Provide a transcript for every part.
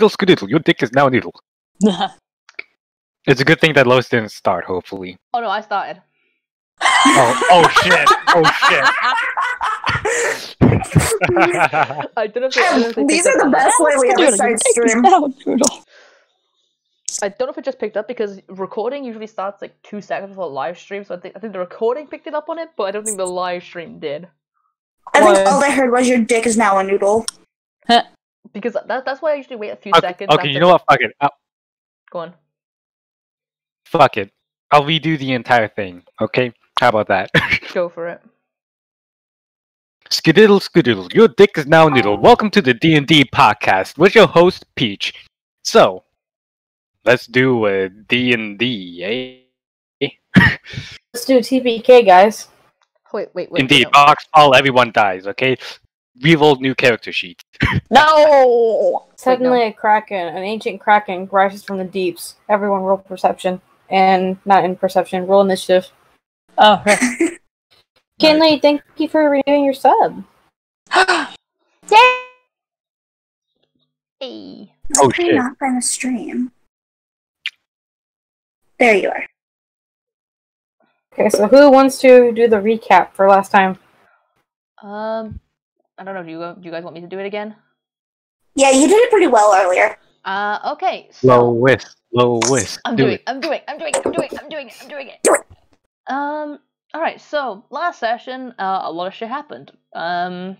Skiddle Skiddle, your dick is now a noodle. It's a good thing that Lois didn't start, hopefully. Oh no, I started. Oh, oh shit! Oh shit! I don't know if they, I don't know if they These are the on best way we ever Noodle, start your dick is stream. a noodle. I don't know if it just picked up because recording usually starts like two seconds before live stream, so I think I think the recording picked it up on it, but I don't think the live stream did. I think all I heard was your dick is now a noodle. Because that, that's why I usually wait a few okay, seconds. okay, after- you know what? Fuck it. I'll, Go on. fuck it. I'll redo the entire thing. Okay? How about that? Go for it. Skididdle Skididdle, your dick is now a noodle. Welcome to the D and D podcast with your host Peach. So, let's do a D and D, eh? Let's do TPK, guys. Wait, wait, wait. Indeed, no. box all everyone dies. Okay, reroll new character sheet. No! Suddenly no. a kraken, an ancient kraken, rises from the deeps. Everyone roll perception. And not in perception, roll initiative. Oh, right. Kinley, thank you for renewing your sub. Hey. Oh, Must shit. Not by the stream. There you are. Okay, so who wants to do the recap for last time? Um, I don't know. Do you do you guys want me to do it again? Yeah, you did it pretty well earlier. Uh, okay. So Low Lois, I'm do doing. it. I'm doing. I'm doing. I'm doing. I'm doing it. I'm doing it. Do it. Um. All right. So last session, uh, a lot of shit happened. Um.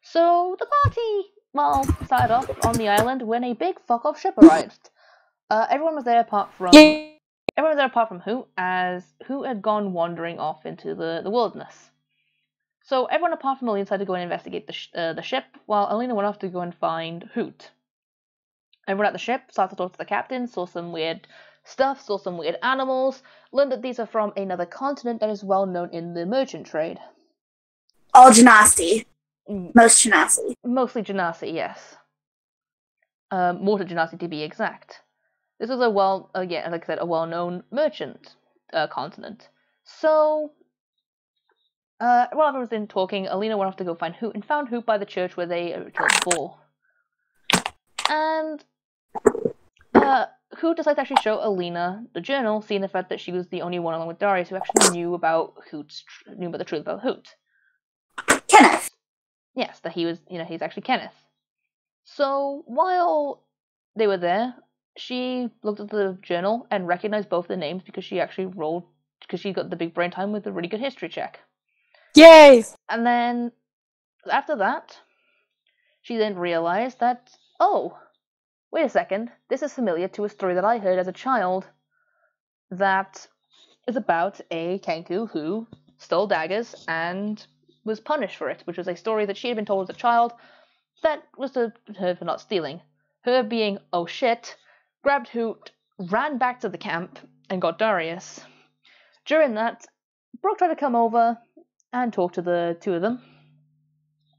So the party, well, started off on the island when a big fuck off ship arrived. Uh, everyone was there apart from Yay! everyone was there apart from Hoot, as who had gone wandering off into the, the wilderness. So everyone apart from Alena decided to go and investigate the, sh- uh, the ship, while Alena went off to go and find Hoot. Everyone at the ship started to talk to the captain, saw some weird stuff, saw some weird animals, learned that these are from another continent that is well known in the merchant trade. All Genasi. Mm, Most Genasi. Mostly Genasi, yes. Um, more to Genasi to be exact. This was a well, again, like I said, a well-known merchant uh, continent. So, uh, while everyone was in talking, Alena went off to go find Hoot and found Hoot by the church where they uh, killed Bull. And uh, Hoot decided to actually show Alena the journal, seeing the fact that she was the only one along with Darius who actually knew about Hoot's tr- knew about the truth about Hoot. Kenneth. Yes, that he was, you know, he's actually Kenneth. So while they were there, she looked at the journal and recognized both the names because she actually rolled, because she got the big brain time with a really good history check. Yay! And then after that, she then realized that, oh, wait a second, this is familiar to a story that I heard as a child that is about a Kenku who stole daggers and was punished for it, which was a story that she had been told as a child that was to her for not stealing. Her being, oh shit, grabbed Hoot, ran back to the camp, and got Darius. During that, Brooke tried to come over and talk to the two of them.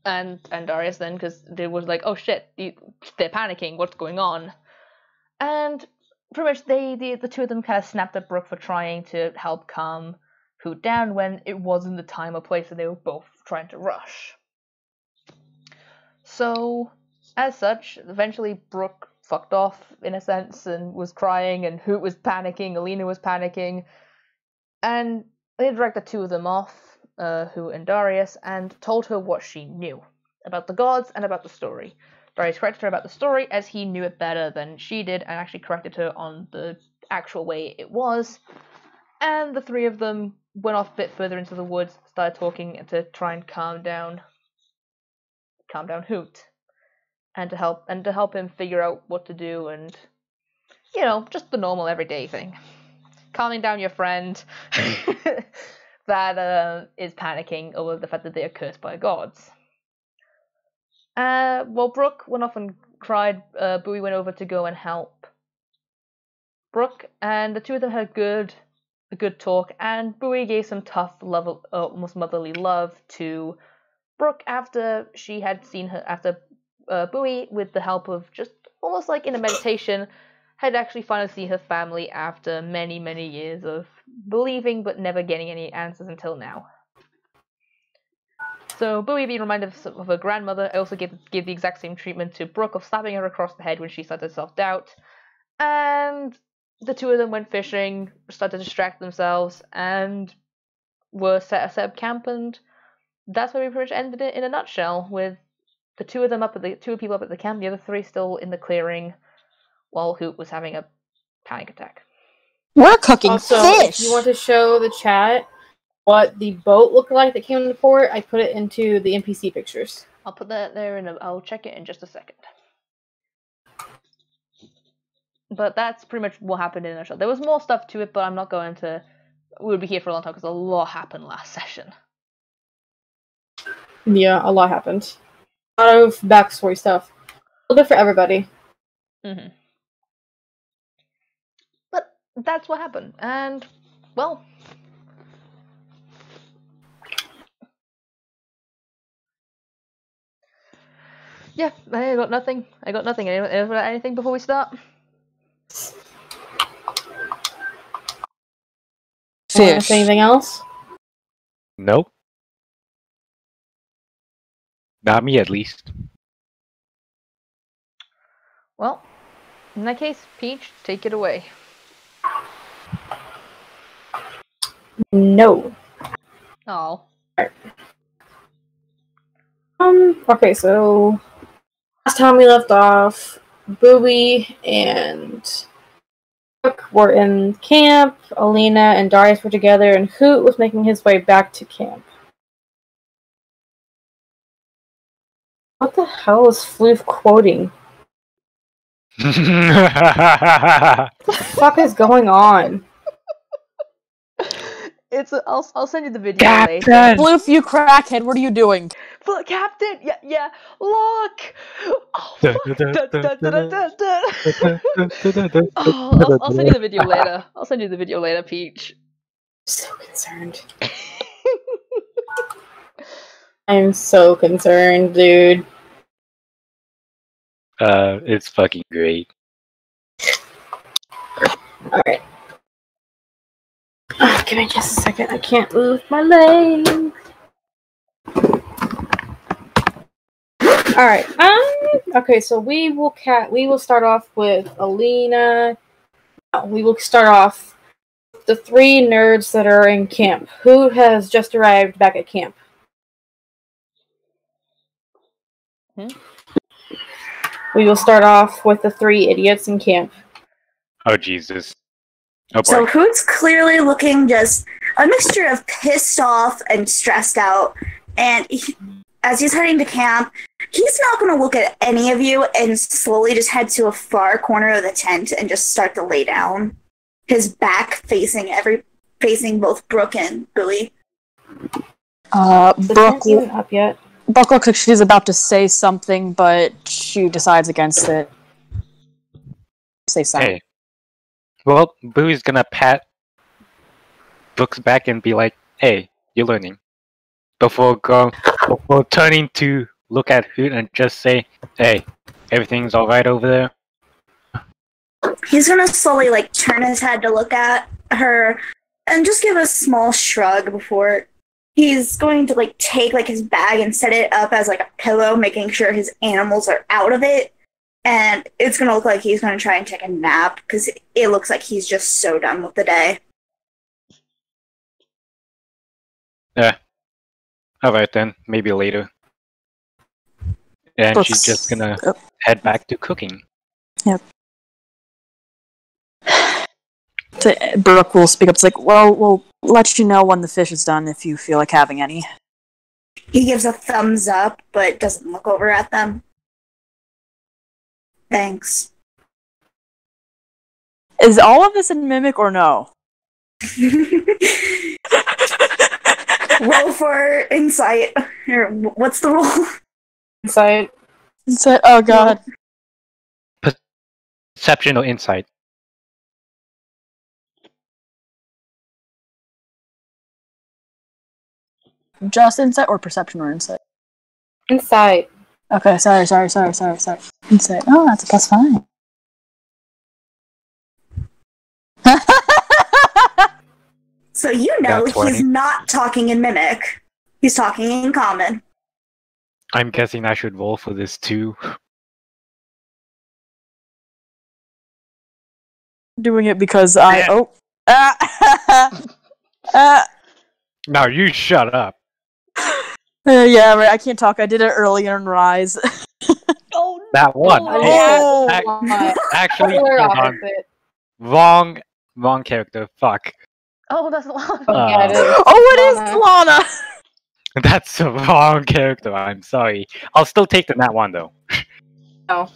And and Darius then, because they was like, oh shit, you, they're panicking, what's going on? And pretty much they, the, the two of them kind of snapped at Brooke for trying to help calm Hoot down when it wasn't the time or place that they were both trying to rush. So, as such, eventually Brooke fucked off in a sense and was crying, and Hoot was panicking, Alena was panicking, and they dragged the two of them off, uh, Hoot and Darius, and told her what she knew about the gods and about the story. Darius corrected her about the story as he knew it better than she did, and actually corrected her on the actual way it was. And the three of them went off a bit further into the woods, started talking to try and calm down, calm down Hoot, and to help and to help him figure out what to do, and you know, just the normal everyday thing, calming down your friend that uh, is panicking over the fact that they are cursed by gods. Uh, well, Brooke went off and cried. Uh, Boui went over to go and help Brooke, and the two of them had a good, a good talk. And Boui gave some tough, love, uh, almost motherly love to Brooke after she had seen her after uh, Boui, with the help of just almost like in a meditation, had actually finally seen her family after many, many years of believing but never getting any answers until now. So Boui being reminded of, her grandmother also gave, gave the exact same treatment to Brooke of slapping her across the head when she started to self-doubt. And the two of them went fishing, started to distract themselves, and were set, set up camp, and that's where we pretty much ended it in a nutshell, with the two of them up at the two people up at the camp, the other three still in the clearing, while Hoot was having a panic attack. We're cooking Also, fish. if you want to show the chat what the boat looked like that came into the port, I put it into the NPC pictures. I'll put that there and I'll check it in just a second. But that's pretty much what happened in a nutshell. There was more stuff to it, but I'm not going to. We would be here for a long time because a lot happened last session. Yeah, a lot happened. A lot of backstory stuff. A little bit for everybody. hmm But that's what happened, and well, yeah, I got nothing. I got nothing. Anyone, anyone anything before we start? Wanna fish. anything else? Nope. Not me, at least. Well, in that case, Peach, take it away. No. Oh, Um, okay, so last time we left off, Boui and Brooke were in camp, Alena and Darius were together, and Hoot was making his way back to camp. What the hell is Floof quoting? What the fuck is going on? It's. A, I'll I'll send you the video later. Captain! Bloof, you crackhead, what are you doing? But Captain, yeah, yeah, look. Oh. Oh, I'll, I'll send you the video later. I'll send you the video later, Peach. so concerned. I'm so concerned, dude. Uh, it's fucking great. Alright. Ah, give me just a second. I can't move my leg. Alright. Um okay, so we will cat we will start off with Alena. We will start off with the three nerds that are in camp. Who has just arrived back at camp? Hmm? We will start off with the three idiots in camp. Oh, Jesus. Oh. So Hoot's clearly looking just a mixture of pissed off and stressed out. And he, as he's heading to camp, he's not going to look at any of you and slowly just head to a far corner of the tent and just start to lay down. His back facing every facing both Brooke and Billy. Uh, Brooke, tent's up yet. Brooke looks like she's about to say something, but she decides against it. Say something. Hey. Well, Boui's gonna pat Brooks back and be like, "Hey, you're learning." Before going, before turning to look at Hoot and just say, "Hey, everything's all right over there." He's to slowly like turn his head to look at her and just give a small shrug before he's going to like take like his bag and set it up as like a pillow, making sure his animals are out of it. And it's gonna look like he's gonna try and take a nap because it, it looks like he's just so done with the day. Yeah. All right then, maybe later. And she's just gonna Oh. head back to cooking. To, uh, Brooke will speak up. It's like, well, we'll let you know when the fish is done if you feel like having any. He gives a thumbs up, but doesn't look over at them. Thanks. Is all of this in mimic or no? roll for insight. Or what's the roll? Insight. It's like, oh god. Perception or insight? Just insight or perception or insight? Inside. Okay, sorry, sorry, sorry, sorry, sorry. Insight. Oh, that's a plus five. So you know he's not talking in mimic. He's talking in common. I'm guessing I should roll for this too. Doing it because I oh ah, ah, Now you shut up. Uh, yeah, right. I can't talk. I did it earlier in Rise. Oh That one. Oh. Hey, Oh. ac- actually, Polar hold wrong, wrong character. Fuck. Oh, that's Lana. Oh, yeah, it is. oh, it is Lana. Lana. That's the wrong character. I'm sorry. I'll still take the that one though. No.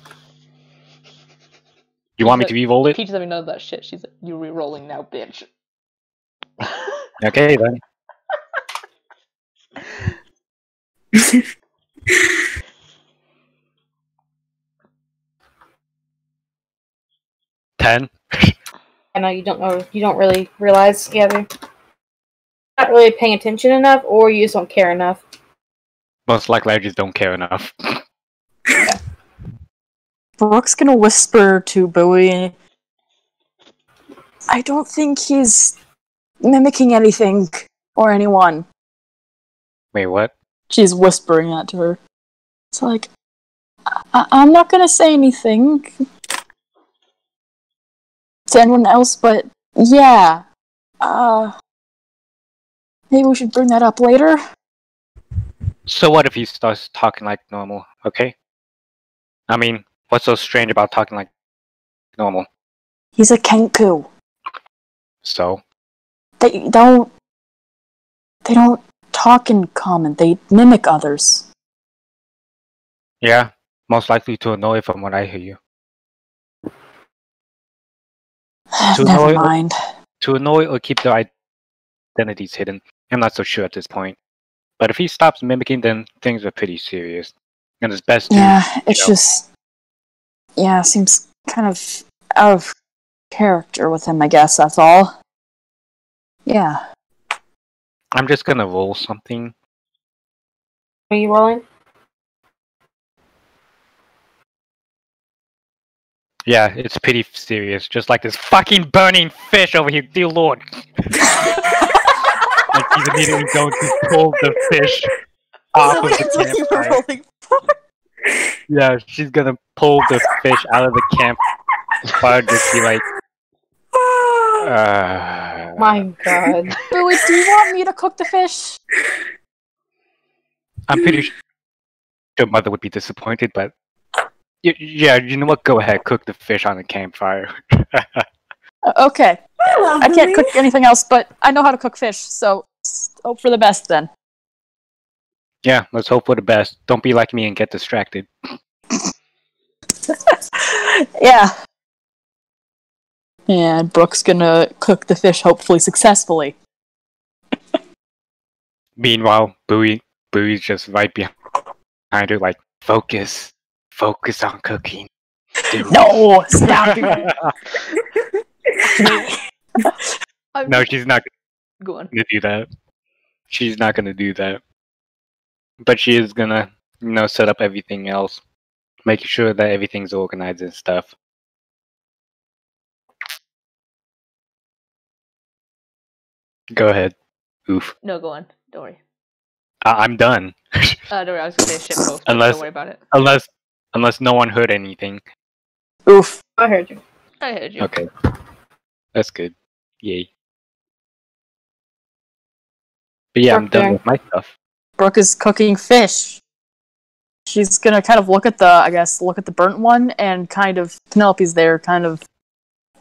You want me to re-roll it? Peach doesn't even know that shit. She's like, you re-rolling now, bitch. Okay then. Ten. I know you don't know. You don't really realize either. Not really paying attention enough, or you just don't care enough. Most likely, I just don't care enough. Brooke's gonna whisper to Boui. I don't think he's mimicking anything or anyone. Wait, what? She's whispering that to her. It's like, I- I'm not gonna say anything to anyone else, but yeah. Uh, maybe we should bring that up later. So what if he starts talking like normal? Okay. I mean, what's so strange about talking like normal? He's a Kenku. So They don't. They don't talk in common. They mimic others. yeah, most likely to annoy from what I hear you. To Never annoy- mind. To annoy or keep their identities hidden. I'm not so sure at this point. But if he stops mimicking, then things are pretty serious, and it's best to Yeah, it's know. just. Yeah, seems kind of out of character with him, I guess, that's all. Yeah. I'm just gonna roll something. Are you rolling? Yeah, it's pretty serious, just like this fucking burning fish over here, dear lord. like he's immediately going to pull the fish off of the campfire. Yeah, she's gonna pull the fish out of the campfire, just be like, uh, My God. Boui, do you want me to cook the fish? I'm pretty sure your mother would be disappointed, but yeah, you know what? Go ahead, cook the fish on the campfire. Uh, okay. I can't cook anything else, but I know how to cook fish, so hope for the best then. yeah, let's hope for the best. Don't be like me and get distracted. yeah. And Brooke's gonna cook the fish hopefully successfully. Meanwhile, Boui, Boui's just right behind her, like, focus, focus on cooking. Do it." No! Stop I'm no, she's not Go on. gonna do that. She's not gonna do that. But she is gonna, you know, set up everything else, making sure that everything's organized and stuff. Go ahead. Oof. No, go on. Don't worry. I- I'm done. Uh, don't worry. I was gonna say shit post. Unless- Don't worry about it. unless, unless no one heard anything. Oof. I heard you. I heard you. Okay. That's good. Yay. But yeah, I'm done Okay. with my stuff. Brooke is cooking fish. She's gonna kind of look at the, I guess, look at the burnt one and kind of Penelope's there, kind of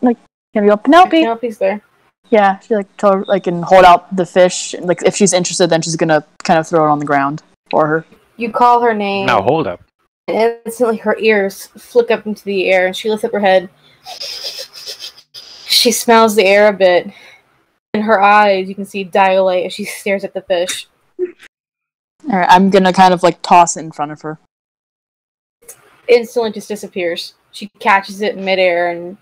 like, can we go Penelope? Penelope's there. Yeah, she like tell her, like and hold out the fish. and, Like if she's interested, then she's gonna kind of throw it on the ground for her. You call her name. Now hold up. And instantly her ears flick up into the air and she lifts up her head. She smells the air a bit. and her eyes, you can see dilate as she stares at the fish. All right, I'm gonna kind of like toss it in front of her. Instantly just disappears. She catches it in midair and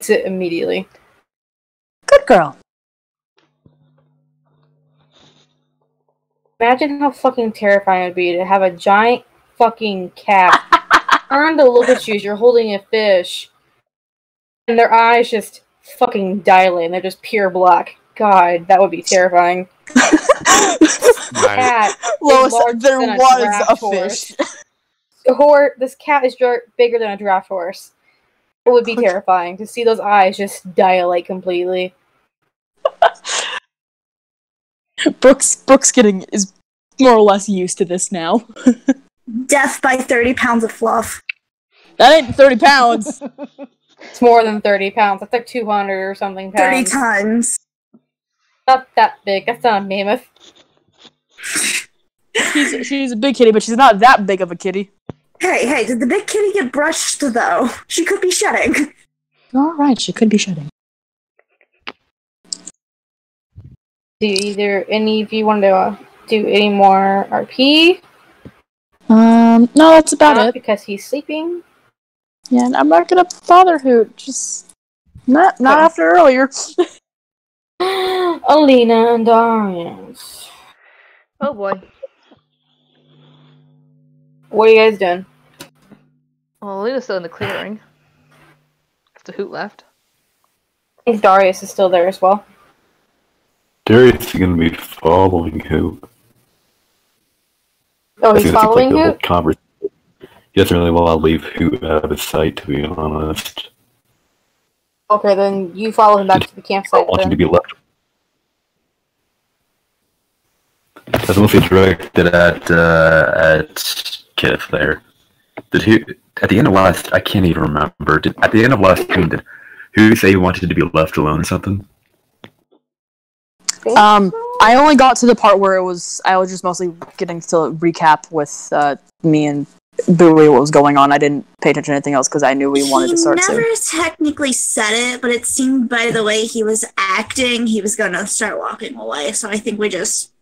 eats it immediately. Good girl. Imagine how fucking terrifying it would be to have a giant fucking cat turn to look at you as you're holding a fish, and their eyes just fucking dilate and they're just pure black. god, that would be terrifying. Cat, Lois, there than a was a fish. Hor this cat is bigger than a draft horse. It would be terrifying to see those eyes just dilate completely. Brooks Brooks getting is more or less used to this now. Death by 30 pounds of fluff. That ain't thirty pounds. It's more than thirty pounds. That's like two hundred or something pounds. 30 pounds. tons. Not that big. That's not a mammoth. she's she's a big kitty, but she's not that big of a kitty. Hey, hey, did the big kitty get brushed though? She could be shedding. All right, she could be shedding. Do either any of you want to uh, do any more RP? Um, no, that's about Not it. because he's sleeping. Yeah, and I'm not gonna bother Hoot. Just not not Okay. after earlier. Alena and Darius. Oh boy. What are you guys doing? Well, Luna's still in the clearing. After Hoot left. I think Darius is still there as well. Darius is gonna be following who? Oh, he's following Hoot? conversation. He doesn't really want to leave Hoot out of his sight, to be honest. Okay, then you follow him back to the campsite don't want him to be left. That's mostly directed at uh, at Kith there. Did who at the end of last? I can't even remember. Did at the end of last stream did who say he wanted to be left alone or something? Um, I only got to the part where it was I was just mostly getting to recap with uh, me and Boui what was going on. I didn't pay attention to anything else because I knew we wanted to start never soon. technically said it, but it seemed by the way he was acting, he was gonna start walking away. So I think we just,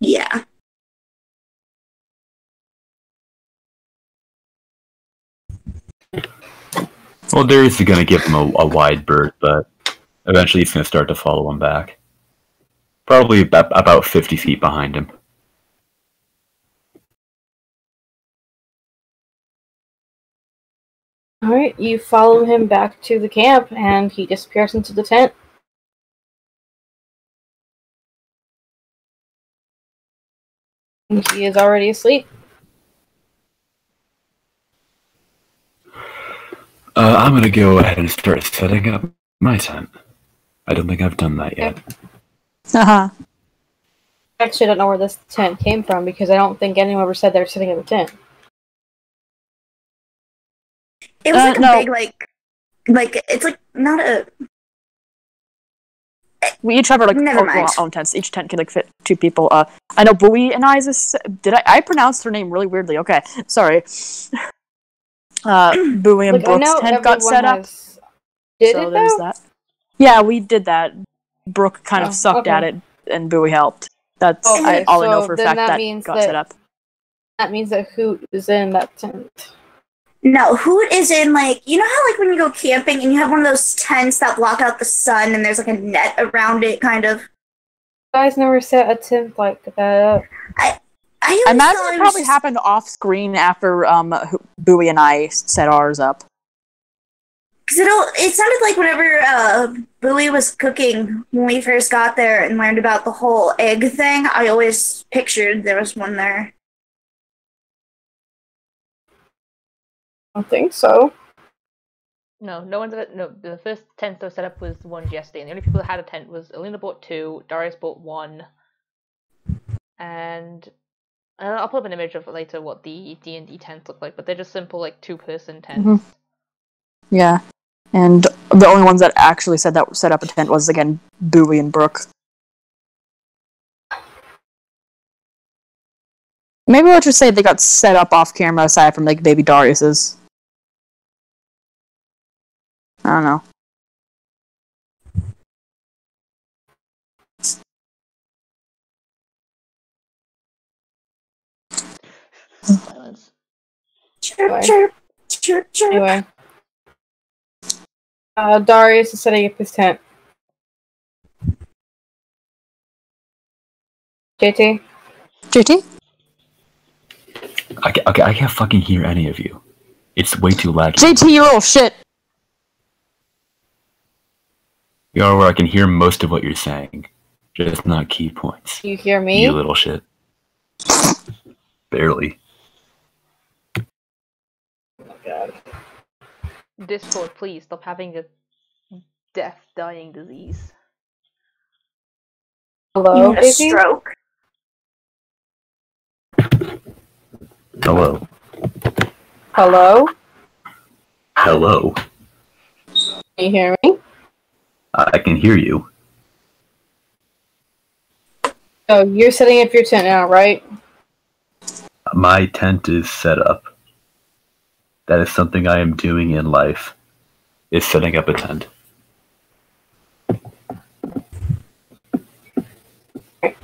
yeah. Well, Darius is gonna give him a, a wide berth, but eventually he's gonna start to follow him back. Probably about, about fifty feet behind him. Alright, you follow him back to the camp and he disappears into the tent. And He is already asleep. Uh, I'm gonna go ahead and start setting up my tent. I don't think I've done that yet. Uh-huh. I actually don't know where this tent came from because I don't think anyone ever said they were sitting in the tent. It was Uh, like a no. big like, like it's like not a. We each have our like Never own, mind. own tents. Each tent can like fit two people. Uh, I know Boui and I is. Did I? I pronounced her name really weirdly. Okay, sorry. Uh, Boui and Like, I Brooks know tent got set up. Did so it there's though? that. Yeah, we did that. Brooke kind Oh, of sucked okay. at it, and Boui helped. That's Okay, I, all I know for a fact that that, means got that- set up. That means that Hoot is in that tent. No, Hoot is in like you know how like when you go camping and you have one of those tents that block out the sun and there's like a net around it, kind of. You guys never set a tent like that up. I I imagine it it probably was happened off screen after um Boui and I set ours up. Because it, all- it sounded like whenever uh, Boui was cooking when we first got there and learned about the whole egg thing, I always pictured there was one there. I think so. No, no one's ever, no. The first tent that was set up was the one yesterday, and the only people that had a tent was Alena bought two, Darius bought one, and and I'll put up an image of later what the D and D tents look like, but they're just simple like two person tents. Mhm. Yeah, and the only ones that actually said that set up a tent was again Boui and Brooke. Maybe we'll just say they got set up off camera aside from like baby Darius's. I don't know. Silence. Chirp, chirp, chirp, chirp. Anyway. Uh, Darius is setting up his tent. JT? JT? I, ca- okay, I can't fucking hear any of you. It's way too laggy. JT, you little shit! You are where I can hear most of what you're saying. Just not key points. You hear me? You little shit. Barely. God. Discord, please stop having a death dying disease. Hello, You a baby? stroke. Hello. Hello? Hello. Can you hear me? I can hear you. Oh, you're setting up your tent now, right? My tent is set up. That is something I am doing in life. Is setting up a tent.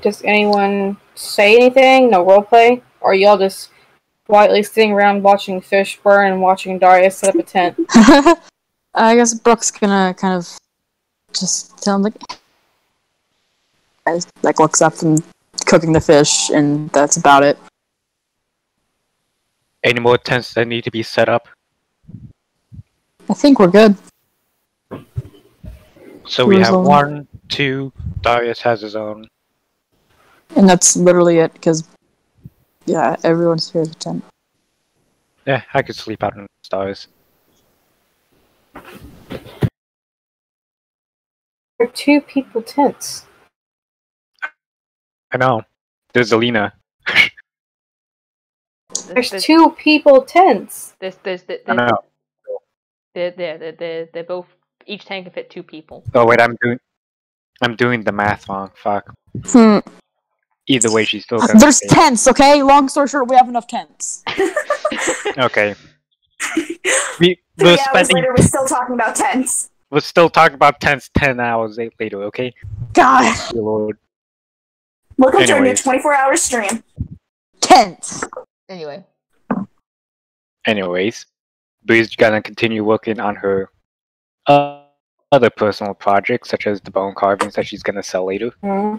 Does anyone say anything? No roleplay? Or y'all just quietly sitting around watching fish burn and watching Darius set up a tent? I guess Brooke's gonna kind of just tell him like, guys, like looks up from cooking the fish, and that's about it. Any more tents that need to be set up? I think we're good. So we Who's have on? one, two. Darius has his own. And that's literally it, because, yeah, everyone's here at the tent. Yeah, I could sleep out in the stars. There are two people tents. I know. There's Alena. There's There's- two people tents. There's, there's, there's, I know. they're, they're, they're, they're, they're both, each tank can fit two people. Oh wait, I'm doing. I'm doing the math wrong. Fuck. Hmm. Either way, she's still gonna. There's stay. tents, okay? Long story short, we have enough tents. Okay. We Three we're hours spending. later, we're still talking about tents. We're still talking about tents ten hours la- later. Okay. God, Lord. Welcome to our new 24 hour stream. tents. Anyway, Anyways, Bree's gonna continue working on her uh, other personal projects, such as the bone carvings that she's gonna sell later. Hmm.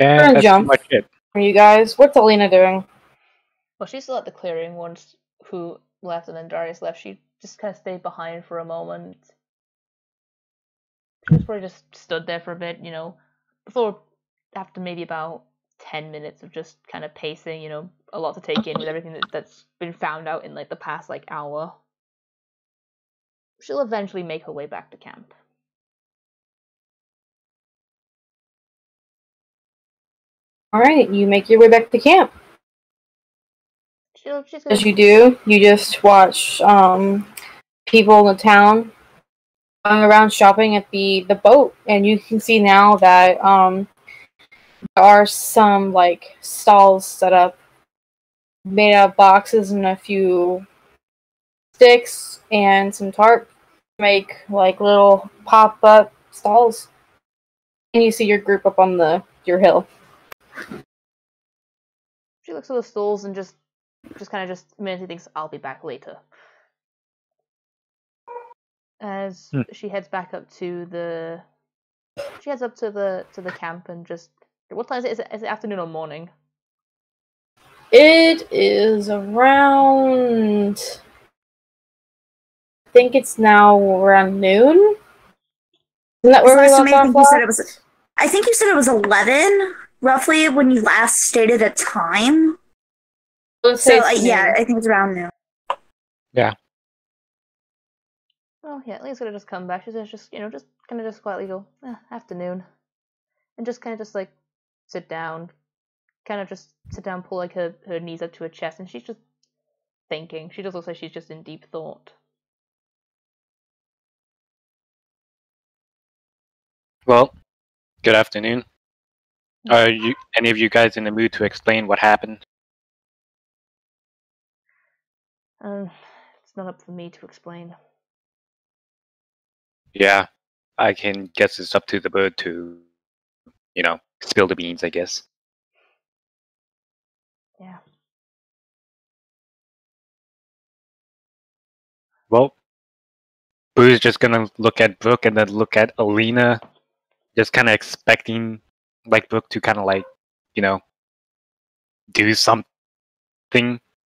And that's jump. much it. Are you guys? What's Alena doing? well, she's still at the clearing once who left and then Darius left. She just kind of stayed behind for a moment. She was probably just stood there for a bit, you know, before, after maybe about 10 minutes of just kind of pacing, you know, a lot to take in with everything that, that's been found out in like the past like hour. She'll eventually make her way back to camp. Alright, you make your way back to camp. She'll, she's gonna As you do, you just watch um, people in the town going around shopping at the, the boat, and you can see now that um, there are some like stalls set up made out of boxes and a few sticks and some tarp to make like little pop up stalls. And you see your group up on the your hill. She looks at the stalls and just, just kind of just mentally thinks, "I'll be back later." As Hmm. she heads back up to the, she heads up to the to the camp and just. What time is it? Is it, is it afternoon or morning? It is around. I think it's now around noon. Isn't that where we Last time left I off? think you said it was. I think you said it was 11, roughly, when you last stated a time. Let's So, uh, yeah. I think it's around noon. Yeah. Oh yeah, Leah's gonna just come back. She's gonna just, you know, just kind of just quietly go, eh, afternoon, and just kind of just like sit down, kind of just sit down, pull like her her knees up to her chest, and she's just thinking. She does also she's just in deep thought. Well, good afternoon. Are you any of you guys in the mood to explain what happened? Um, it's not up for me to explain. Yeah, I can guess it's up to the bird to, you know, spill the beans. I guess. Yeah. Well, Boo's just gonna look at Brooke and then look at Alena, just kind of expecting like Brooke to kind of like, you know, do something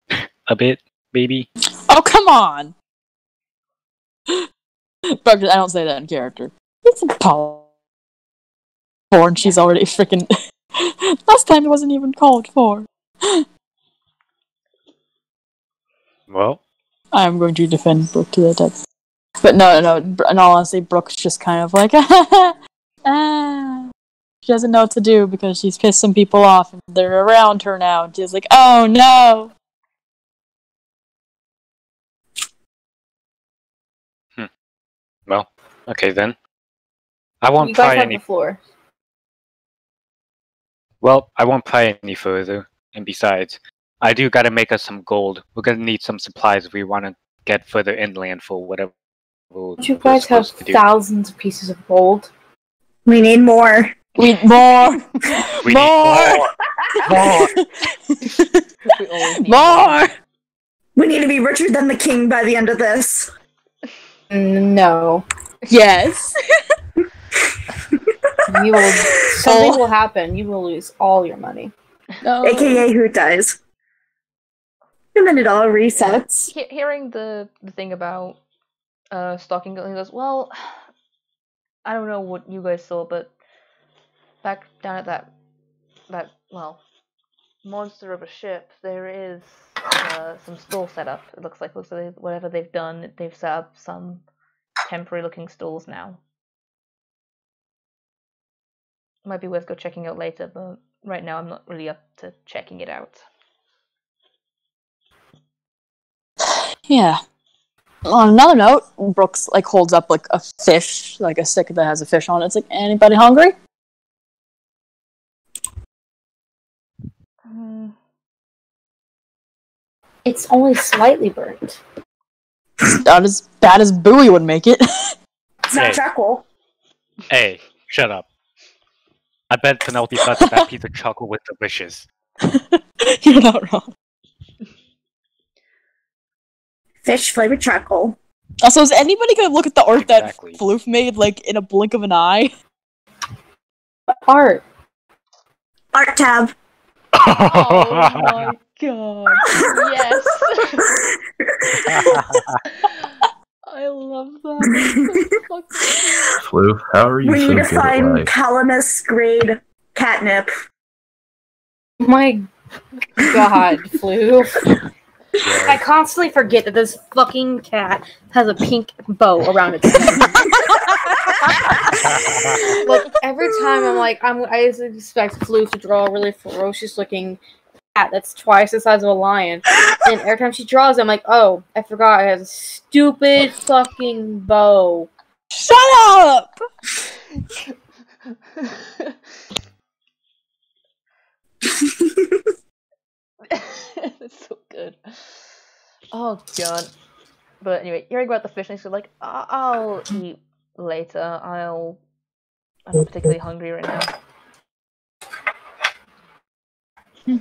a bit, maybe. Oh, come on! but I don't say that in character. It's a pol- for, and she's already freaking. Last time it wasn't even called for. Well, I'm going to defend Brooke to the death. But no, no, no. In all honesty, Brooke's just kind of like, ah. She doesn't know what to do because she's pissed some people off and they're around her now. And she's like, oh no. well, okay then. I won't You guys pry have any. the floor. Well, I won't pry any further. And besides, I do gotta make us some gold. We're gonna need some supplies if we want to get further inland for whatever. we're Don't you guys have supposed to do. thousands of pieces of gold? We need more. We need more. We more. need more. We more. We need to be richer than the king by the end of this. No. Yes. You will. Something will happen. You will lose all your money. No. AKA who dies. And then it all resets. he- hearing the the thing about uh stalking he goes well i don't know what you guys saw but back down at that that well monster of a ship there is uh, some stall set up it looks like looks like whatever they've done they've set up some temporary looking stalls now might be worth go checking out later but right now i'm not really up to checking it out Yeah. On another note, Brooks like holds up like a fish, like a stick that has a fish on it. It's like, anybody hungry? Hmm. It's only slightly burnt. Not as bad as Boui would make it. It's not Hey. charcoal. Hey, shut up. I bet Penelope thought that, that piece of chocolate was delicious. You're not wrong. Fish flavored charcoal. Also, is anybody gonna look at the art Exactly. that Floof made like in a blink of an eye? Art. Art tab. oh my god yes I love that. That's so fucking Flu, how are you we so need to find life? columnist grade catnip. My God, Flu. I constantly forget that this fucking cat has a pink bow around its neck. like every time I'm like, I'm I just expect Flu to draw a really ferocious looking cat that's twice the size of a lion. And every time she draws, I'm like, oh, I forgot it has a stupid fucking bow. Shut up! That's so good. Oh god. But anyway, hearing about the fish, and she's like, "I- "I'll eat later. I'll. I'm not particularly hungry right now."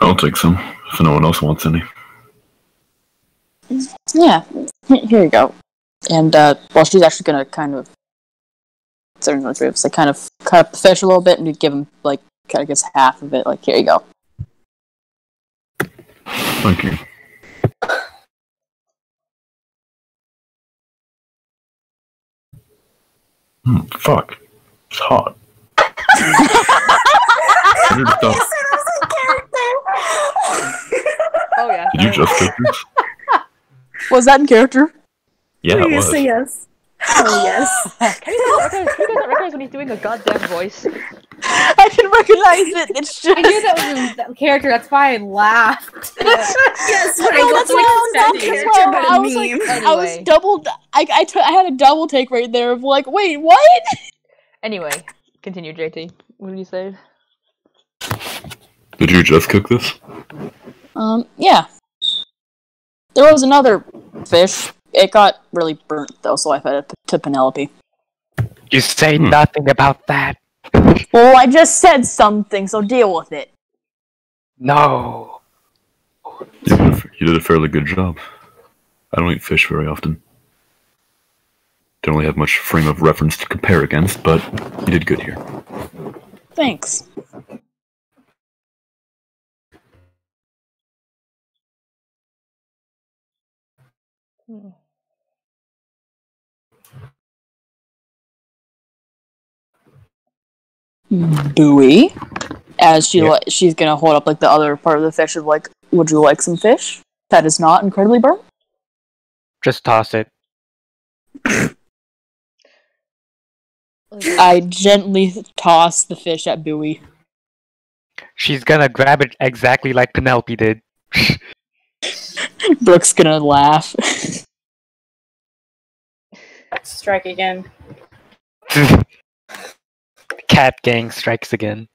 I'll take some if no one else wants any. Yeah, Here- you go. And uh, well, she's actually gonna kind of, not sure, like kind of cut up the fish a little bit and give him like kind of gets half of it. Like here you go. Thank you. Hmm, fuck. It's hot. Did you, Yes, just- it was a character. Oh yeah. did you just cook this? Was that in character? Yeah, it Please was. say yes. Oh yes. Can you not recognize, can you guys not recognize when he's doing a goddamn voice? I can recognize it. It's just. I knew that was in that character. That's why I laughed. yes, when I No, go that's to why I like was that character, but I a was like, meme. I was Anyway. doubled. I I, took- I had a double take right there of like, wait, what? Anyway, continue, JT. What did you say? Did you just cook this? Um, yeah. There was another fish. It got really burnt though, so I fed it to Penelope. You say Hmm. nothing about that. Well, I just said something, so deal with it. No. You did, a, you did a fairly good job. I don't eat fish very often. Don't really have much frame of reference to compare against, but you did good here. Thanks. Buoy. As she Yeah. li- she's gonna hold up like the other part of the fish of like, would you like some fish that is not incredibly burnt? Just toss it. I gently toss the fish at Boui. She's gonna grab it exactly like Penelope did. Brooke's gonna laugh. Strike again. Cat gang strikes again.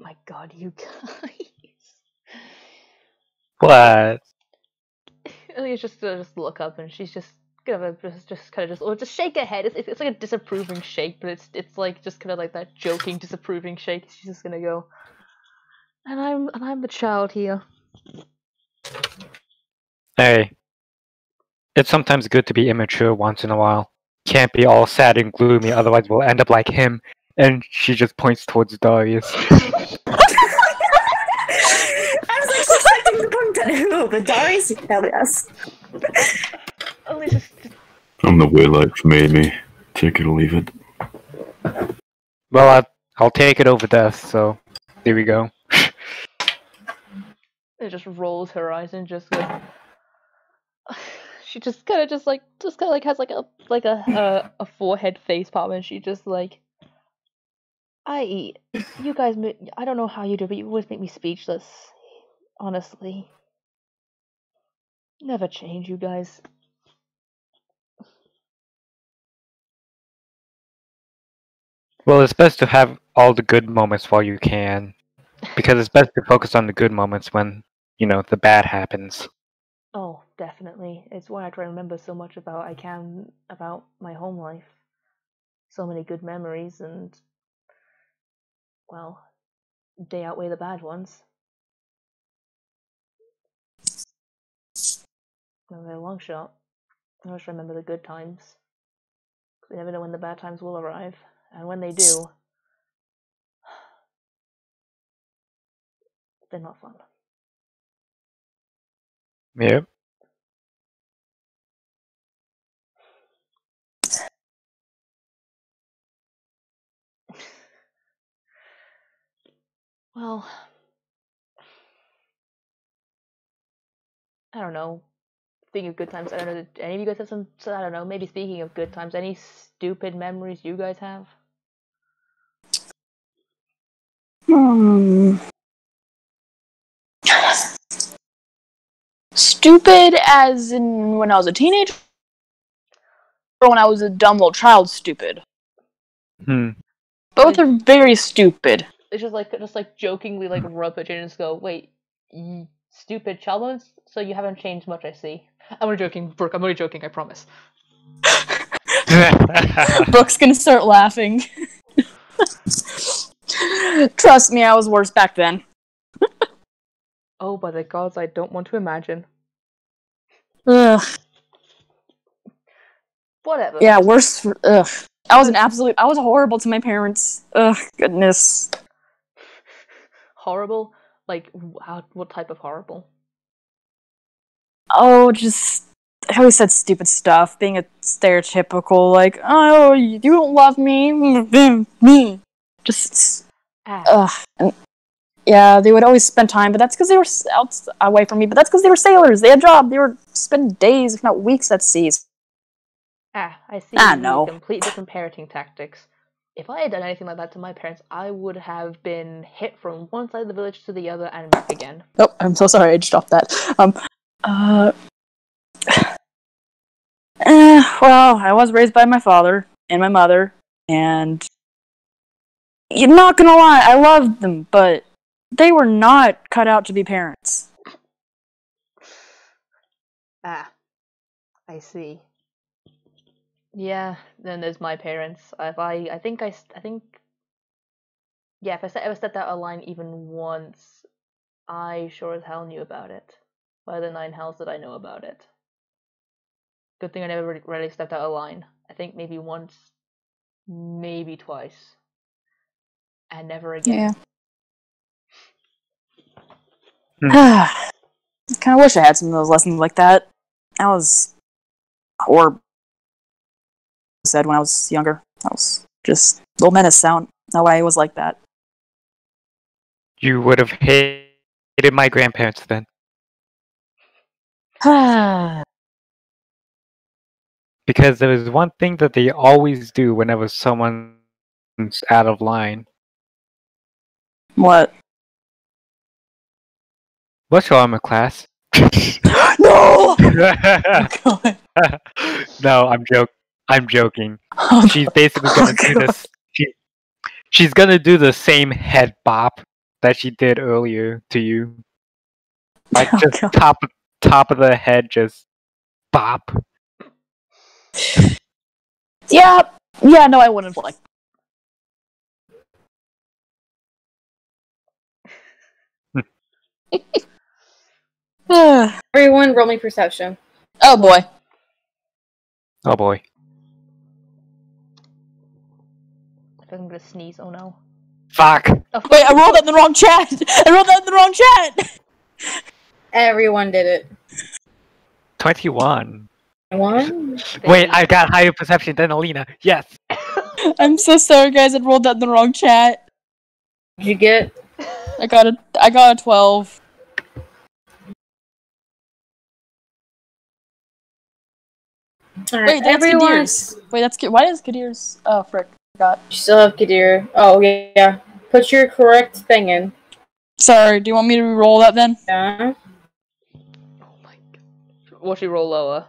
Oh my god, you guys. What? Elia's just gonna just look up and she's just gonna just just kind of just or just shake her head. It's, it's it's like a disapproving shake, but it's it's like just kind of like that joking disapproving shake. She's just gonna go. And I'm and I'm the child here. Hey. It's sometimes good to be immature once in a while. Can't be all sad and gloomy, otherwise we'll end up like him. And she just points towards Darius. I was like expecting to point at who, but Darius, hell yes. Elia's I'm the way life made me. Take it or leave it. Well, I'll, I'll take it over death, so there we go. it just rolls her eyes and just goes. She just kind of just like just kind of like has like a like a a, a forehead face palm and she just like. I eat. you guys I don't know how you do but you always make me speechless. Honestly. Never change you guys. Well, it's best to have all the good moments while you can. Because it's best to focus on the good moments when, you know, the bad happens. Oh, definitely. It's what I try to remember so much about I can about my home life. So many good memories and well, they outweigh the bad ones. No, they're a long shot. I always remember the good times. we never know when the bad times will arrive. And when they do, they're not fun. Yep. Well, I don't know. Speaking of good times, I don't know. Did any of you guys have some? So I don't know. Maybe speaking of good times, any stupid memories you guys have? Hmm. Stupid as in when I was a teenager? Or when I was a dumb little child stupid? Hmm. Both are very stupid. It's just like just like jokingly like rub it in and just go, wait, y- stupid child ones. So you haven't changed much, I see. I'm only joking, Brooke. I'm only joking. I promise. Brooke's gonna start laughing. Trust me, I was worse back then. Oh, by the gods, I don't want to imagine. Ugh. Whatever. Yeah, worse. For, ugh. I was an absolute. I was horrible to my parents. Ugh, goodness. Horrible. Like, how? What type of horrible? Oh, just I always said stupid stuff, being a stereotypical like, oh, you don't love me, me. Just Ah, ugh. And, yeah, they would always spend time, but that's because they were out away from me. But that's because they were sailors. They had a job. They were spending days, if not weeks, at sea. ah, I see. Ah, no. Complete different parenting tactics. If I had done anything like that to my parents, I would have been hit from one side of the village to the other and back again. Oh, I'm so sorry. I just dropped that. Um, uh, eh, well, I was raised by my father and my mother, and you're not gonna lie, I loved them, but they were not cut out to be parents. Ah, I see. Yeah, then there's my parents. If I, I think I, s- I think, yeah, if I ever stepped out a line even once, I sure as hell knew about it. By the nine hells that I know about it. Good thing I never really, really stepped out a line. I think maybe once, maybe twice, and never again. I kind of wish I had some of those lessons like that. I was or Said when I was younger, I was Just little menace sound. No why he was like that. You would have hated my grandparents then. Because there is one thing that they always do whenever someone's out of line. what? What's your armor class? no! no, I'm joke. I'm joking. Oh, She's basically Oh, gonna do God. this. She, she's gonna do the same head bop that she did earlier to you. Like Oh, just God. top top of the head, just bop. Yeah, yeah, no, I wouldn't like. oh Everyone, roll me perception. Oh boy. Oh boy. I think I'm gonna sneeze. Oh no. Fuck. Oh, Wait, I rolled that in the wrong chat. I rolled that in the wrong chat. Everyone did it. Twenty-one. One. Wait, I got higher perception than Alena. Yes. I'm so sorry, guys. I rolled that in the wrong chat. Did you get? I got a, I got a twelve. Alright, Wait, that's everyone. Kadir's. Wait, that's Ka- why is Kadir's? Oh, frick, forgot. You still have Kadir. Oh yeah, yeah. Put your correct thing in. Sorry. Do you want me to re-roll that then? Yeah. Oh my god. Will she roll lower?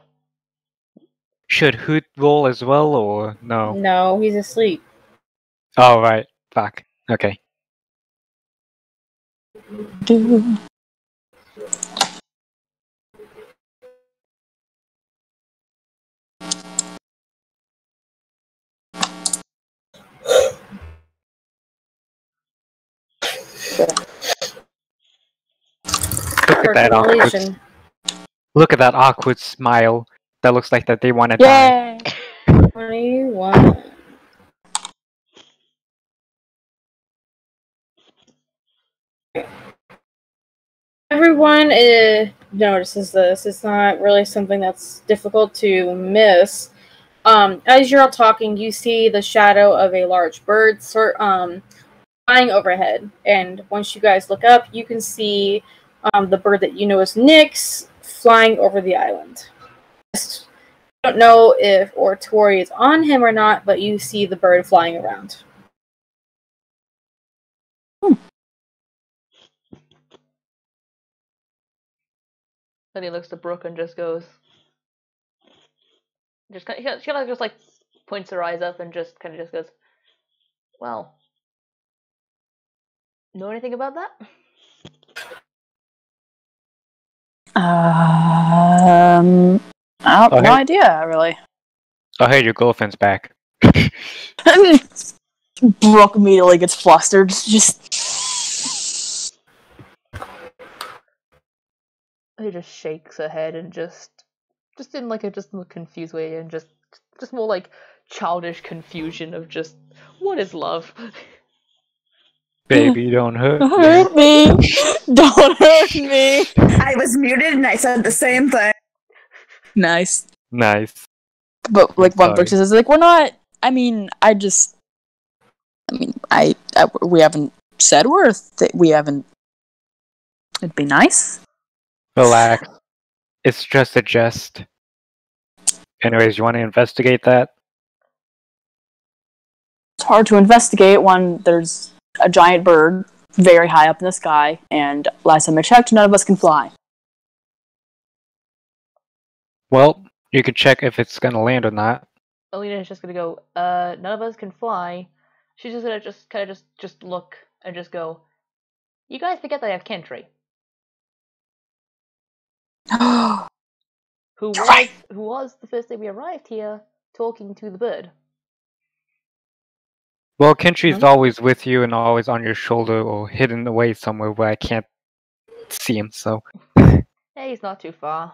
Should Hoot roll as well or no? No, he's asleep. Oh right. Fuck. Okay. Do. Look at that awkward. Look at that awkward smile. That looks like that they want to die. Yay! Twenty-one. Everyone uh, notices this. It's not really something that's difficult to miss. Um, as you're all talking, you see the shadow of a large bird sort um, flying overhead. And once you guys look up, you can see um, the bird that you know is Nyx flying over the island. Just don't know if or Tori is on him or not, but you see the bird flying around. Then he looks to Brooke and just goes. Just kind of, she kind of just like points her eyes up and just kind of just goes, "Well, know anything about that?" Um, I have Oh, no hey. idea really. Oh hey, your girlfriend's back. Brooke immediately gets flustered. Just He just shakes her head and just, just in like a just in a confused way and just, just more like childish confusion of just what is love. Baby, don't hurt. don't me. hurt me. Don't hurt me. I was muted and I said the same thing. Nice. Nice. But like one person Brooke says, like we're not. I mean, I just. I mean, I, I we haven't said we're th- we haven't. It'd be nice. Relax. It's just a jest. Anyways, you want to investigate that? It's hard to investigate when there's a giant bird very high up in the sky, and last time I checked, none of us can fly. Well, you could check if it's gonna land or not. Alena is just gonna go. Uh, none of us can fly. She's just gonna just kind of just just look and just go. You guys forget that I have Kintry, who was right. who was the first day we arrived here talking to the bird. Well, Kintry's is always with you and always on your shoulder or hidden away somewhere where I can't see him, so. Hey, he's not too far.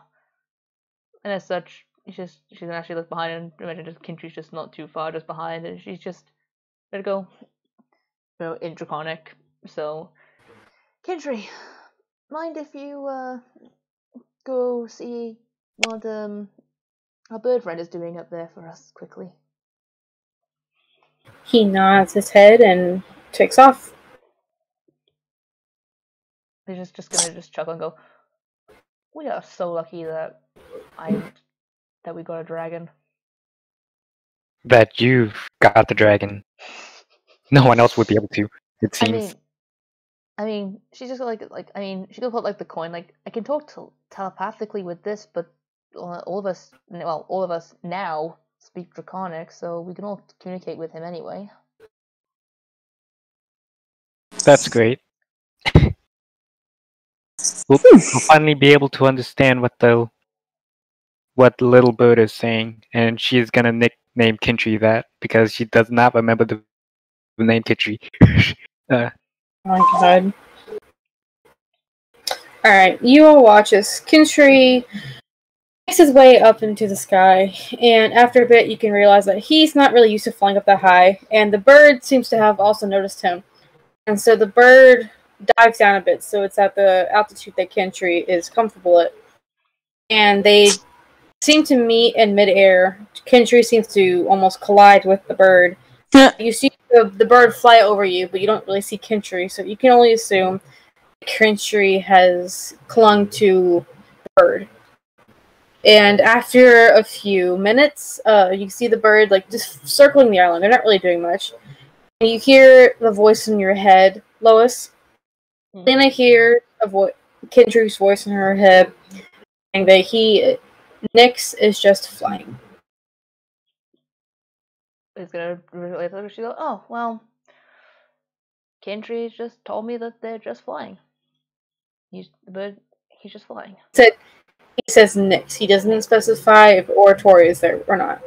And as such, she's just she's gonna actually look behind and imagine just Kintry's just not too far, just behind, and she's just gonna go, you know, in draconic. So, Kintry, mind if you uh go see what um our bird friend is doing up there for us quickly? He nods his head and takes off. He's just just gonna just chuckle and go. We are so lucky that I that we got a dragon. That you've got the dragon. No one else would be able to. It seems. I seems. mean, I mean, she's just like like I mean, she could put like the coin. Like I can talk tel- telepathically with this, but all all of us, well, all of us now speak Draconic, so we can all communicate with him anyway. That's great. we'll, we'll finally be able to understand what the what the little bird is saying, and she's gonna nickname Kintry that because she does not remember the, the name Kintry. uh, Oh my god. Alright, you all watch as Kintry makes his way up into the sky, and after a bit, you can realize that he's not really used to flying up that high, and the bird seems to have also noticed him. And so the bird dives down a bit, so it's at the altitude that Kintry is comfortable at. And they seem to meet in midair. Kintry seems to almost collide with the bird. You see the, the bird fly over you, but you don't really see Kintry, so you can only assume Kintry has clung to the bird. And after a few minutes, uh, you see the bird like just circling the island. They're not really doing much. And you hear the voice in your head, Lois. Hmm. Then I hear a voice, Kintry's voice in her head, saying that he, Nyx, is just flying. He's gonna relate to she go, Oh, well Kintry just told me that they're just flying. He's the bird he's just flying. Said says Nyx. He doesn't specify if oratory is there or not.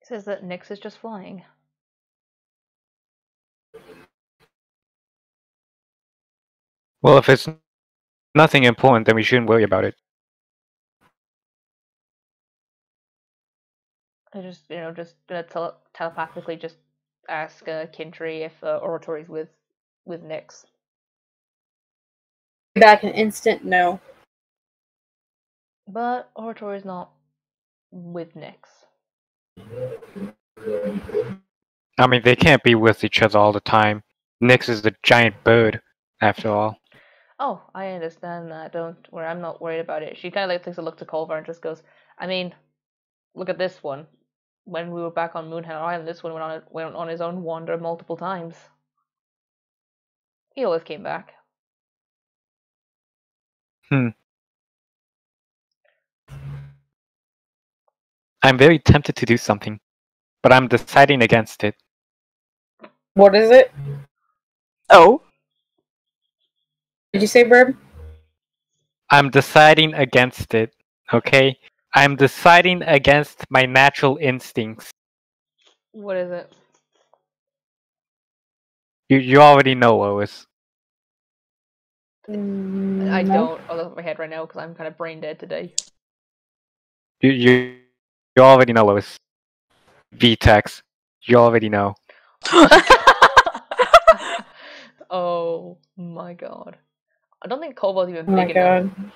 He says that Nyx is just flying. well, if it's nothing important, then we shouldn't worry about it. I just, you know, just gonna tele- telepathically just ask uh, Kintry if uh, oratory's with with Nyx. Back an instant, no. But oratory's not with Nyx. I mean, they can't be with each other all the time. Nyx is a giant bird, after all. Oh, I understand that. Don't worry, I'm not worried about it. She kind of like takes a look to Culver and just goes, I mean, look at this one. When we were back on Moonhead Island, this one went on went on his own wander multiple times. He always came back. Hmm. I'm very tempted to do something, but I'm deciding against it. What is it? Oh, Did you say, Burb? I'm deciding against it, okay? I'm deciding against my natural instincts. What is it? You you already know, Lois. I Mm, no. don't off the top of my head right now because I'm kind of brain dead today. You you you already know, Lois. VTEX. You already know. oh my god. I don't think Culver's even Oh my big enough. god.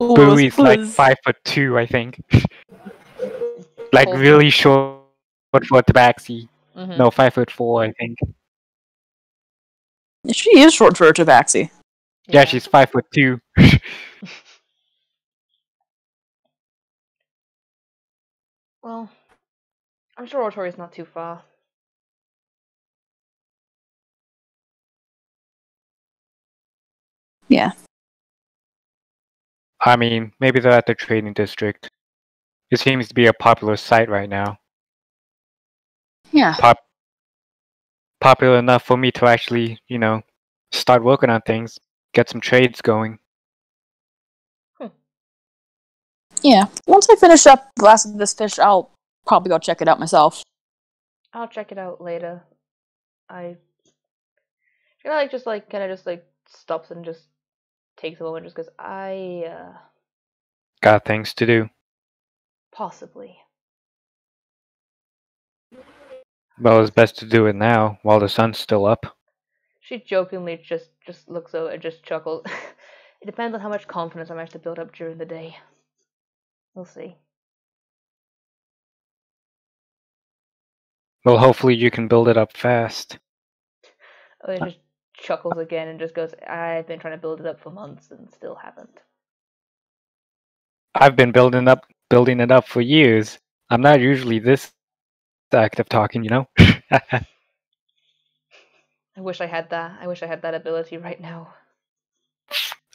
Lois, Boui's like please. five foot two, I think. like Cool. really short for Tabaxi. Mhm. No, five foot four, I think. She is short for a tabaxi. Yeah, she's five foot two. Well, I'm sure Oratory's not too far. Yeah. I mean, maybe they're at the trading district. It seems to be a popular site right now. Yeah. Pop popular enough for me to actually, you know, start working on things, get some trades going. Yeah. Once I finish up the last of this fish, I'll probably go check it out myself. I'll check it out later. I she kinda like just like kinda just like stops and just takes a moment and just goes, I uh Got things to do. possibly. Well, it's best to do it now while the sun's still up. She jokingly just just looks over and just chuckles. it depends on how much confidence I manage to build up during the day. We'll see. Well, hopefully you can build it up fast. Oh, Alena uh, just chuckles again and just goes, I've been trying to build it up for months and still haven't. I've been building up building it up for years. I'm not usually this active talking, you know. I wish I had that. I wish I had that ability right now.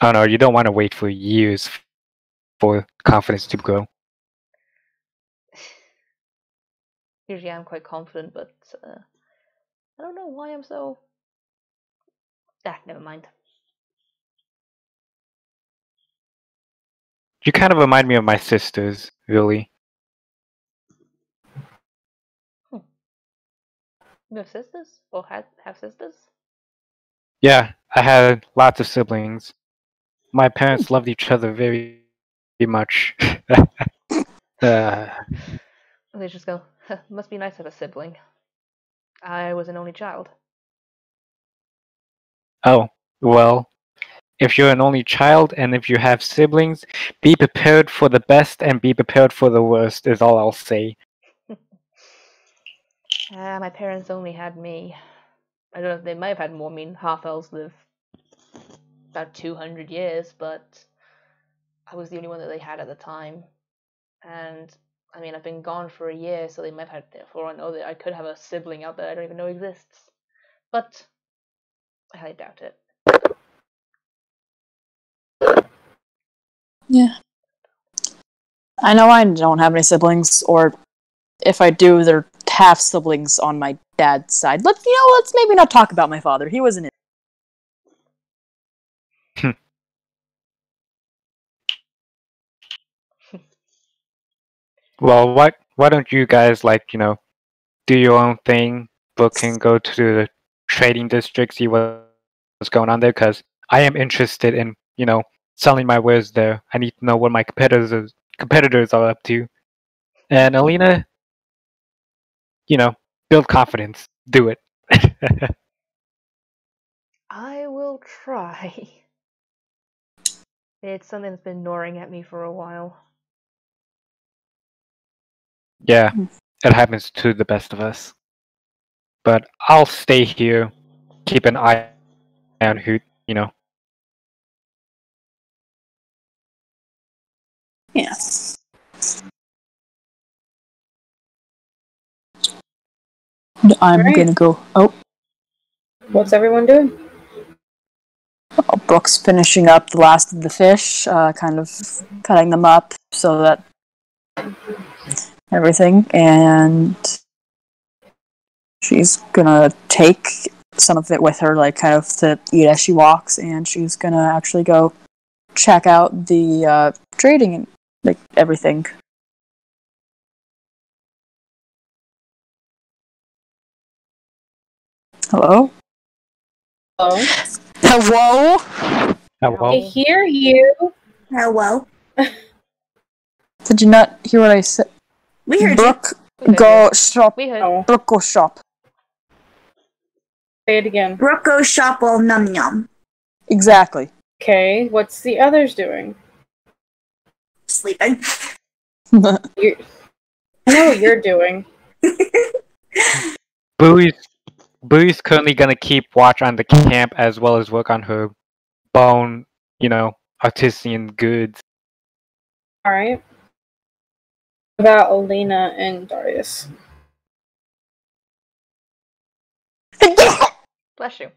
oh no, you don't want to wait for years for confidence to grow. Usually I'm quite confident, but uh, I don't know why I'm so. Ah, never mind. You kind of remind me of my sisters, really. You have sisters? Or have, have sisters? Yeah, I had lots of siblings. My parents loved each other very, very much. uh, They just go, "Huh, must be nice to have a sibling. I was an only child. oh, well, if you're an only child and if you have siblings, be prepared for the best and be prepared for the worst, is all I'll say. Ah, my parents only had me. I don't know if they might have had more. I mean, half elves live about 200 years, but I was the only one that they had at the time. And I mean, I've been gone for a year, so they might have had, therefore, I know that I could have a sibling out there I don't even know exists. But I highly doubt it. Yeah. I know I don't have any siblings, or if I do, they're half siblings on my dad's side. Let's you know, let's maybe not talk about my father. He wasn't. Well, why why don't you guys like you know do your own thing? Book and go to the trading district, see what, what's going on there. Because I am interested in you know selling my wares there. I need to know what my competitors competitors are up to. And Alena, you know, build confidence. Do it. I will try. It's something that's been gnawing at me for a while. Yeah, it happens to the best of us. But I'll stay here, keep an eye on who you know. Yeah. I'm Right. gonna go. Oh, What's everyone doing? oh, Brooke's finishing up the last of the fish, uh, kind of cutting them up so that everything, and she's gonna take some of it with her, like kind of to eat as she walks, and she's gonna actually go check out the uh, trading and like everything. Hello. Hello. Hello. I hear you. Hello. Did you not hear what I said? We heard you. Brooke, We heard go shop. We heard. Brooke, go shop. say it again. Brooke goes shop while num yum. Exactly. Okay, what's the others doing? Sleeping. You, I know what you're doing. Boui's Boui's currently gonna keep watch on the camp as well as work on her bone, you know, artisan goods. All right. About Alena and Darius. Bless you.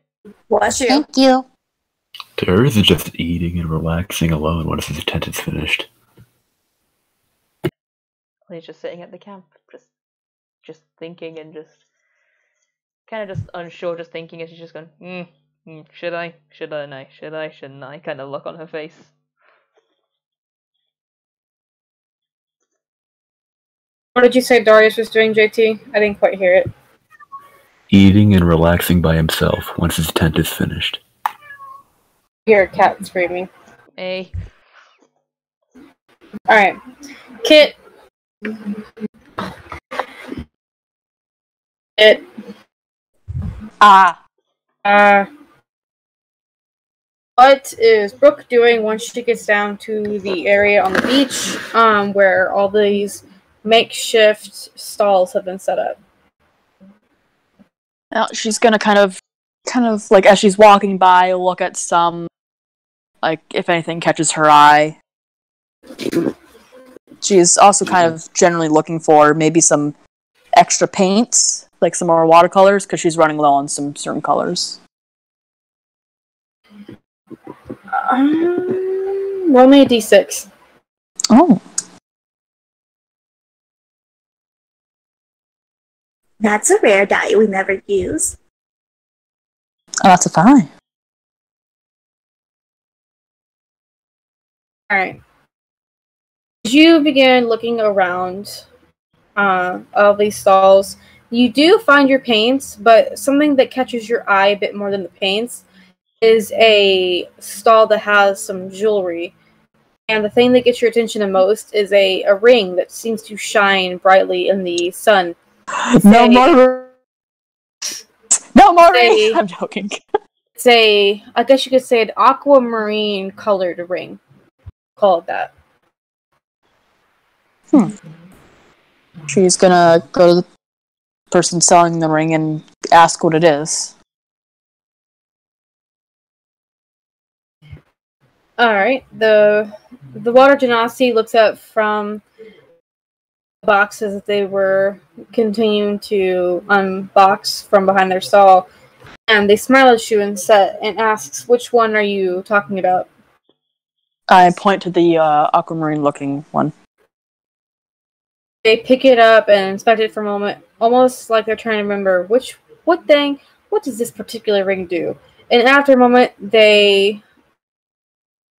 Bless you. Thank you. Darius is just eating and relaxing alone once his tent is finished. He's just sitting at the camp, just just thinking and just kind of just unsure, just thinking as she's just going, mm, mm, should I, should I, no, should I, shouldn't I? Kind of look on her face. What did you say Darius was doing, JT? I didn't quite hear it. Eating and relaxing by himself once his tent is finished. hear a cat screaming. Hey, All right, Kit. It. Ah. Uh. What is Brooke doing once she gets down to the area on the beach, um, where all these makeshift stalls have been set up? Now she's gonna kind of, kind of like as she's walking by, look at some, like if anything catches her eye. She is also kind of generally looking for maybe some extra paints, like some more watercolors, because she's running low on some certain colors. Um, roll me a d6. Oh, That's a rare die we never use. oh that's a fine. All right. As you begin looking around uh, all these stalls, you do find your paints, but something that catches your eye a bit more than the paints is a stall that has some jewelry. And the thing that gets your attention the most is a, a ring that seems to shine brightly in the sun. No Say- more. No more. Say- I'm joking. Say, I guess you could say, an aquamarine colored ring. Call it that. Hmm. She's gonna go to the person selling the ring and ask what it is. All right. The the water genasi looks up from the boxes that they were continuing to unbox from behind their stall, and they smile at you and set and asks, "Which one are you talking about?" I point to the uh, aquamarine looking one. They pick it up and inspect it for a moment, almost like they're trying to remember which what thing, what does this particular ring do? And after a moment, they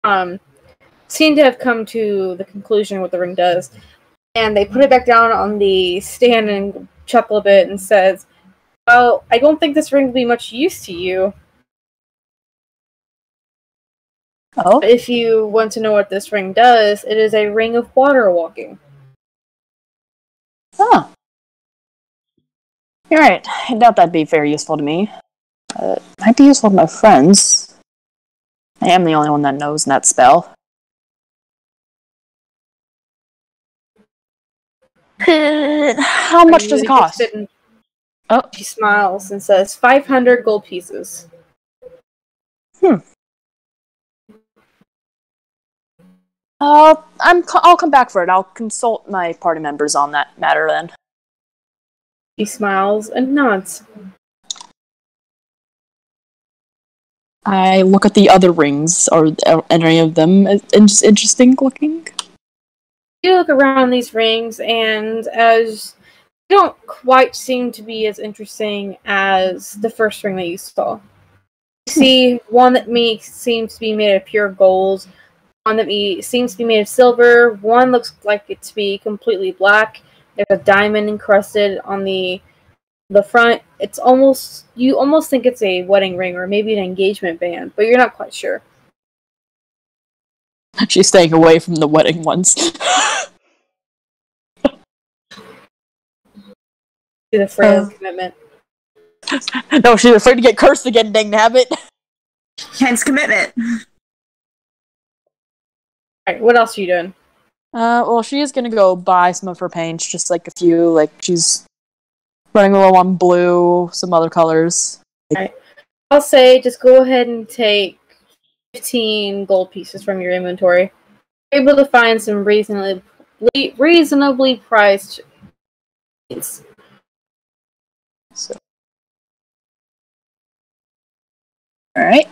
um seem to have come to the conclusion what the ring does, and they put it back down on the stand and chuckle a bit and says, "Well, I don't think this ring will be much use to you. Oh, if you want to know what this ring does, it is a ring of water walking." huh. You're right. I doubt that'd be very useful to me. Uh, might be useful to my friends. I am the only one that knows that spell. How much does it cost? Oh. She smiles and says, 500 gold pieces. Uh, I'm. Co- I'll come back for it. I'll consult my party members on that matter then. She smiles and nods. I look at the other rings. Are, are any of them in- interesting looking? You look around these rings, and as they don't quite seem to be as interesting as the first ring that you saw. You hmm. see one that me seems to be made of pure gold, one that seems to be made of silver, one looks like it to be completely black. There's a diamond encrusted on the the front. It's almost you almost think it's a wedding ring or maybe an engagement band, but you're not quite sure. She's staying away from the wedding ones. She's afraid Oh. of commitment. no, she's afraid to get cursed again. Dang nabbit. Hence commitment. Alright, what else are you doing? Uh, well, she is gonna go buy some of her paints, just like a few. Like she's running low on blue, some other colors. I'll say just go ahead and take 15 gold pieces from your inventory. You're able to find some reasonably reasonably priced paints. So, all right.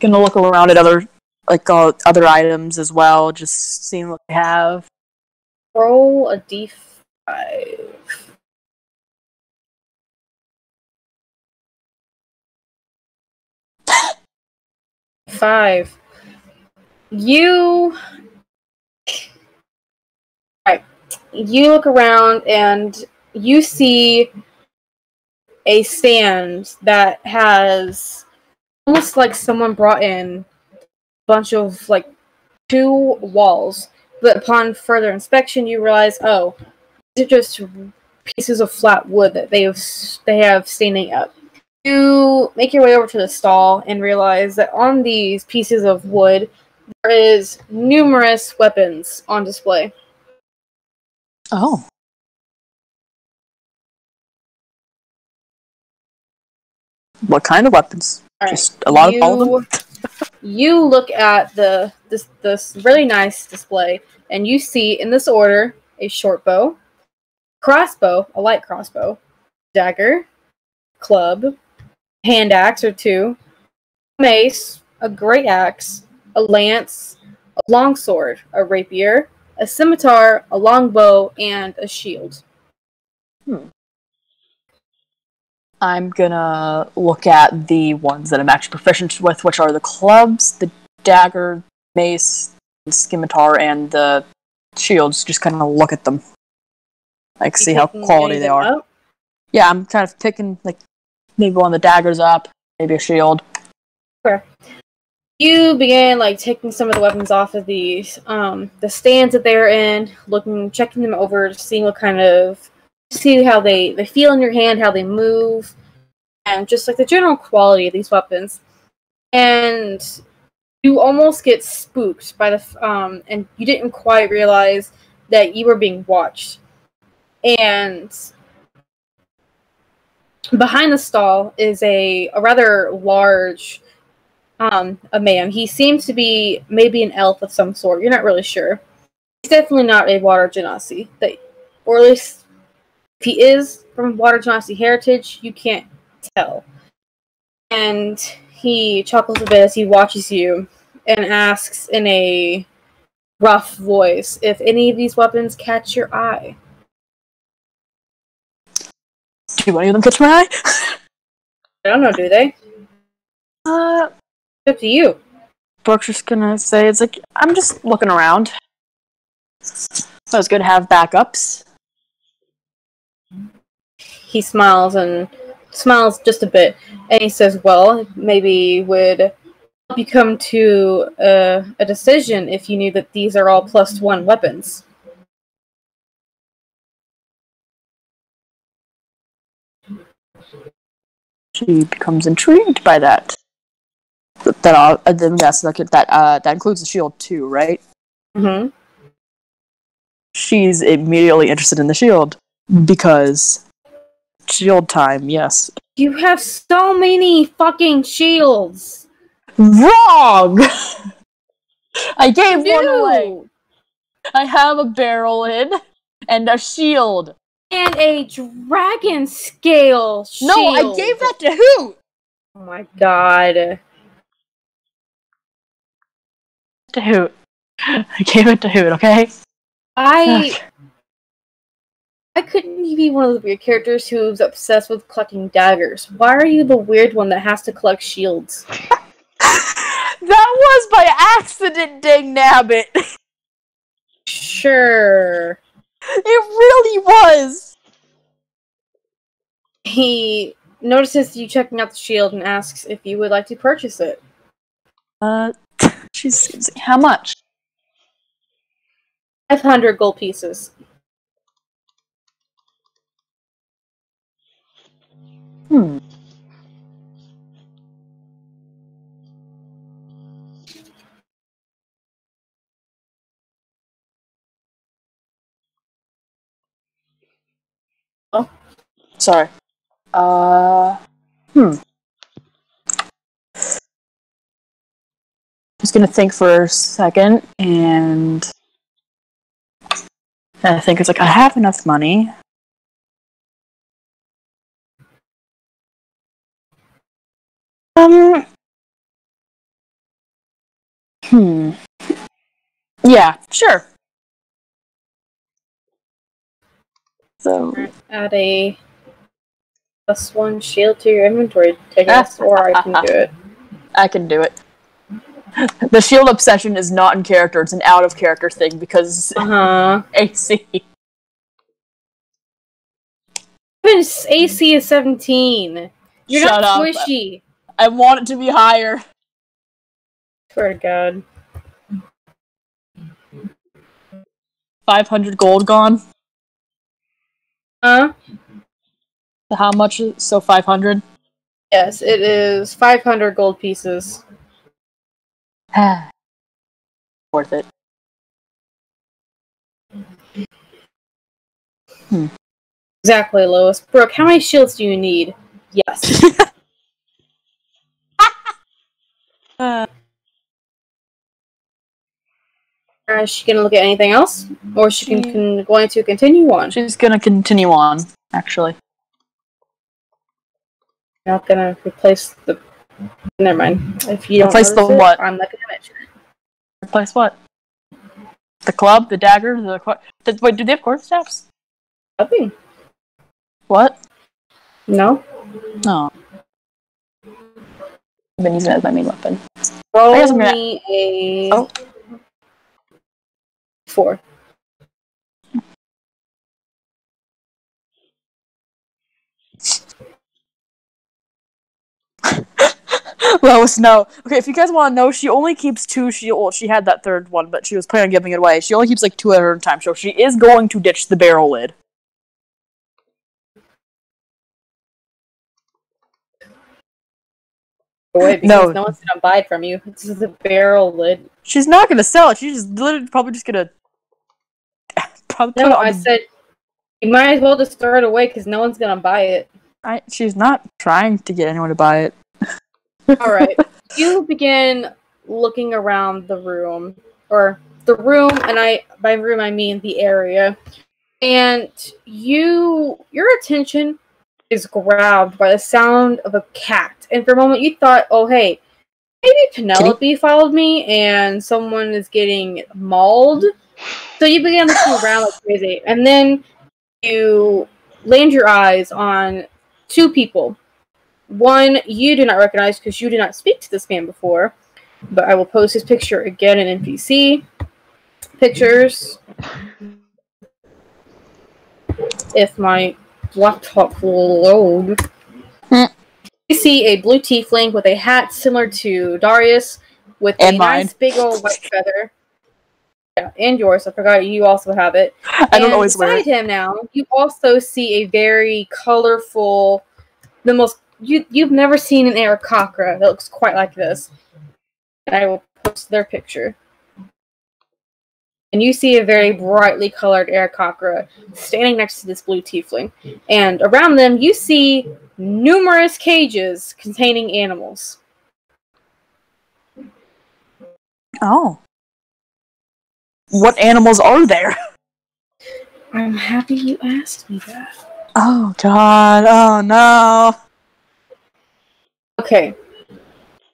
Gonna look around at other like uh, other items as well, just seeing what they have. Roll a d5. Five. You. Right. You look around and you see a stand that has almost like someone brought in a bunch of like two walls but upon further inspection you realize oh these are just pieces of flat wood that they have they have standing up you make your way over to the stall and realize that on these pieces of wood there is numerous weapons on display Oh, What kind of weapons? Right. Just a lot of all of them. you look at the this this really nice display, and you see in this order a short bow, crossbow, a light crossbow, dagger, club, hand axe or two, mace, a great axe, a lance, a longsword, a rapier, a scimitar, a longbow, and a shield. Hmm. I'm gonna look at the ones that I'm actually proficient with, which are the clubs, the dagger, mace, scimitar, and the shields. Just kind of look at them, like see how quality they are. up? Yeah, I'm kind of picking like maybe one of the daggers up, maybe a shield. Sure. you begin like taking some of the weapons off of these um the stands that they're in looking checking them over seeing what kind of see how they they feel in your hand how they move and just like the general quality of these weapons and you almost get spooked by the um and you didn't quite realize that you were being watched and behind the stall is a, a rather large um, a man. He seems to be maybe an elf of some sort. You're not really sure. He's definitely not a Water Genasi. That, or at least if he is from Water Genasi heritage, you can't tell. And he chuckles a bit as he watches you and asks in a rough voice if any of these weapons catch your eye. Do any of them catch my eye? I don't know, do they? uh, It's up to you. Brooke's just gonna say it's like I'm just looking around. So it's good to have backups. he smiles and smiles just a bit and he says well maybe would help you come to a, a decision if you knew that these are all plus one weapons She becomes intrigued by that. But That uh, then that's like that uh that includes the shield too, right? mm-hmm. She's immediately interested in the shield because shield time. Yes, you have so many fucking shields wrong. I gave one away. I have a barrel in and a shield. And a dragon scale shield. No, I gave that to who? oh my god To Hoot. I gave it to Hoot, okay? i I couldn't be one of the weird characters who's obsessed with collecting daggers. Why are you the weird one that has to collect shields? that was by accident, dang nabbit. Sure. It really was. He notices you checking out the shield and asks if you would like to purchase it. Uh, she's how much? 500 gold pieces. Hmm. Sorry. Uh, hmm. Just gonna think for a second, and I think it's like I have enough money. Um. Hmm. Yeah, sure. So, Add a plus one shield to your inventory, I guess, or I can do it. I can do it. The shield obsession is not in character, it's an out of character thing because Uh huh. AC. Even AC is 17. You're Shut not up. squishy. I want it to be higher. Swear to God. 500 gold gone. Huh? how much? So 500? Yes, it is 500 gold pieces. Worth it. Hmm. Exactly, Lois. Brooke, how many shields do you need? Yes. uh. Is she gonna look at anything else, or she, she can, going to continue on? She's gonna continue on, actually not gonna replace the. Never mind. If you don't Replace the it, what? I'm not gonna mention it. Replace what? The club, the dagger, the, qu- the wait. Do they have quarterstaffs? Nothing. What? No. No. I've been using it as my main weapon. Roll guess I'm gonna- me a Oh. four. Lois, no. Okay, if you guys want to know, she only keeps two. She well, she had that third one, but she was planning on giving it away. She only keeps like two at her time, so she is going to ditch the barrel lid. No. no. one's gonna buy it from you. This is a barrel lid. She's not gonna sell it. She's just literally probably just gonna probably No, I said you might as well just throw it away because no one's gonna buy it. I, she's not trying to get anyone to buy it. All right. you begin looking around the room, or the room, and I by room I mean the area, and you your attention is grabbed by the sound of a cat, and for a moment you thought, oh hey, maybe Penelope followed me, and someone is getting mauled. So you began looking around like crazy, and then you land your eyes on two people one you do not recognize because you did not speak to this man before, but I will post his picture again in NPC pictures. If my laptop will load. Hmm. You see a blue tiefling with a hat similar to Darius with And a mine. nice big old white feather. Yeah, and yours. I forgot you also have it. I don't always wear it. him now, you also see a very colorful, the most you you've never seen an Aarakocra that looks quite like this. And I will post their picture. And you see a very brightly colored Aarakocra standing next to this blue tiefling. And around them, you see numerous cages containing animals. Oh. What animals are there? I'm happy you asked me that. Oh god. Oh no. Okay.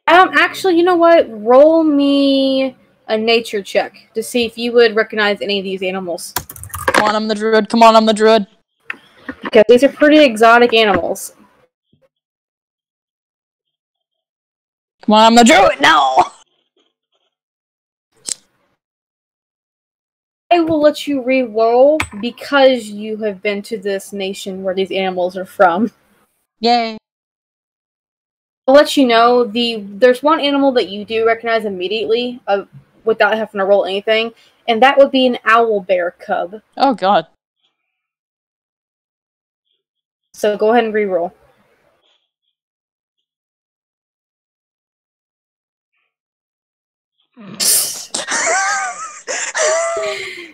Um, actually, you know what? Roll me a nature check to see if you would recognize any of these animals. Come on, I'm the druid. Come on, I'm the druid. Because these are pretty exotic animals. Come on, I'm the druid. No. I will let you re-roll because you have been to this nation where these animals are from. Yay. I'll let you know the there's one animal that you do recognize immediately uh, without having to roll anything, and that would be an owl bear cub. Oh god. So go ahead and re-roll.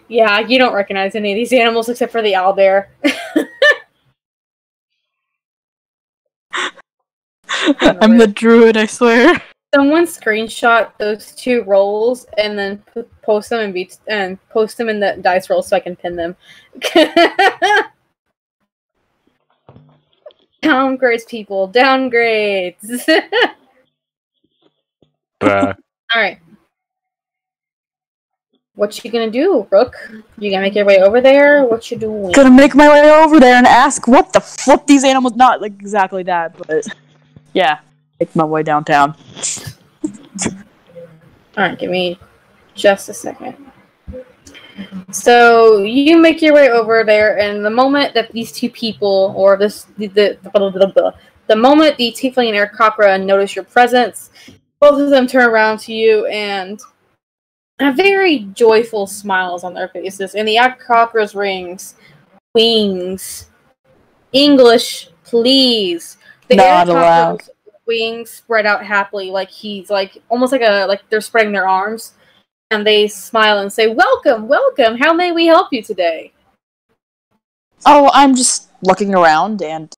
Yeah, you don't recognize any of these animals except for the owl bear. I'm the druid, I swear. Someone screenshot those two rolls and then post them and be and post them in the dice roll so I can pin them. downgrades, people, downgrades. Bruh. All right. What you gonna do, Rook? You gonna make your way over there? What you doing? Gonna make my way over there and ask what the flip these animals. Not like exactly that, but yeah, make my way downtown. All right, give me just a second. So you make your way over there, and the moment that these two people, or this, the the, blah, blah, blah, the moment the Tiefling and Aarakocra notice your presence, both of them turn around to you and have very joyful smiles on their faces. And the Aarakocra's rings, wings, English, please. The Not allowed. Wings spread out happily, like he's like almost like a like they're spreading their arms and they smile and say, "Welcome, welcome. How may we help you today?" Oh, I'm just looking around, and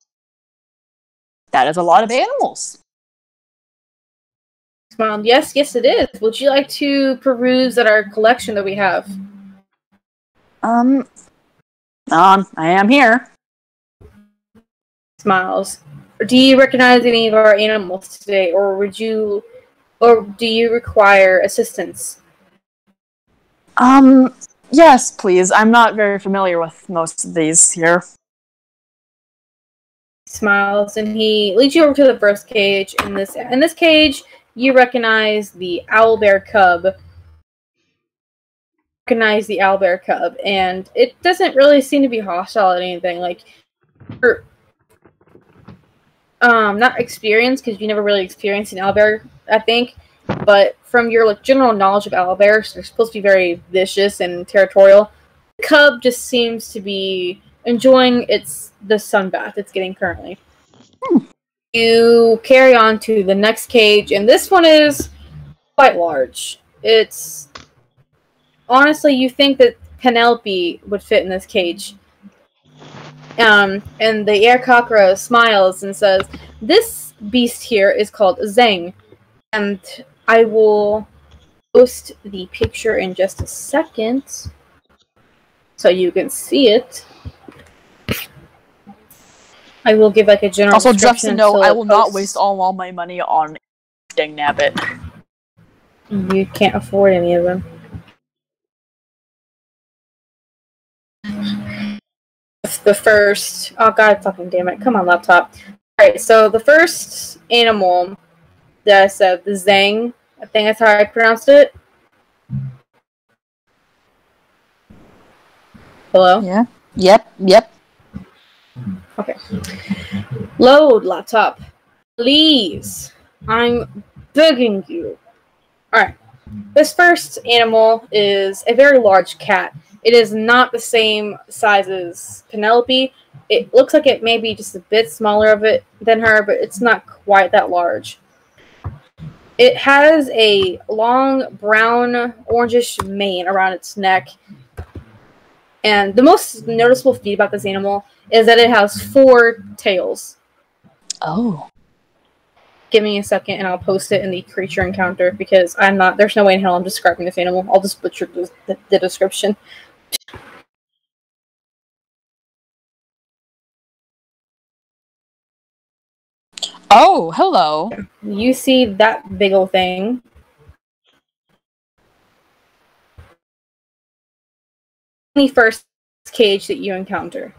that is a lot of animals. Smiled. Yes, yes, it is. Would you like to peruse at our collection that we have? Um, um, I am here. Smiles. Do you recognize any of our animals today, or would you, or do you require assistance? Um, yes, please. I'm not very familiar with most of these here. Smiles, and he leads you over to the first cage. In this, in this cage, you recognize the owl bear cub. Recognize the owl bear cub, and it doesn't really seem to be hostile at anything. Like, you're, um, not experienced because you never really experienced an owlbear, I think. But from your like general knowledge of owlbears, they're supposed to be very vicious and territorial. The cub just seems to be enjoying its the sunbath it's getting currently. You carry on to the next cage, and this one is quite large. It's honestly, you think that Penelope would fit in this cage. Um, and the Aarakocra smiles and says, "This beast here is called Zeng. and I will post the picture in just a second, so you can see it." I will give like a general. Also, just description to know, I will not waste all, all my money on dang nabbit. You can't afford any of them. The first, oh god, fucking damn it! Come on, laptop. All right, so the first animal that I said, the Zang. I think that's how I pronounced it. Hello. Yeah. Yep. Yep. Okay. Load laptop. Please. I'm begging you. Alright. This first animal is a very large cat. It is not the same size as Penelope. It looks like it may be just a bit smaller of it than her, but it's not quite that large. It has a long brown orangish mane around its neck. And the most noticeable feat about this animal is that it has four tails. Oh. Give me a second and I'll post it in the creature encounter because I'm not, there's no way in hell I'm describing this animal. I'll just butcher the, the, the description. Oh, hello. You see that big old thing. The first cage that you encounter.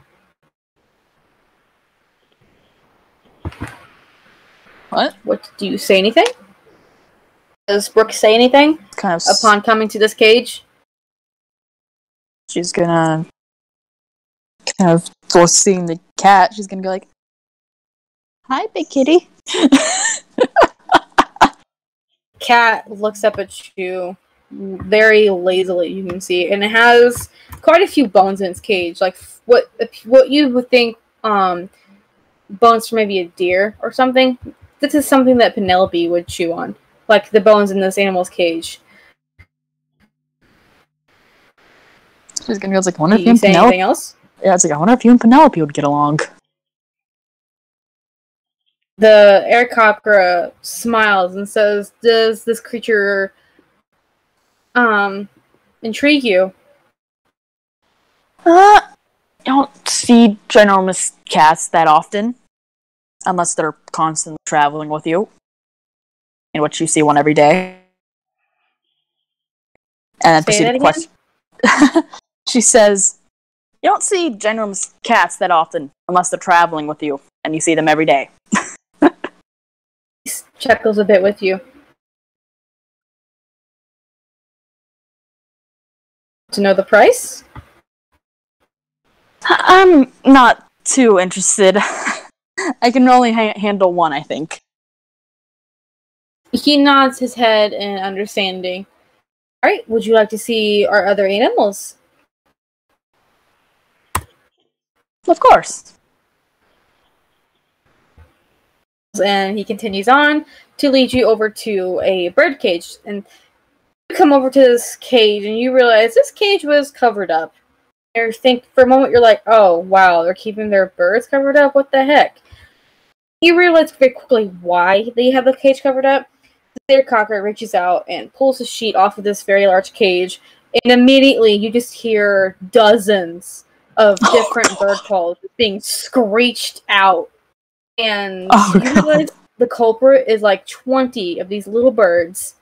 What? What do you say anything? Does Brooke say anything Kind of. upon coming to this cage? She's gonna kind of seeing the cat. She's gonna be like, "Hi, big kitty." cat looks up at you very lazily you can see and it has quite a few bones in its cage like what what you would think um bones for maybe a deer or something this is something that penelope would chew on like the bones in this animal's cage She's gonna go like, "I wonder do if you you and Penelope." anything else Yeah, it's like, "I wonder if you and Penelope would get along." the Aarakocra smiles and says does this creature um intrigue you Uh, I don't see ginormous cats that often, unless they're constantly traveling with you, in which you see one every day. And then Say proceed to question. she says, "You don't see ginormous cats that often, unless they're traveling with you, and you see them every day." chuckles a bit with you. To know the price? I'm not too interested. I can only ha- handle one, I think. He nods his head in understanding. Alright, would you like to see our other animals? Of course. And he continues on to lead you over to a bird cage. And you come over to this cage and you realize this cage was covered up. You think for a moment you're like, oh wow, they're keeping their birds covered up? What the heck? You realize very quickly why they have the cage covered up. The cocker reaches out and pulls a sheet off of this very large cage, and immediately you just hear dozens of Oh, different bird calls being screeched out. And Oh, you realize the culprit is like 20 of these little birds.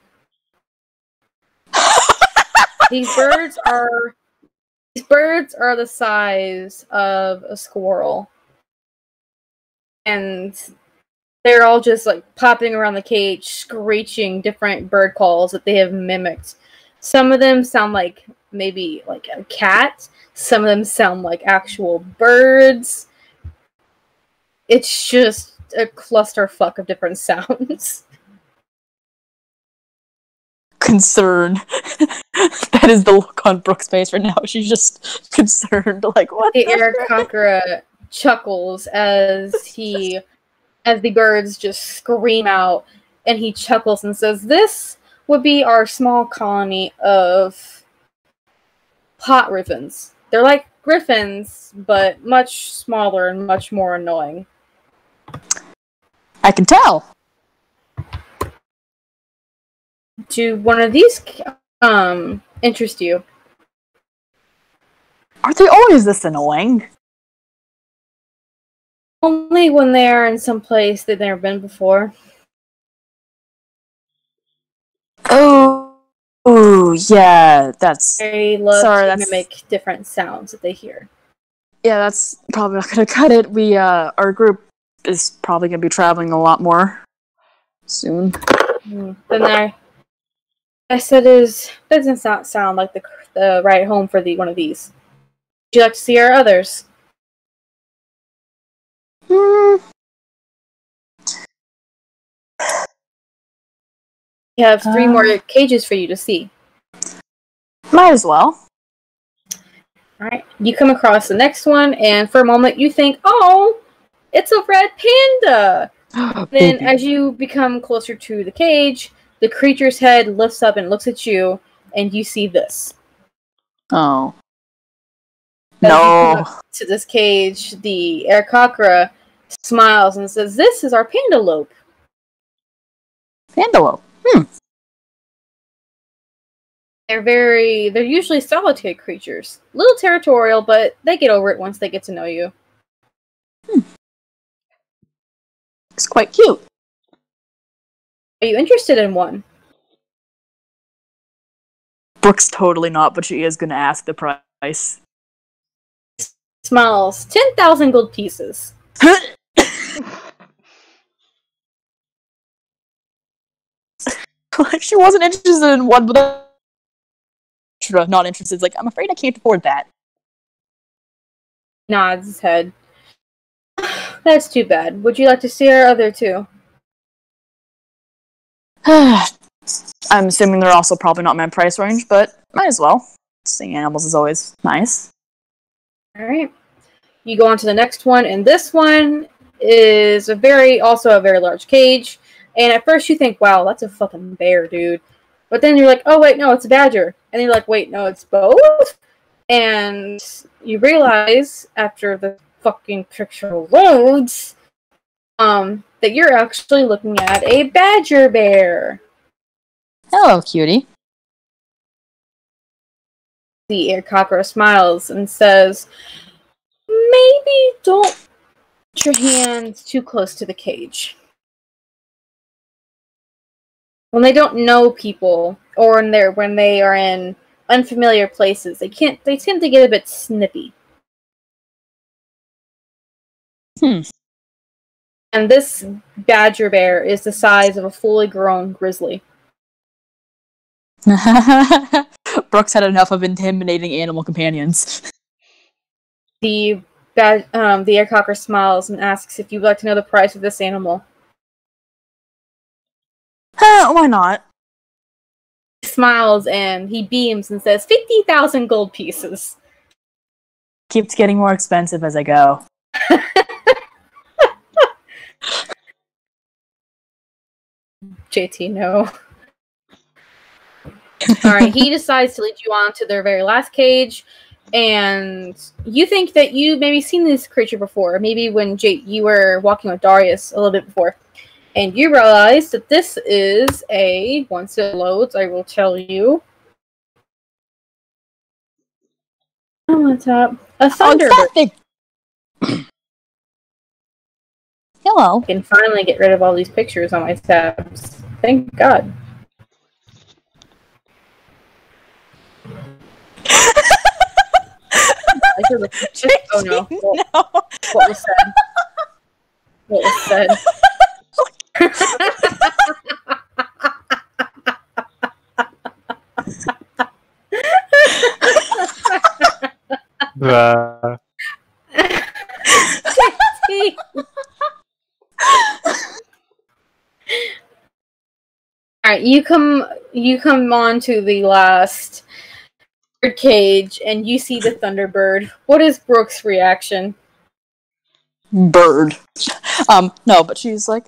these birds are these birds are the size of a squirrel. And they're all just like popping around the cage, screeching different bird calls that they have mimicked. Some of them sound like maybe like a cat, some of them sound like actual birds. It's just a clusterfuck of different sounds. Concern. that is the look on Brooke's face right now. She's just concerned. Like, what? the the Eric frick? Chuckles as he as the birds just scream out and he chuckles and says this would be our small colony of pot griffins they're like griffins but much smaller and much more annoying I can tell. do one of these um interest you Are they always this annoying? only when they're in some place they've never been before Oh, oh yeah, that's they love Sorry, to that's- mimic different sounds that they hear yeah, that's probably not gonna cut it. We uh, our group is probably gonna be traveling a lot more soon. Mm, Then I, I said, "Is doesn't sound sound like the the right home for the one of these? Would you like to see our others?" Hmm. We have three Uh. more cages for you to see. Might as well. All right, you come across the next one, and for a moment you think, "Oh, it's a red panda." Then, as you become closer to the cage, the creature's head lifts up and looks at you, and you see this. oh. As No. To this cage, the Aarakocra smiles and says, "This is our pandalope." Vandalo. They're very they're usually solitary creatures. A little territorial, but they get over it once they get to know you. Hmm. It's quite cute. Are you interested in one? Brooke's totally not, but she is gonna ask the price. Smiles. Ten thousand gold pieces. like she wasn't interested in one, but extra not interested. It's like I'm afraid I can't afford that. Nods his head. That's too bad. Would you like to see our other two? I'm assuming they're also probably not my price range, but might as well. Seeing animals is always nice. Alright. You go on to the next one, and this one is a very also a very large cage. And at first you think, wow, that's a fucking bear, dude. But then you're like, oh wait, no, it's a badger. And you're like, wait, no, it's both. And you realize after the fucking picture loads, um, that you're actually looking at a badger bear. Hello, cutie. The Aarakocra smiles and says, maybe don't put your hands too close to the cage. When they don't know people, or when they're when they are in unfamiliar places, they can't. They tend to get a bit snippy. Hmm. And this badger bear is the size of a fully grown grizzly. Brooks had enough of intimidating animal companions. The bad, um, the Aarakocra smiles and asks if you'd like to know the price of this animal. Huh, why not? He smiles and he beams and says, 50,000 gold pieces. Keeps getting more expensive as I go. JT, no. Alright, he decides to lead you on to their very last cage, and you think that you maybe seen this creature before, maybe when J- you were walking with Darius a little bit before. And you realize that this is a once it loads, I will tell you. On the top, a Oh, Thunderbird. thing. Hello. I can finally get rid of all these pictures on my tabs. Thank God. I could look- oh no! What, no. what was said? What was said? All right, you come. You come on to the last bird cage, and you see the Thunderbird. What is Brooke's reaction? Bird. Um, no, but she's like,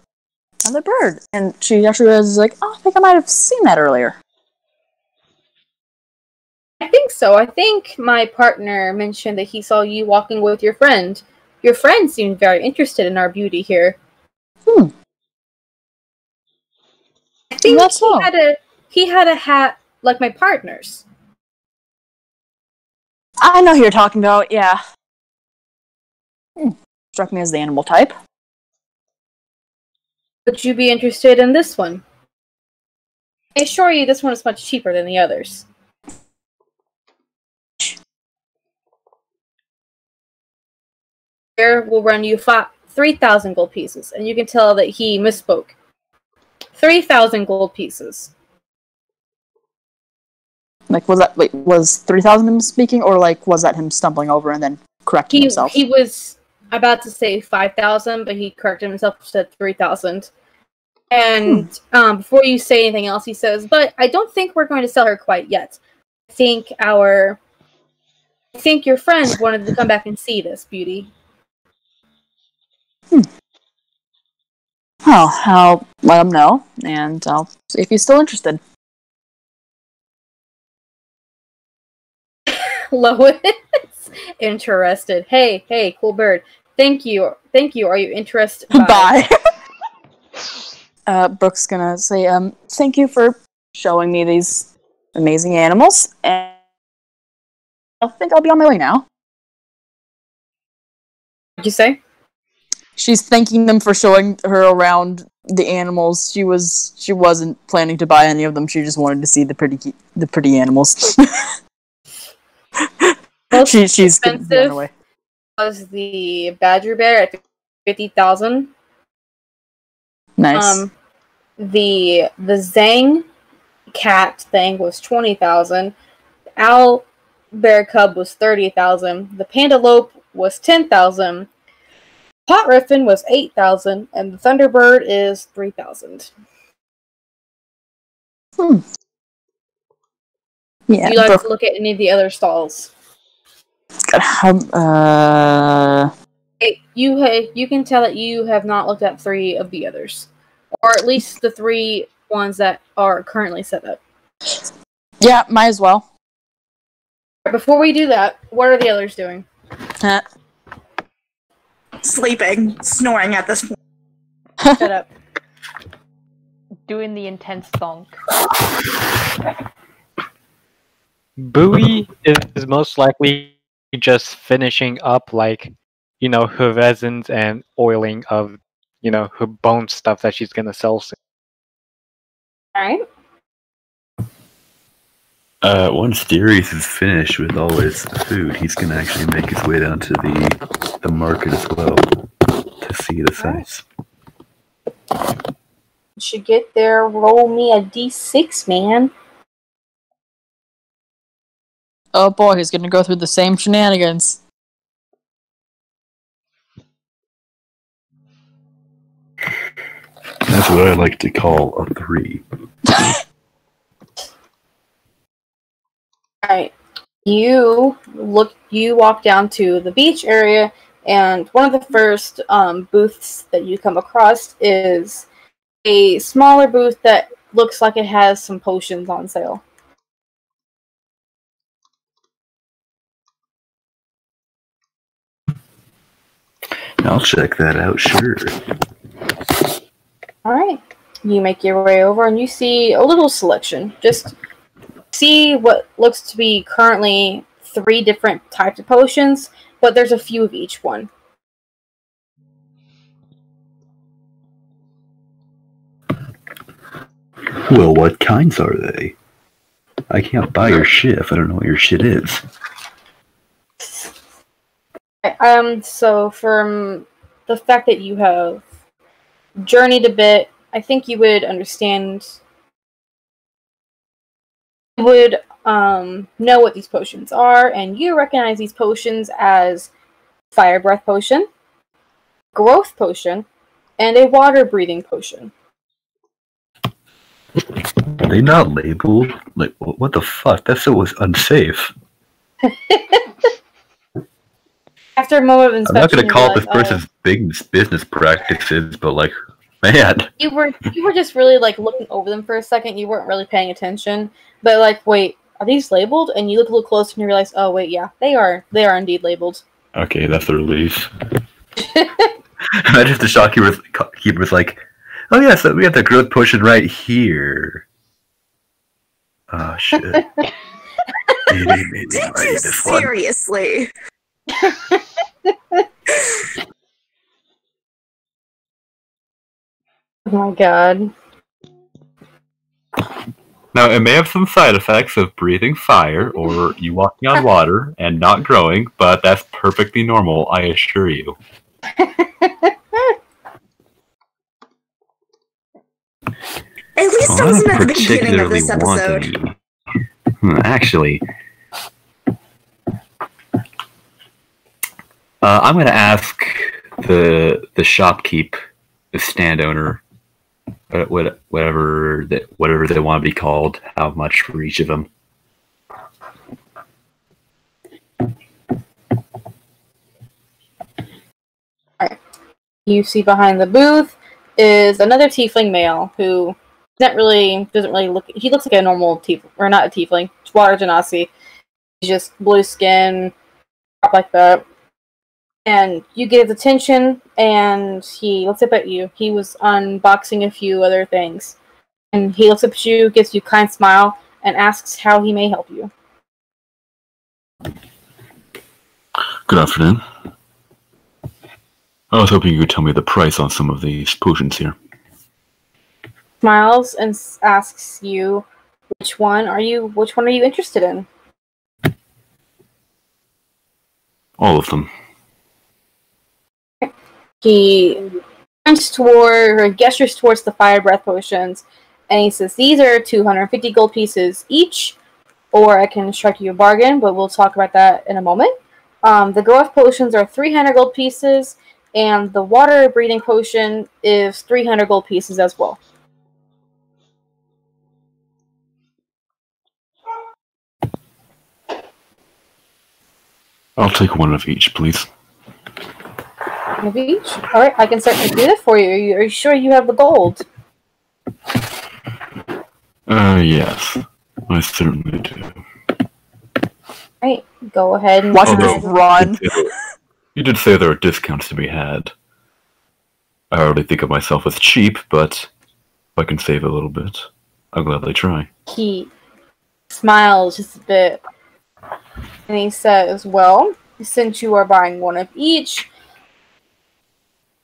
another bird. And she actually was like, oh, I think I might have seen that earlier. I think so. I think my partner mentioned that he saw you walking with your friend. Your friend seemed very interested in our beauty here. Hmm. I think That's he all. had a he had a hat like my partner's. I know who you're talking about, yeah. Hmm. Struck me as the animal type. Would you be interested in this one? I assure you, this one is much cheaper than the others. Here will run you 3,000 gold pieces, and you can tell that he misspoke. 3,000 gold pieces. Like, was that, wait, was 3,000 him speaking, or like, was that him stumbling over and then correcting He, himself? he was about to say 5,000, but he corrected himself to 3,000. And um, before you say anything else, he says, "But I don't think we're going to sell her quite yet. I think our, I think your friend wanted to come back and see this beauty. Oh, I'll let him know, and I'll see if he's still interested. Lois, interested. Hey, hey, cool bird. Thank you, thank you. Are you interested? Bye. Uh, Brooke's gonna say, um, thank you for showing me these amazing animals, and I think I'll be on my way now. What'd you say? She's thanking them for showing her around the animals. She was she wasn't planning to buy any of them. She just wanted to see the pretty the pretty animals. Most she she's gonna be on expensive her way. was the badger bear at fifty thousand. Nice. Um, the the Zang cat thing was twenty thousand. Owl bear cub was thirty thousand. The pandalope was ten thousand. Pot Griffin was eight thousand, and the Thunderbird is three thousand. Hmm. Yeah. Do you like Brooke, to look at any of the other stalls? um, uh, Hey, you ha- you can tell that you have not looked at three of the others, or at least the three ones that are currently set up. yeah, might as well. Before we do that, what are the others doing? Huh. Sleeping, snoring at this point. Shut up. Doing the intense thonk. Boui is, is most likely just finishing up like you know her resins and oiling of you know her bone stuff that she's gonna sell soon. All right. Uh, once Darius is finished with all his food, he's gonna actually make his way down to the the market as well to see the sights. should get there. Roll me a d6, man. Oh boy, he's gonna go through the same shenanigans. That's what I like to call a three. All right. You look. You walk down to the beach area, and one of the first um, booths that you come across is a smaller booth that looks like it has some potions on sale. I'll check that out. Sure. All right. You make your way over and you see a little selection. Just see what looks to be currently three different types of potions, but there's a few of each one. Well, what kinds are they? I can't buy your shit if I don't know what your shit is. Um, so from the fact that you have journeyed a bit, I think you would understand you would um know what these potions are, and you recognize these potions as fire breath potion, growth potion, and a water breathing potion. Are they not labeled? Like, what the fuck? That's so was unsafe. After a moment of I'm not gonna call realize, this person's oh. big business practices, but like, man, oh, you were you were just really like looking over them for a second. You weren't really paying attention, but like, wait, are these labeled? And you look a little closer and you realize, oh wait, yeah, they are. They are indeed labeled. okay, that's a relief. Imagine if the shopkeeper keeper was like, "Oh yeah, so we have the growth potion right here." Oh shit! Maybe, maybe Did I you need this one. seriously? Oh my god. Now, it may have some side effects of breathing fire or you walking on water and not growing, but that's perfectly normal, I assure you. At least tell them at the beginning of this episode. Hmm, Actually, uh, I'm going to ask the the shopkeep, the stand owner, uh, what- whatever that whatever they want to be called, how much for each of them. you see behind the booth is another tiefling male who not really doesn't really look he looks like a normal tiefling or not a tiefling water genasi he's just blue skin like that and you get his attention and he looks up at you he was unboxing a few other things and he looks up at you gives you a kind smile and asks how he may help you Good afternoon. I was hoping you could tell me the price on some of these potions here. smiles and asks you which one are you which one are you interested in All of them. He turns toward or gestures towards the fire breath potions and he says these are 250 gold pieces each or i can strike you a bargain but we'll talk about that in a moment um, the growth potions are 300 gold pieces and the water breathing potion is 300 gold pieces as well I'll take one of each, please. One of each all right i can certainly do that for you are you, are you sure you have the gold Uh, yes. I certainly do. right go ahead and Watch him Although- just run. You did- You did say there are discounts to be had. I already think of myself as cheap, but if I can save a little bit, I'll gladly try. he smiles just a bit and he says, Well, since you are buying one of each,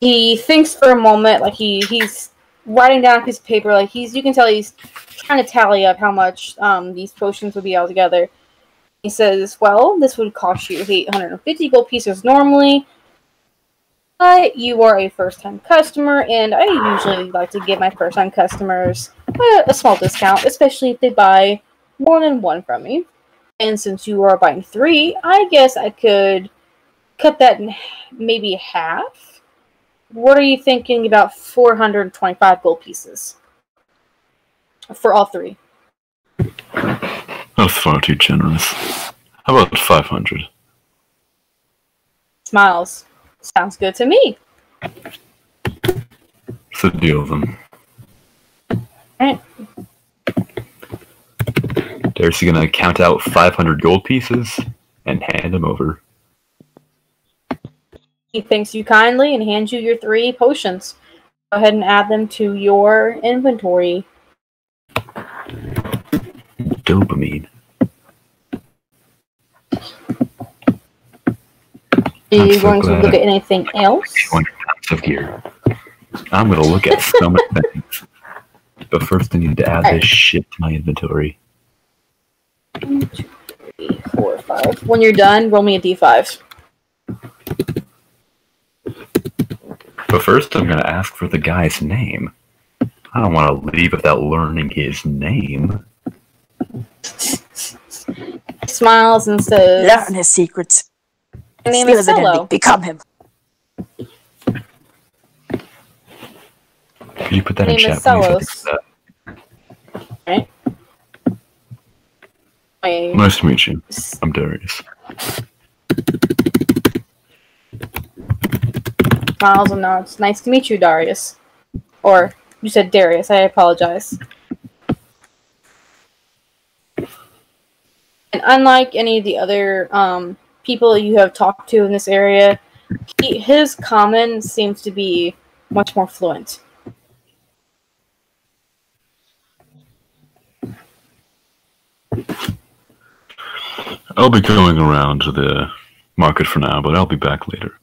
he thinks for a moment, like he, he's writing down his paper, like he's you can tell he's trying to tally up how much um, these potions would be altogether. He says, Well, this would cost you 850 gold pieces normally. But you are a first time customer, and I usually like to give my first time customers a, a small discount, especially if they buy more than one from me. And since you are buying three, I guess I could cut that in maybe half. What are you thinking about 425 gold pieces? For all three. That's far too generous. How about 500? Smiles. Sounds good to me. A deal of them. Alright. Darcy gonna count out 500 gold pieces and hand them over. He thanks you kindly and hands you your three potions. Go ahead and add them to your inventory. Dopamine. Are I'm you so going to look I- at anything else? 200 of gear. I'm gonna look at so many things. But first, I need to add Alright. this shit to my inventory. Three, four, five. When you're done, roll me a d5. But first, I'm gonna ask for the guy's name. I don't want to leave without learning his name. Smiles and says, Learn his secrets. My name Steal is his. Cello. Become him. Could you put that My in name chat, is please? I Celos. think that- My Nice to meet you. I'm Darius. Smiles and nods. Nice to meet you, Darius. Or you said Darius. I apologize. And unlike any of the other um, people you have talked to in this area, he, his common seems to be much more fluent. I'll be going around to the market for now, but I'll be back later.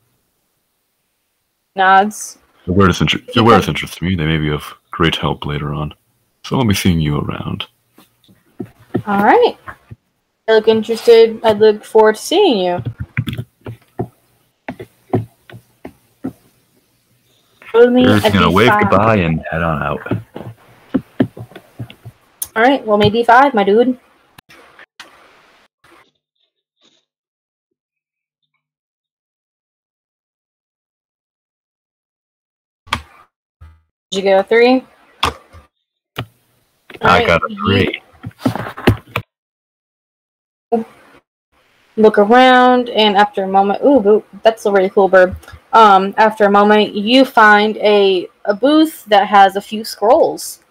Nods. Your wares, inter- your wares interest me. They may be of great help later on. So I'll be seeing you around. All right. I look interested. I look forward to seeing you. You're just gonna wave D5. goodbye and head on out. All right. well, a D5, my dude. Did you get a three? I Alright, got a three. Look around, and after a moment, ooh, boo, that's a really cool bird. Um, after a moment, you find a a booth that has a few scrolls.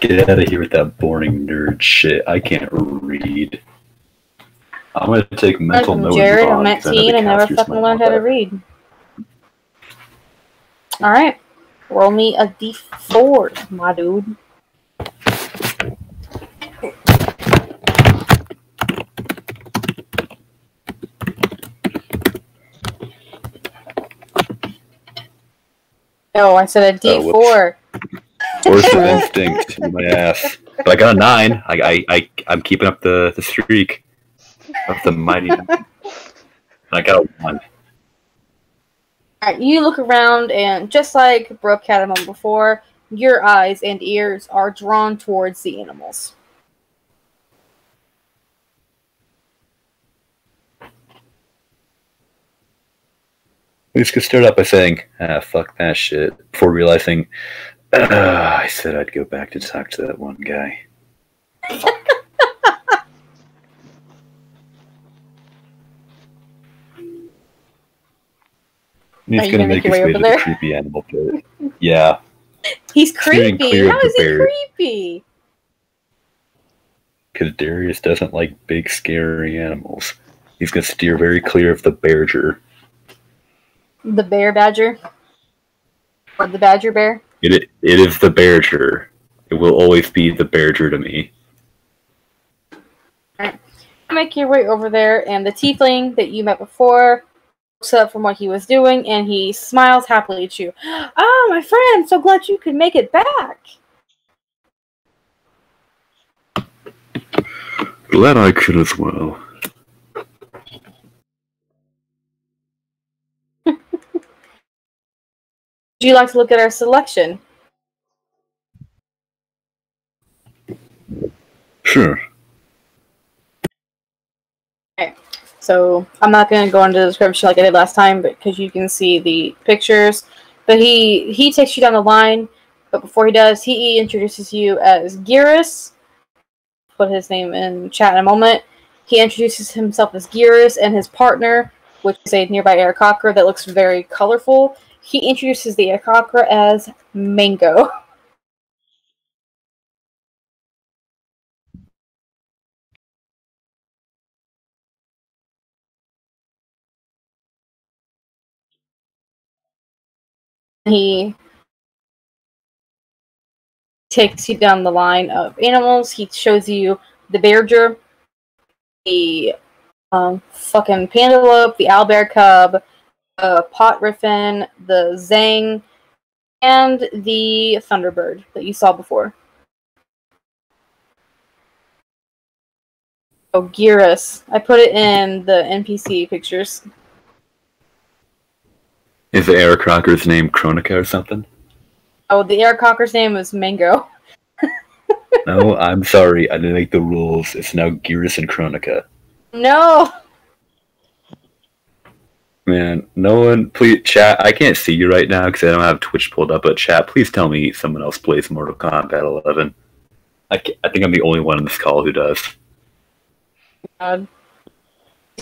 Get out of here with that boring nerd shit. I can't read. I'm gonna take mental notes. Jared, I'm 19, I never fucking learned how to read. All right, roll me a d4, my dude. No, I said a Oh, d4. Force of instinct in my ass. But I got a nine. I, I, I, I'm keeping up the, the streak of the mighty. I got one. Alright, you look around, and just like Brooke had before, your eyes and ears are drawn towards the animals. We just could start out by saying, ah, fuck that shit, before realizing, ah, I said I'd go back to talk to that one guy. He's gonna gonna make his way way to the creepy animal pit. Yeah, He's creepy. How is he bear. creepy? because Darius doesn't like big, scary animals. He's gonna steer very clear of the badger. The bear badger? Or the badger bear? It it is the badger. It will always be the badger to me. Make your way over there, and the tiefling that you met before up from what he was doing, and he smiles happily at you. Oh, my friend, so glad you could make it back. Glad I could as well. Would you like to look at our selection? Sure. So I'm not going to go into the description like I did last time, because you can see the pictures. But he he takes you down the line, but before he does, he introduces you as Gearus. Put his name in chat in a moment. He introduces himself as Gearus and his partner, which is a nearby Aarakocra that looks very colorful. He introduces the Aarakocra as Mango. He takes you down the line of animals. He shows you the bearger, the um, fucking pandalope, the owlbear cub, the Pot Griffin, the zang, and the thunderbird that you saw before. Oh, Gearus. I put it in the NPC pictures. Is the Aarakocra's name Chronica or something? Oh, the Aarakocra's name is Mango. No, I'm sorry. I didn't make the rules. It's now Gearus and Chronica. No! Man, no one, please, chat. I can't see you right now because I don't have Twitch pulled up, but chat, please tell me someone else plays Mortal Kombat 11. I, I think I'm the only one in this call who does. God.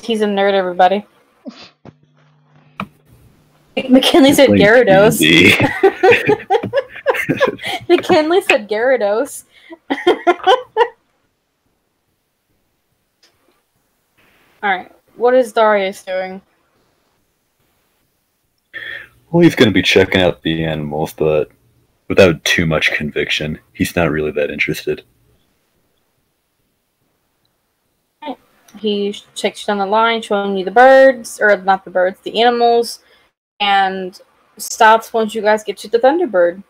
He's a nerd, everybody. McKinley said Gyarados. McKinley said Gyarados. Alright, what is Darius doing? well, he's going to be checking out the animals, but without too much conviction. He's not really that interested. He checks down the line, showing you the birds, or not the birds, the animals, and stops once you guys get to the Thunderbird.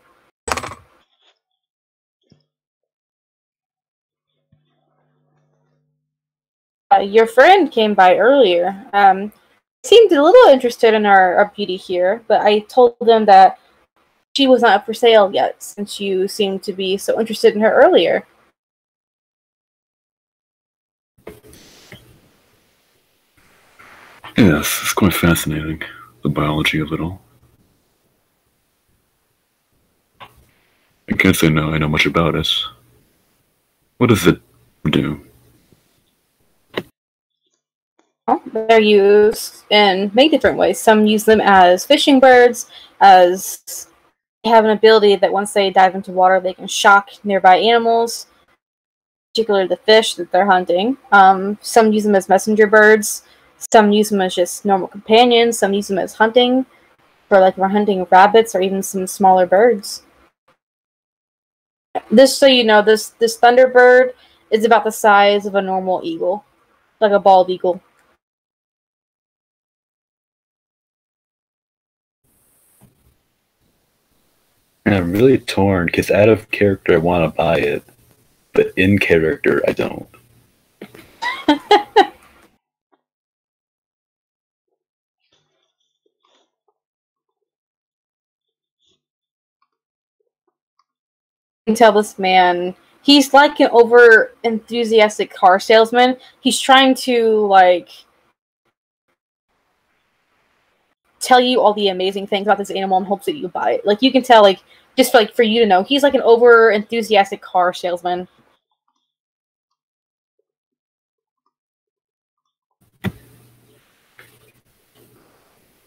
Uh, your friend came by earlier. Um, seemed a little interested in our, our beauty here, but I told them that she was not up for sale yet, since you seemed to be so interested in her earlier. Yes, it's quite fascinating. The biology of it all. I can't say no, I know much about it. What does it do? Well, they're used in many different ways. Some use them as fishing birds, as they have an ability that once they dive into water, they can shock nearby animals, particularly the fish that they're hunting. Um, some use them as messenger birds. Some use them as just normal companions. Some use them as hunting, for like we're hunting rabbits or even some smaller birds. This, so you know, this this thunderbird is about the size of a normal eagle, like a bald eagle. And I'm really torn because out of character I want to buy it, but in character I don't. can tell this man he's like an over enthusiastic car salesman. He's trying to like tell you all the amazing things about this animal in hopes that you buy it. Like you can tell like just like for you to know, he's like an over enthusiastic car salesman.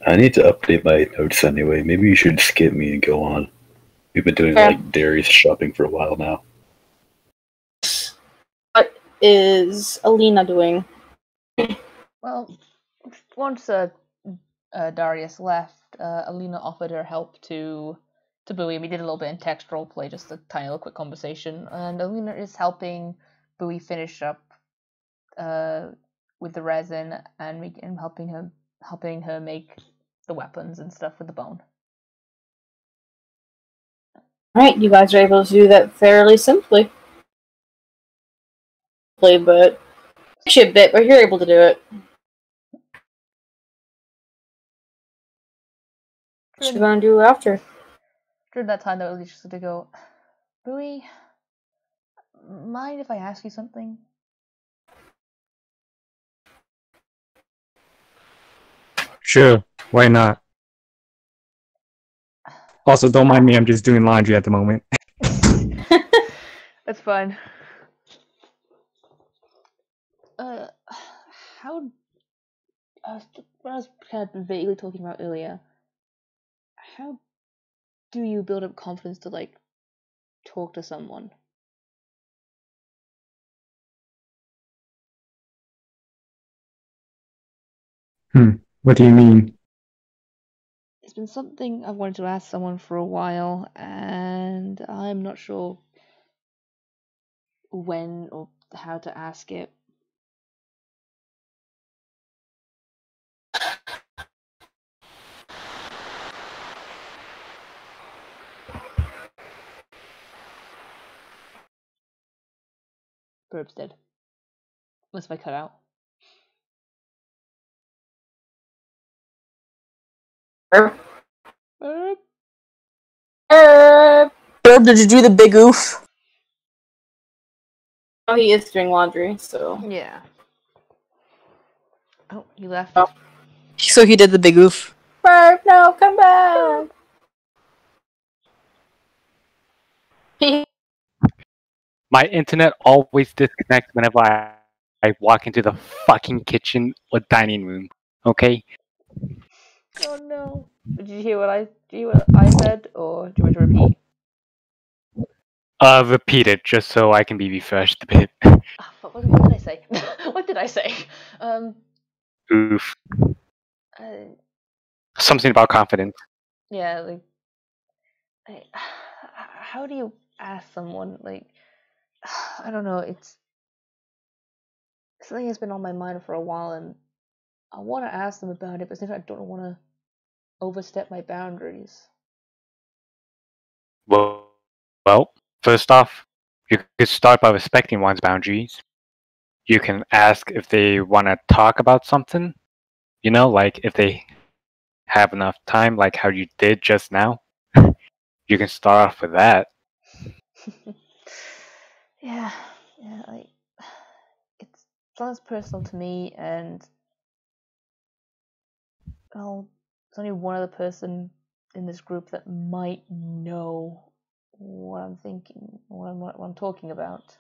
I need to update my notes anyway. Maybe you should skip me and go on. We've been doing Yeah. like Darius shopping for a while now. What is Alena doing? Well, once uh, uh, Darius left, uh, Alena offered her help to to Boui. We did a little bit in text role play, just a tiny little quick conversation, and Alena is helping Boui finish up uh, with the resin and, make, and helping her helping her make the weapons and stuff with the bone. Alright, you guys are able to do that fairly simply. Play, But takes you a bit, but you're able to do it. What you gonna do after? During that time, though, just to go, Boui, mind if I ask you something? Sure, why not? Also, don't mind me, I'm just doing laundry at the moment. That's fine. Uh, how? I was, what I was kind of vaguely talking about earlier. How do you build up confidence to like talk to someone? Hmm. What do you mean? Been something I've wanted to ask someone for a while, and I'm not sure when or how to ask it. Burb's dead. Unless I cut out. Herb, did you do the big oof? Oh, he is doing laundry, so. Yeah. Oh, you left. Oh. So he did the big oof. Burp, no, come back! My internet always disconnects whenever I, I walk into the fucking kitchen or dining room. Okay? Oh no. Did you hear what I did you what I said, or do you want to repeat? Uh, repeat it just so I can be refreshed a bit. Fuck, what, what did I say? what did I say? Um. Oof. Uh, Something about confidence. yeah, like. I, how do you ask someone like? I don't know. It's something that's been on my mind for a while, and I want to ask them about it, but since I don't want to overstep my boundaries. Well, well, first off, you could start by respecting one's boundaries. You can ask if they want to talk about something. You know, like if they have enough time, like how you did just now. you can start off with that. yeah, yeah, like it's sounds personal to me, and well, there's only one other person in this group that might know what I'm thinking, what I'm what I'm talking about.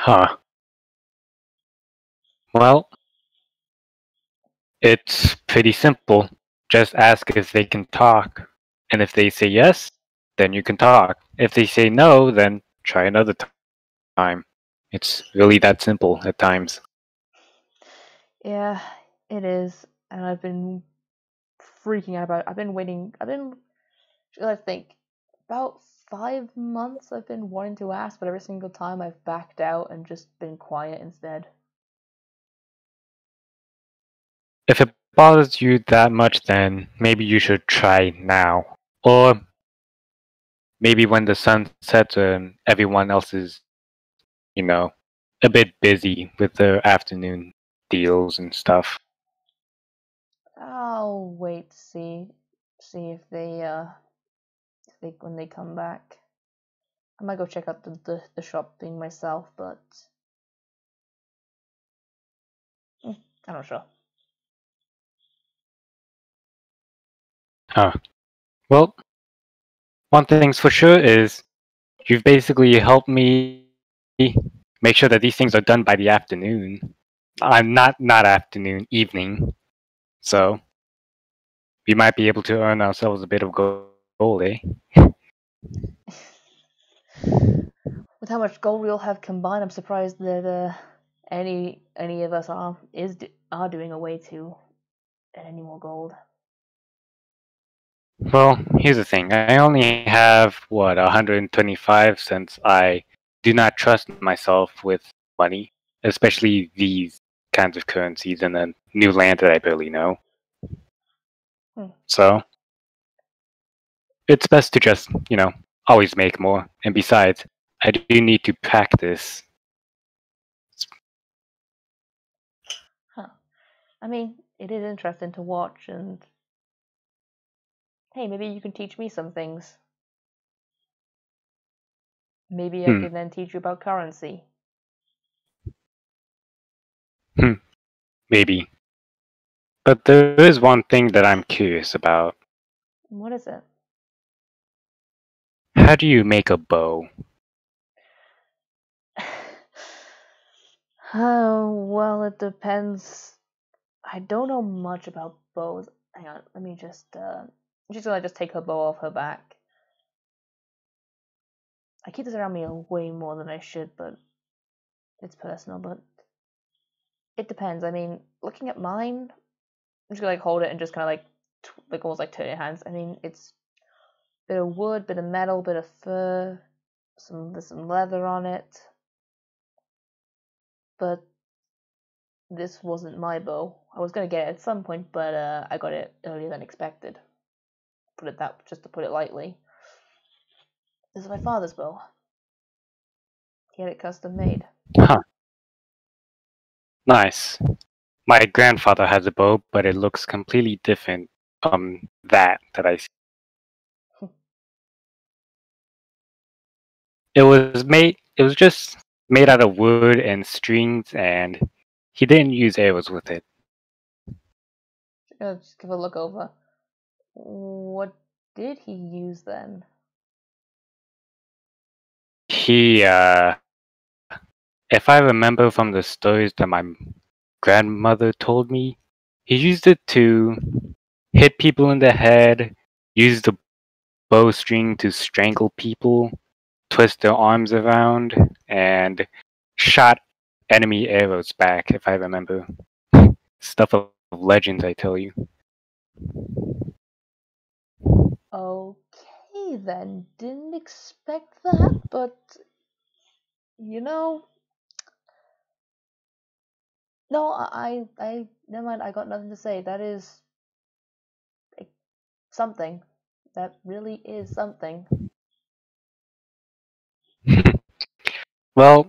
Huh. Well, it's pretty simple. Just ask if they can talk. And if they say yes, then you can talk. If they say no, then try another time. It's really that simple at times. Yeah, it is, and I've been freaking out about it. I've been waiting. I've been, I think, about five months. I've been wanting to ask, but every single time I've backed out and just been quiet instead. If it bothers you that much, then maybe you should try now. Or maybe when the sun sets and everyone else is, you know, a bit busy with their afternoon deals and stuff. I'll wait to see see if they uh if they when they come back. I might go check out the the, the thing myself, but Hmm, I'm not sure. Huh. Well, one thing's for sure is you've basically helped me make sure that these things are done by the afternoon. I'm not not afternoon, evening. So we might be able to earn ourselves a bit of gold, eh? With how much gold we'll have combined, I'm surprised that uh, any any of us are is are doing a way to get any more gold. Well, here's the thing. I only have what 125 since I do not trust myself with money, especially these kinds of currencies in a new land that I barely know. Hmm. So it's best to just, you know, always make more. And besides, I do need to practice. Huh. I mean, it is interesting to watch, and hey, maybe you can teach me some things. Maybe I Hmm. can then teach you about currency. Maybe. But there is one thing that I'm curious about. What is it? How do you make a bow? Oh, well, it depends. I don't know much about bows. Hang on, let me just, uh, she's gonna just take her bow off her back. I keep this around me way more than I should, but it's personal, but it depends. I mean, looking at mine, I'm just gonna like hold it and just kind of like tw- like almost like turn your hands. I mean, it's bit of wood, bit of metal, bit of fur, some there's some leather on it. But this wasn't my bow. I was gonna get it at some point, but uh, I got it earlier than expected. Put it that just to put it lightly. This is my father's bow. He had it custom made. Nice. My grandfather has a bow, but it looks completely different from that that I see. It was made. It was just made out of wood and strings, and he didn't use arrows with it. Uh, just give a look over. What did he use then? He, uh, if I remember from the stories that my grandmother told me, he used it to hit people in the head, use the bowstring to strangle people, twist their arms around, and shot enemy arrows back, if I remember. Stuff of legends, I tell you. Okay then, didn't expect that, but you know, no, I, I, never mind. I got nothing to say. That is something. That really is something. Well,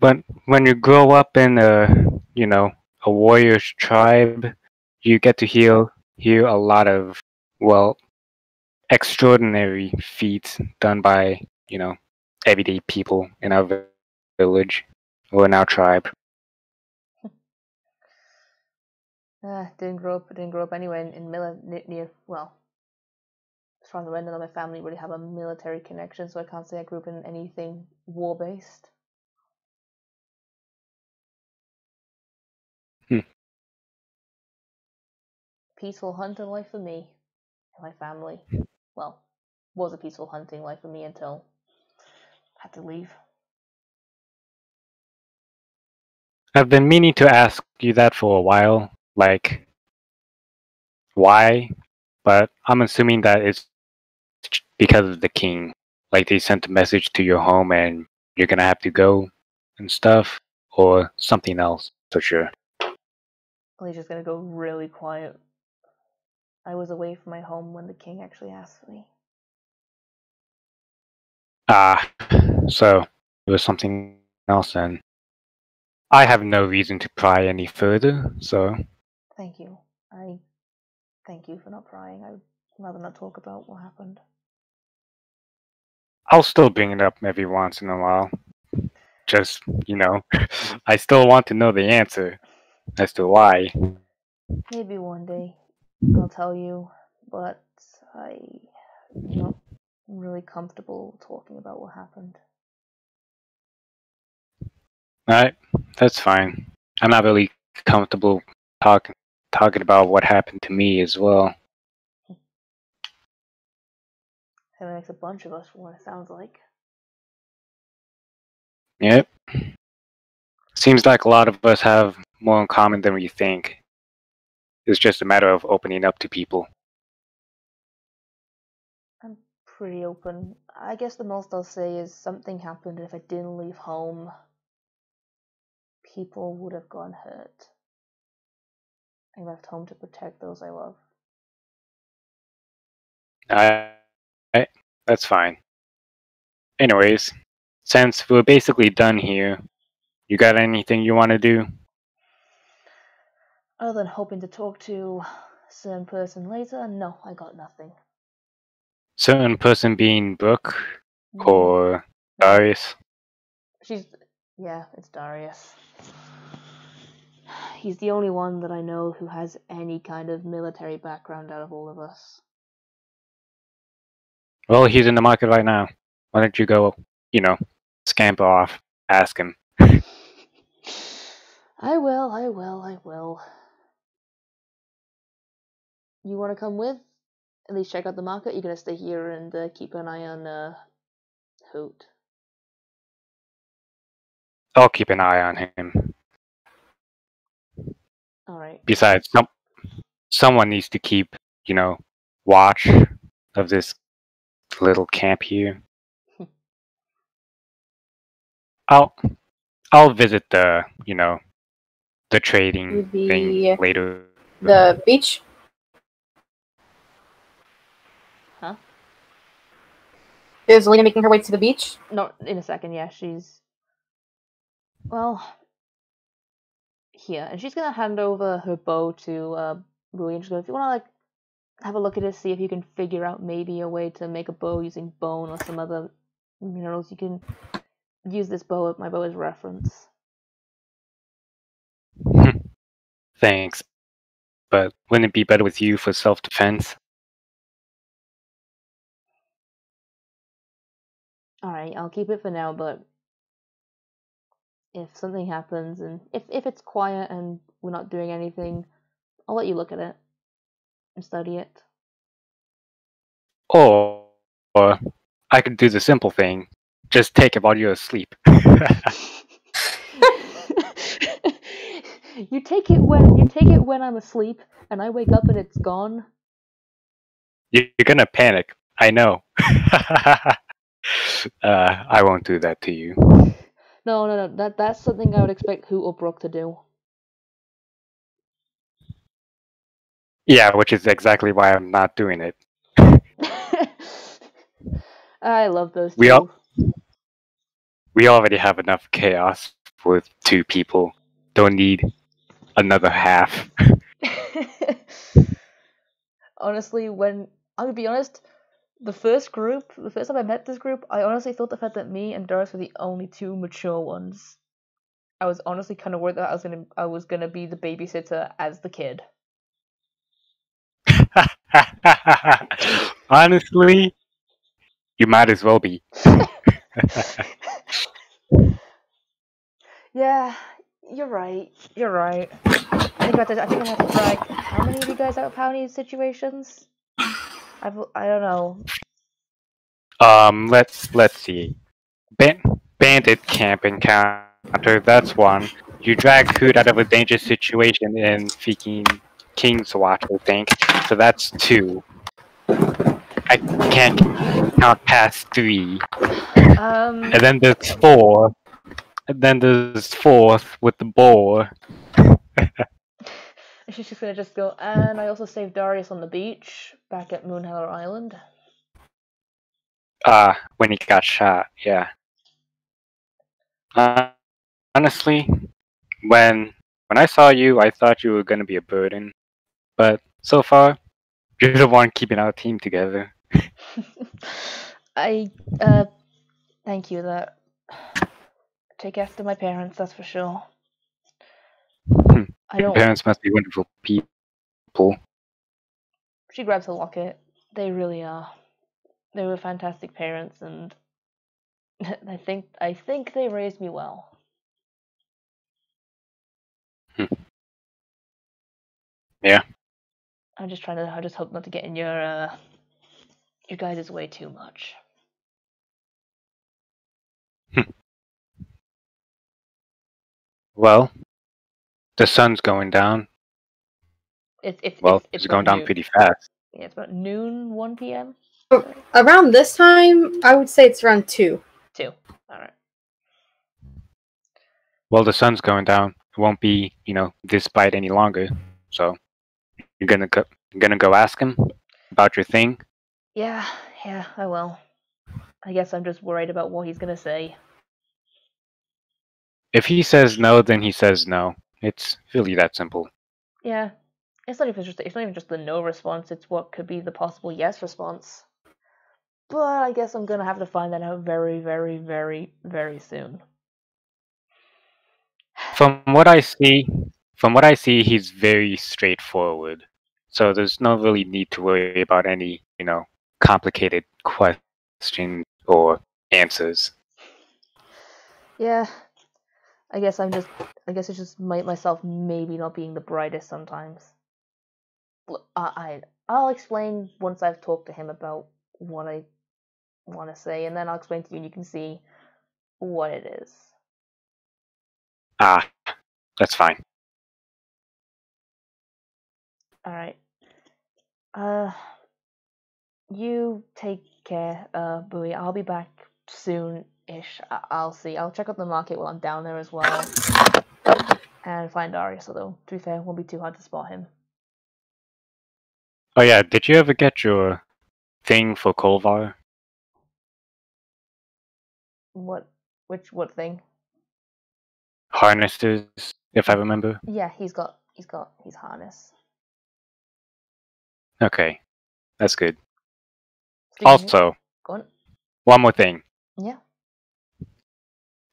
but when you grow up in a, you know, a warrior's tribe, you get to hear hear a lot of, well, extraordinary feats done by, you know, everyday people in our village or in our tribe. Ah, didn't grow up. Didn't grow up anywhere in, in near, near. Well, as far as I know, of my family really have a military connection, so I can't say I grew up in anything war based. Hmm. Peaceful hunting life for me and my family. Well, was a peaceful hunting life for me until I had to leave. I've been meaning to ask you that for a while, like, why? But I'm assuming that it's because of the king. Like they sent a message to your home and you're gonna have to go and stuff, or something else for sure. Alicia's gonna go really quiet. I was away from my home when the king actually asked me. Ah, so it was something else then. I have no reason to pry any further, so Thank you. I thank you for not prying. I'd rather not talk about what happened. I'll still bring it up every once in a while. Just, you know, I still want to know the answer as to why. Maybe one day I'll tell you, but I'm not really comfortable talking about what happened. Alright, that's fine. I'm not really comfortable talking talking about what happened to me as well. That makes a bunch of us from what it sounds like. Yep. Seems like a lot of us have more in common than we think. It's just a matter of opening up to people. I'm pretty open. I guess the most I'll say is something happened and if I didn't leave home, people would have gone hurt. I left home to protect those I love. I, I, that's fine. Anyways, since we're basically done here, you got anything you want to do? Other than hoping to talk to certain person later, no, I got nothing. Certain person being Brook Mm, or Darius? She's yeah, it's Darius. He's the only one that I know who has any kind of military background out of all of us. Well, he's in the market right now. Why don't you go, you know, scamper off, ask him. I will, I will, I will. You want to come with? At least check out the market. You're gonna stay here and uh, keep an eye on uh, Hoot. I'll keep an eye on him. All right. Besides, some, someone needs to keep, you know, watch of this little camp here. I'll I'll visit the, you know, the trading Would be thing later. The beach. Huh? Is Lena making her way to the beach? No, in a second, yeah, she's. Well. Here. And she's gonna hand over her bow to uh, Boui and she's going, if you wanna, like, have a look at it, see if you can figure out maybe a way to make a bow using bone or some other minerals, you can use this bow, my bow as reference. Thanks. But wouldn't it be better with you for self defense? Alright, I'll keep it for now, but if something happens and if, if it's quiet and we're not doing anything, I'll let you look at it and study it. Or, I could do the simple thing. Just take it while you're asleep. you take it when you take it when I'm asleep and I wake up and it's gone. You're gonna panic. I know. uh, I won't do that to you. No, no, no. That that's something I would expect Hoot or Brook to do. Yeah, which is exactly why I'm not doing it. I love those two. We all- We already have enough chaos with two people. Don't need another half. honestly, when I'm gonna be honest, the first group, the first time I met this group, I honestly thought the fact that me and Doris were the only two mature ones. I was honestly kind of worried that I was gonna I was gonna be the babysitter as the kid. Honestly, you might as well be. Yeah, you're right. You're right. I think I, have to, I think gonna have to drag how many of you guys out of how many situations? I've I don't know. Um, let's let's see. Ban- bandit camp encounter. That's one. You drag Hoot out of a dangerous situation in freaking King's Watch, I think. So that's two. I can't count past three. Um, And then there's four. And then there's fourth with the boar. she's just gonna just go. And I also saved Darius on the beach back at Moonheller Island. Uh, when he got shot, yeah. Uh, honestly, when when I saw you, I thought you were gonna be a burden, but so far, you're the one keeping our team together. I uh, thank you. That take after my parents. That's for sure. Hmm. I Your don't. parents must be wonderful people. She grabs a locket. They really are. They were fantastic parents, and I think I think they raised me well. Yeah. I'm just trying to. I just hope not to get in your uh, your guys' way too much. Well, the sun's going down. It's it's Well, it's, it's, going down noon- pretty fast. Yeah, it's about noon, one p.m. Oh, around this time, I would say it's around two. Two. All right. Well, the sun's going down. It won't be, you know, this bite any longer. So, you're gonna go, you're gonna go ask him about your thing. Yeah, yeah, I will. I guess I'm just worried about what he's gonna say. If he says no, then he says no. It's really that simple. Yeah, it's not even just it's not even just the no response. It's what could be the possible yes response. But I guess I'm gonna have to find that out very, very, very, very soon. From what I see, from what I see, he's very straightforward. So there's no really need to worry about any, you know, complicated questions or answers. Yeah, I guess I'm just. I guess it's just my, myself maybe not being the brightest sometimes. Look, I, I I'll explain once I've talked to him about what I want to say, and then I'll explain to you, and you can see what it is. Ah, that's fine. All right. Uh, you take care, uh, Boui. I'll be back soon-ish. I- I'll see. I'll check out the market while I'm down there as well, and find Darius. Although, to be fair, it won't be too hard to spot him. Oh yeah, did you ever get your thing for Kolvar? What? Which? What thing? Harnesses, if I remember. Yeah, he's got. He's got. He's harness. Okay, that's good. Me. Also, one more thing. Yeah.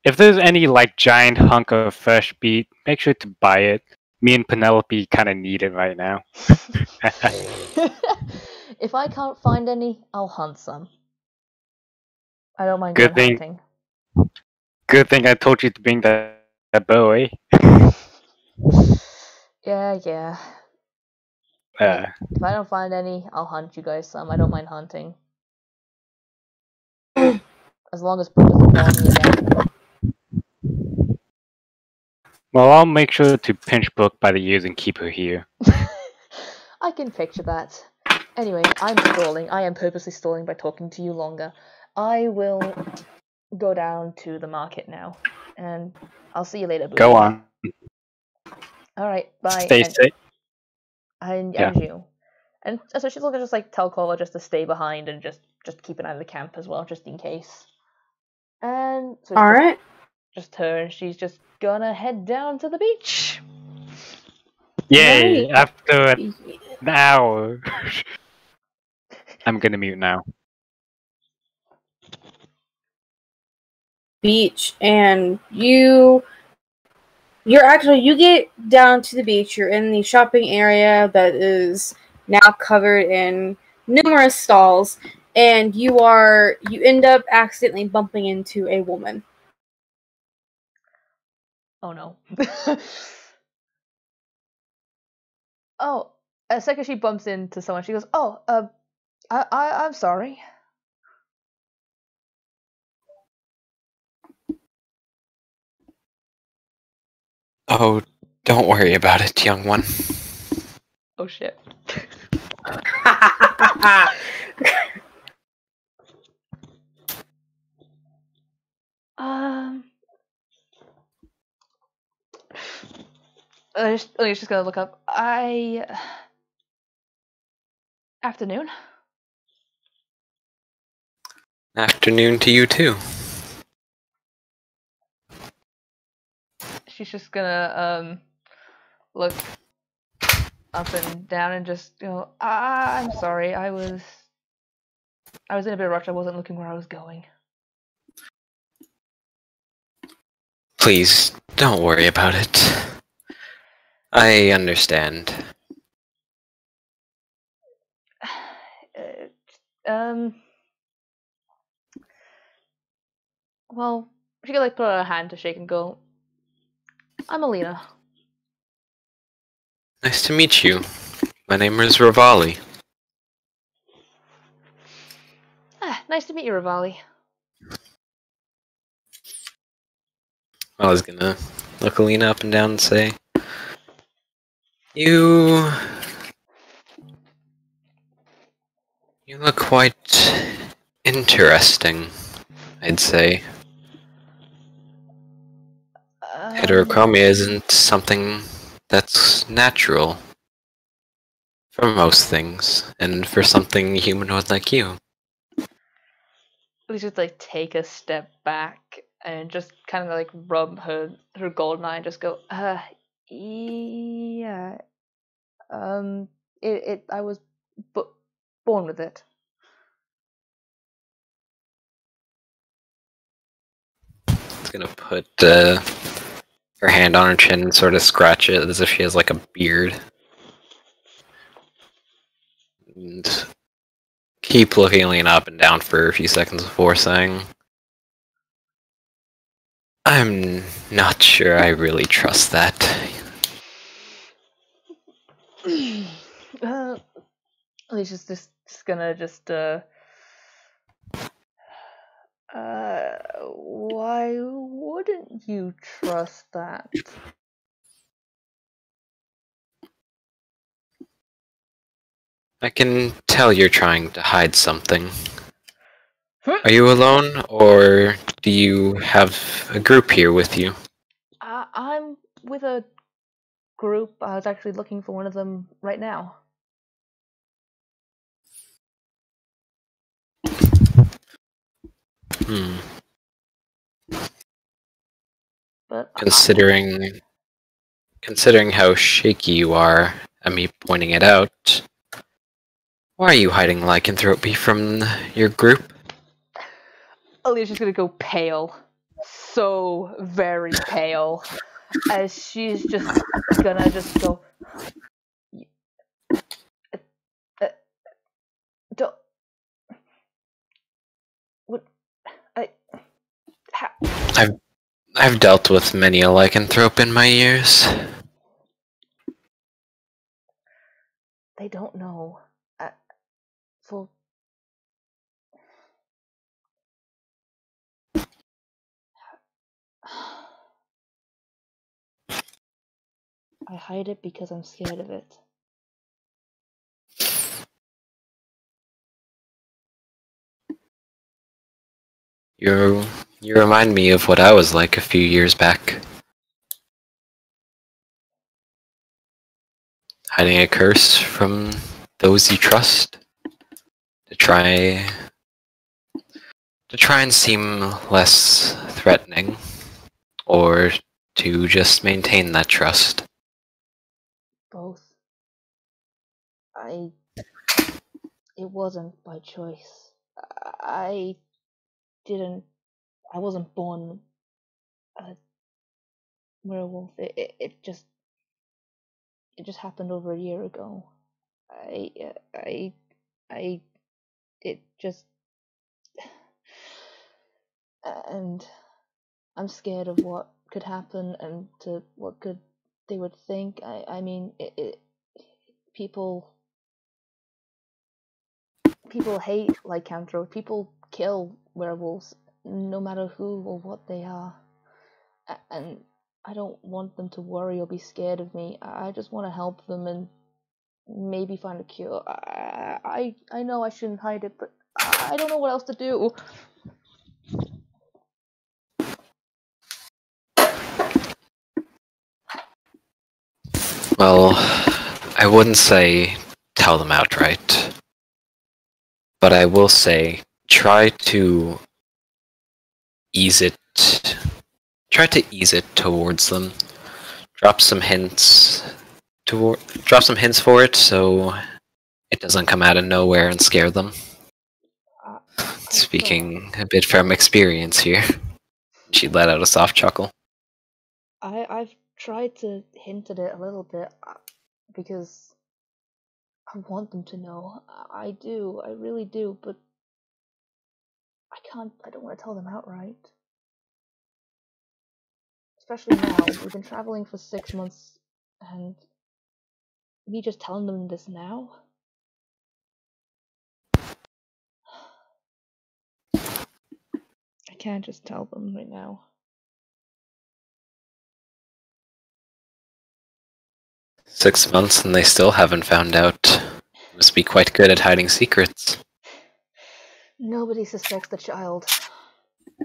If there's any like giant hunk of fresh beet, make sure to buy it. Me and Penelope kind of need it right now. if I can't find any, I'll hunt some. I don't mind Good thing- hunting. Good thing I told you to bring that, that bow, eh? Yeah, yeah. Uh, If I don't find any, I'll hunt you guys some. I don't mind hunting. as long as Brook doesn't follow me again. Well, I'll make sure to pinch Book by the ears and keep her here. I can picture that. Anyway, I'm stalling. I am purposely stalling by talking to you longer. I will go down to the market now, and I'll see you later. Boo. Go on. All right, bye. Stay and, safe. and, Yeah. and you. And so she's looking to just like tell Cola just to stay behind and just just keep an eye on the camp as well, just in case. And so it's All just, right. Just her, and she's just gonna head down to the beach. Yay! Right. After an hour. I'm gonna mute now. beach and you you're actually you get down to the beach you're in the shopping area that is now covered in numerous stalls and you are you end up accidentally bumping into a woman Oh no. oh, a second she bumps into someone. She goes, "Oh, uh, I, I, I'm sorry." Oh, don't worry about it, young one. Oh shit. Um. Uh, oh, just gonna look up. I. Afternoon. Afternoon to you too. She's just gonna um look up and down and just go. Ah, I'm sorry. I was. I was in a bit of a rush. I wasn't looking where I was going. Please, don't worry about it. I understand. Uh, um. Well, she could like put out her hand to shake and go. I'm Alena. Nice to meet you. My name is Ravali. Ah, nice to meet you, Ravali. I was gonna look Alena up and down and say, You. You look quite interesting, I'd say. Um, Heterochromia isn't something that's natural for most things, and for something humanoid like you. we should like take a step back and just kind of like rub her her golden eye and just go, uh, yeah, um, it it I was b- born with it. It's gonna put uh, her hand on her chin and sort of scratch it as if she has like a beard. And keep looking Alena up and down for a few seconds before saying, I'm not sure I really trust that. uh, Alicia's just just gonna just uh. Uh, why wouldn't you trust that? I can tell you're trying to hide something. Hmm? Are you alone, or do you have a group here with you? I, I'm with a group. I was actually looking for one of them right now. Hmm. But I- Considering, considering how shaky you are, and me pointing it out, why are you hiding lycanthropy from your group? Alicia's gonna go pale. So very pale. As she's just gonna just go. "Y- uh, Don't. What? I. Ha, I've dealt with many a lycanthrope in my years. they don't know. I hide it because I'm scared of it. You you remind me of what I was like a few years back. Hiding a curse from those you trust to try to try and seem less threatening or to just maintain that trust. Both. I. It wasn't by choice. I didn't. I wasn't born a werewolf. It, it, it just. It just happened over a year ago. I. I. I. It just. And I'm scared of what could happen and to what could they would think. I. I mean, it. it people. People hate lycanthropes. People kill werewolves, no matter who or what they are. And I don't want them to worry or be scared of me. I just want to help them and maybe find a cure. I I, I know I shouldn't hide it, but I don't know what else to do. Well, I wouldn't say tell them outright, but I will say try to ease it. Try to ease it towards them. Drop some hints toward. Drop some hints for it so it doesn't come out of nowhere and scare them. Speaking a bit from experience here. She let out a soft chuckle. I I've tried to hint at it a little bit uh, because I want them to know. I I do. I really do, but I can't. I don't want to tell them outright. Especially now, we've been traveling for six months, and me just telling them this now. I can't just tell them right now. Six months and they still haven't found out. Must be quite good at hiding secrets. Nobody suspects the child.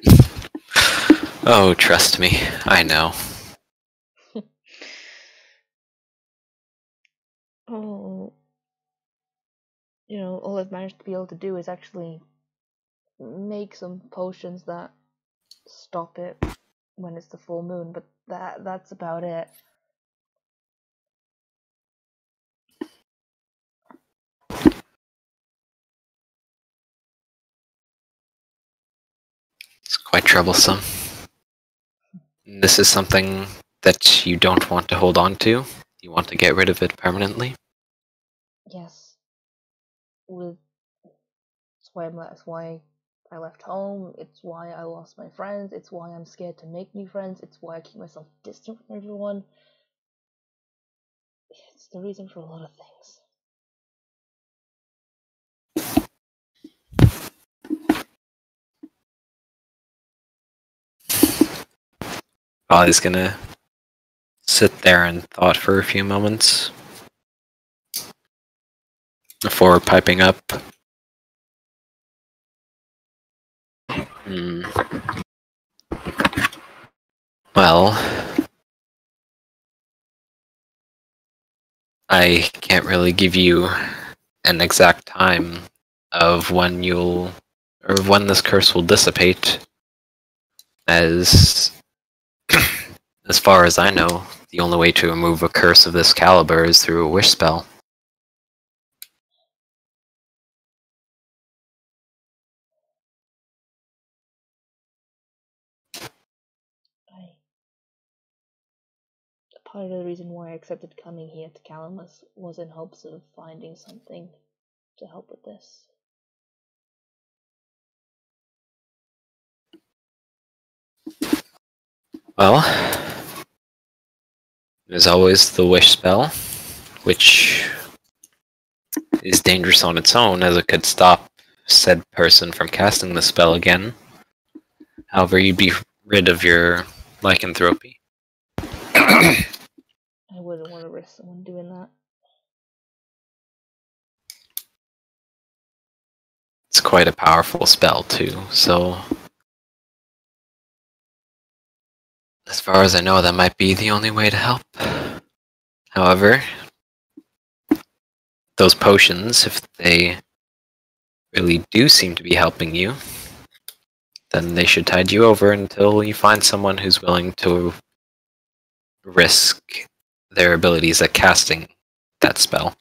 Oh, trust me, I know. Oh, you know, all I've managed to be able to do is actually make some potions that stop it when it's the full moon, but that that's about it. Troublesome. This is something that you don't want to hold on to. You want to get rid of it permanently. Yes. With that's why that's why I left home, it's why I lost my friends, it's why I'm scared to make new friends, it's why I keep myself distant from everyone. It's the reason for a lot of things. Ollie's gonna sit there in thought for a few moments. before piping up. Hmm. Well, I can't really give you an exact time of when you'll or when this curse will dissipate. As as far as I know, the only way to remove a curse of this caliber is through a wish spell. I part of the reason why I accepted coming here to Calamus was in hopes of finding something to help with this. Well, there's always the wish spell, which is dangerous on its own as it could stop said person from casting the spell again. However, you'd be rid of your lycanthropy. I wouldn't want to risk someone doing that. It's quite a powerful spell too, so as far as I know that might be the only way to help. However, those potions, if they really do seem to be helping you, then they should tide you over until you find someone who's willing to risk their abilities at casting that spell.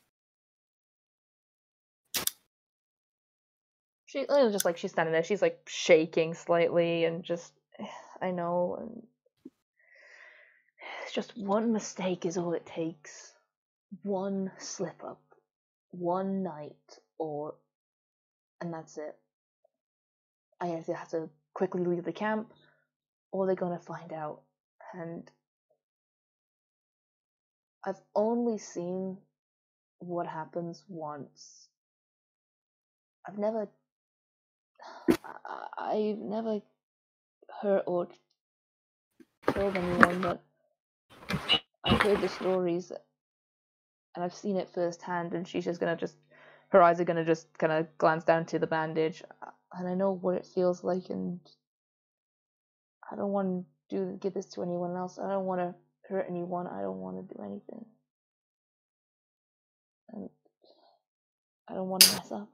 She just like she's standing there, she's like shaking slightly and just I know and it's just one mistake is all it takes. One slip up. One night or and that's it. I either have to quickly leave the camp or they're gonna find out. And I've only seen what happens once. I've never I, I've never hurt or killed anyone, but I've heard the stories and I've seen it firsthand. And she's just gonna just her eyes are gonna just kind of glance down to the bandage, and I know what it feels like, and I don't want to do give this to anyone else. I don't want to hurt anyone. I don't want to do anything, and I don't want to mess up.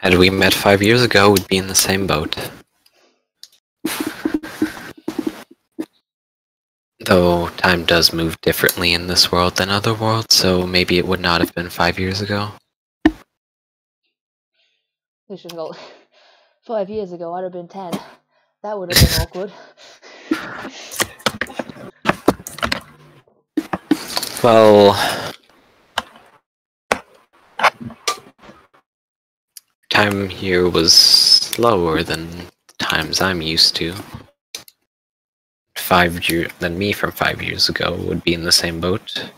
Had we met five years ago, we'd be in the same boat. Though time does move differently in this world than other worlds, so maybe it would not have been five years ago. We should go. Five years ago, I'd have been ten. That would have been awkward. Well, time here was slower than times I'm used to. Five year than me from five years ago would be in the same boat.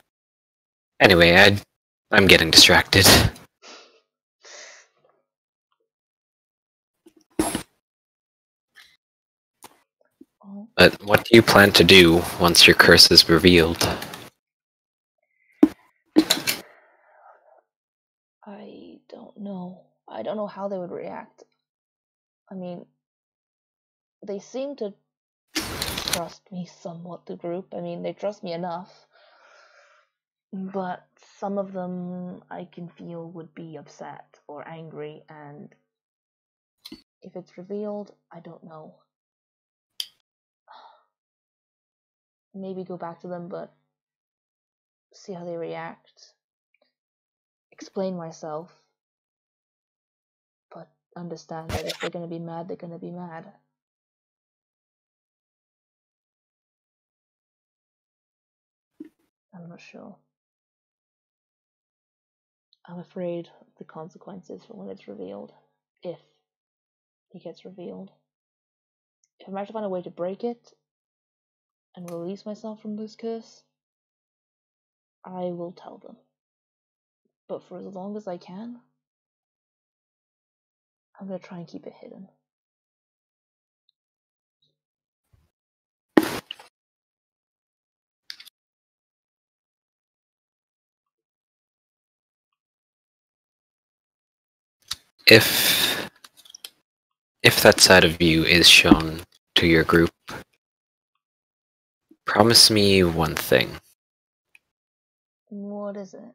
Anyway, I I'm getting distracted. But what do you plan to do once your curse is revealed? I don't know. I don't know how they would react. I mean, they seem to trust me somewhat, the group. I mean, they trust me enough. But some of them I can feel would be upset or angry, and if it's revealed, I don't know. Maybe go back to them, but see how they react. Explain myself, understand that if they're gonna be mad, they're gonna be mad. I'm not sure. I'm afraid of the consequences for when it's revealed. If he gets revealed. If I manage to find a way to break it and release myself from this curse, I will tell them. But for as long as I can, I'm going to try and keep it hidden. If if that side of you is shown to your group, promise me one thing. What is it?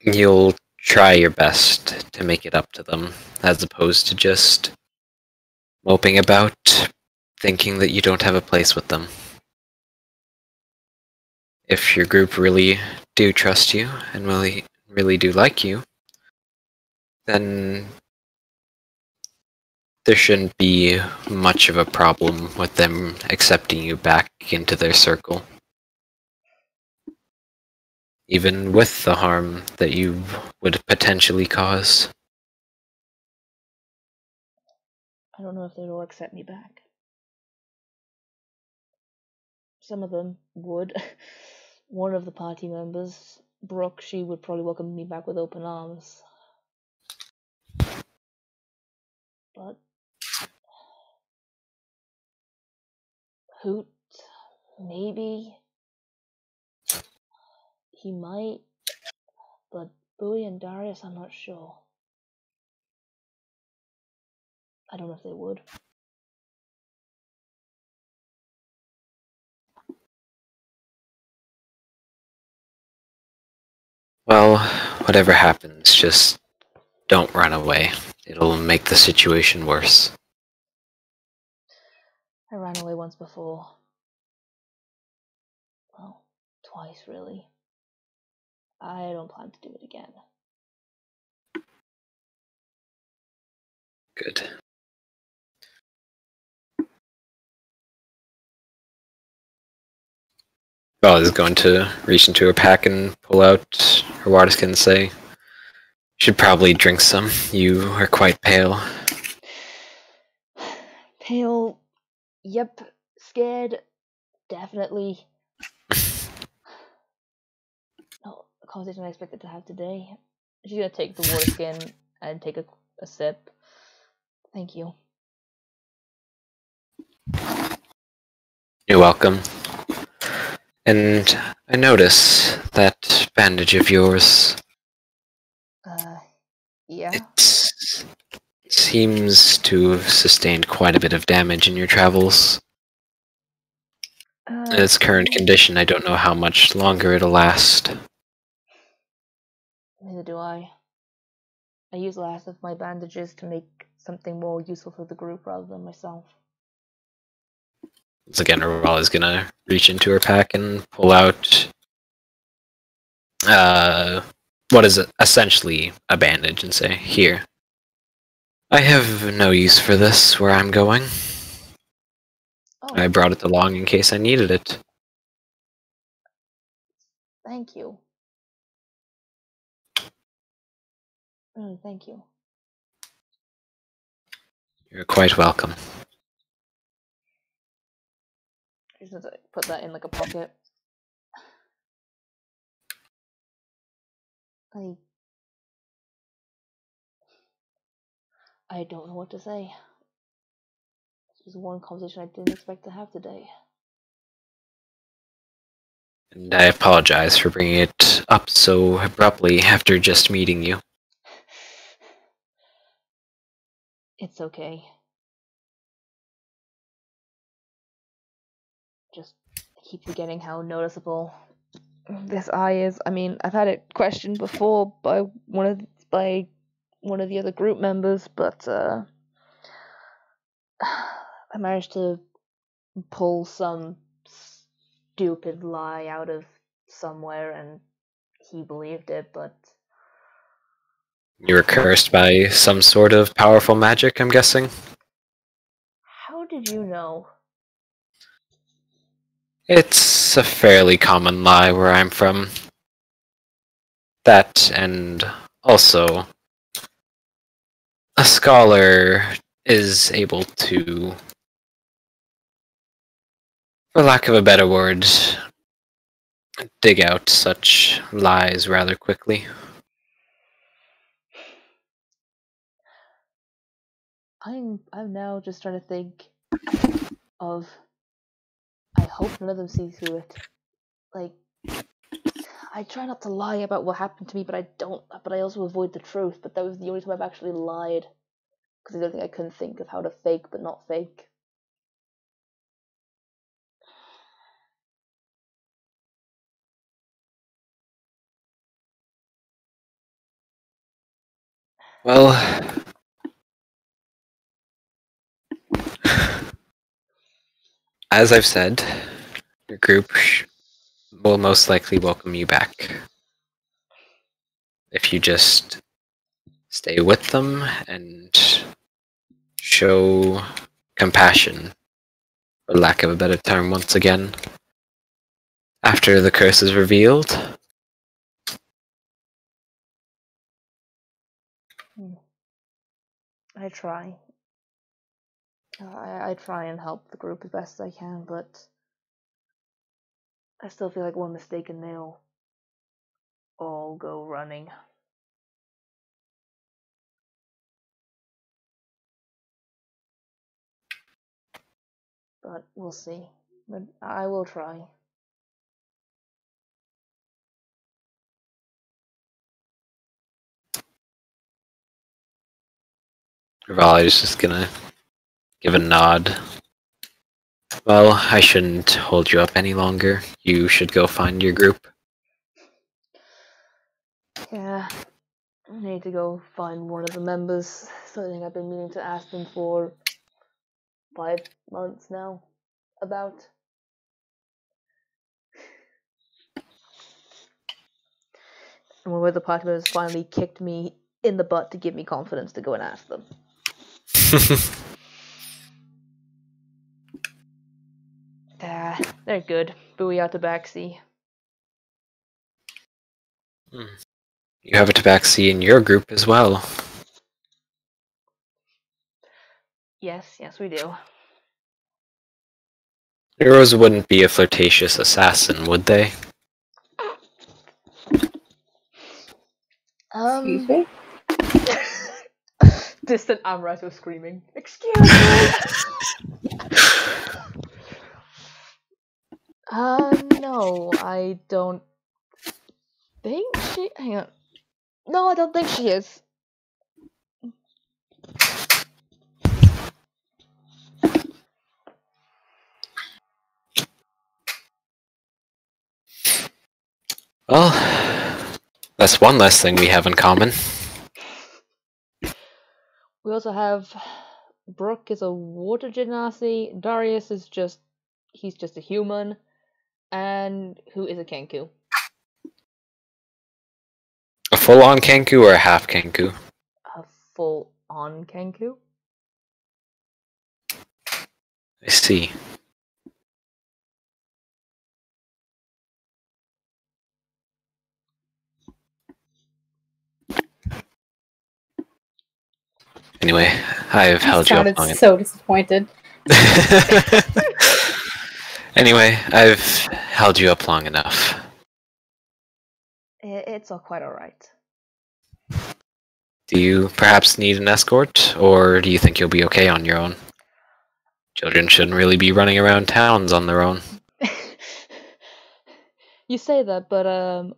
You'll try your best to make it up to them, as opposed to just moping about, thinking that you don't have a place with them. If your group really do trust you and really really do like you, then there shouldn't be much of a problem with them accepting you back into their circle. Even with the harm that you would potentially cause. I don't know if they will accept me back. Some of them would. One of the party members, Brook, she would probably welcome me back with open arms. But Hoot, maybe he might, but Boui and Darius, I'm not sure. I don't know if they would. Well, whatever happens, just don't run away. It'll make the situation worse. I ran away once before. Well, twice really. I don't plan to do it again. Good. Oh, Bella is going to reach into her pack and pull out her water skin and say, Should probably drink some. You are quite pale. Pale, yep. Scared, definitely. oh, a conversation I expected to have today. She's gonna take the water skin and take a, a sip. Thank you. You're welcome. And I notice that bandage of yours. Uh, yeah. It seems to have sustained quite a bit of damage in your travels. Uh, In its current condition, I don't know how much longer it'll last. Neither do I. I use the last of my bandages to make something more useful for the group rather than myself. Once again, Raval is gonna reach into her pack and pull out uh, what is it? essentially a bandage and say, Here. I have no use for this where I'm going. Oh, I brought it along in case I needed it. thank you. Mm, thank you. You're quite welcome. Just to put that in like a pocket. I I don't know what to say. This was one conversation I didn't expect to have today. And I apologize for bringing it up so abruptly after just meeting you. It's okay. Just keep forgetting how noticeable this eye is. I mean, I've had it questioned before by one of by one of the other group members, but uh, I managed to pull some stupid lie out of somewhere, and he believed it. But You were cursed by some sort of powerful magic, I'm guessing? how did you know? It's a fairly common lie where I'm from. That, and also, a scholar is able to, for lack of a better word, dig out such lies rather quickly. I'm I'm now just trying to think of I hope none of them see through it. Like I try not to lie about what happened to me, but I don't. But I also avoid the truth. But that was the only time I've actually lied, because I don't think I couldn't think of how to fake, but not fake. Well, as I've said, your group will most likely welcome you back. If you just stay with them and show compassion, for lack of a better term, once again, after the curse is revealed. Hmm. I try. I, I try and help the group as best I can, but I still feel like one mistake and they'll all go running. But we'll see. But I will try. Raleigh is just gonna give a nod. Well, I shouldn't hold you up any longer. You should go find your group. Yeah, I need to go find one of the members. Something I've been meaning to ask them for five months now about. And one of the party members finally kicked me in the butt to give me confidence to go and ask them. Ah, they're good. Buoy out the backseat. You have a tabaxi in your group as well. Yes, yes, we do. Heroes wouldn't be a flirtatious assassin, would they? Um, Excuse me? distant Amras was screaming. Excuse me. uh, no, I don't think she. Hang on. No, I don't think she is. Well, that's one less thing we have in common. We also have Brook is a water genasi. Darius is just he's just a human, and who is a Kenku? A full on Kenku or a half Kenku? A full on Kenku. I see. Anyway, I've held you up sounded long enough. so disappointed. anyway, I've held you up long enough. It's all quite alright. Do you perhaps need an escort, or do you think you'll be okay on your own? Children shouldn't really be running around towns on their own. you say that, but um,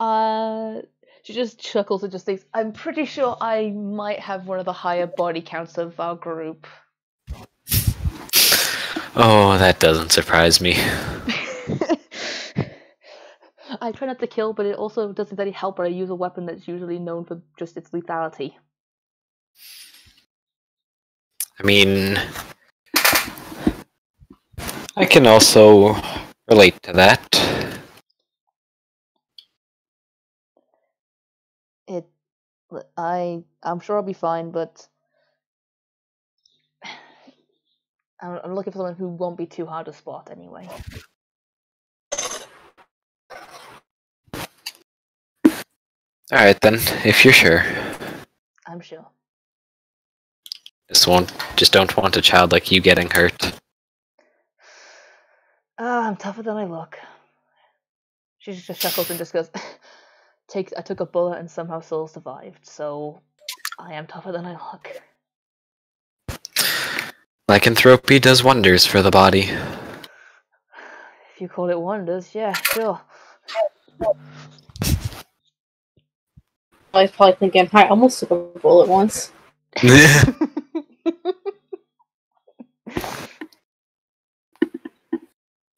uh, she just chuckles and just thinks, "I'm pretty sure I might have one of the higher body counts of our group." Oh, that doesn't surprise me. I try not to kill, but it also doesn't really help when I use a weapon that's usually known for just its lethality. I mean, I can also relate to that. It, I, I'm sure I'll be fine, but I'm, I'm looking for someone who won't be too hard to spot anyway. Alright then, if you're sure. I'm sure. Just won't just don't want a child like you getting hurt. Ah, I'm tougher than I look. She just chuckles and just goes, "Takes. I took a bullet and somehow still survived, so I am tougher than I look." Lycanthropy does wonders for the body. If you call it wonders, yeah, sure. I was probably thinking, I almost took a bullet once. Yeah.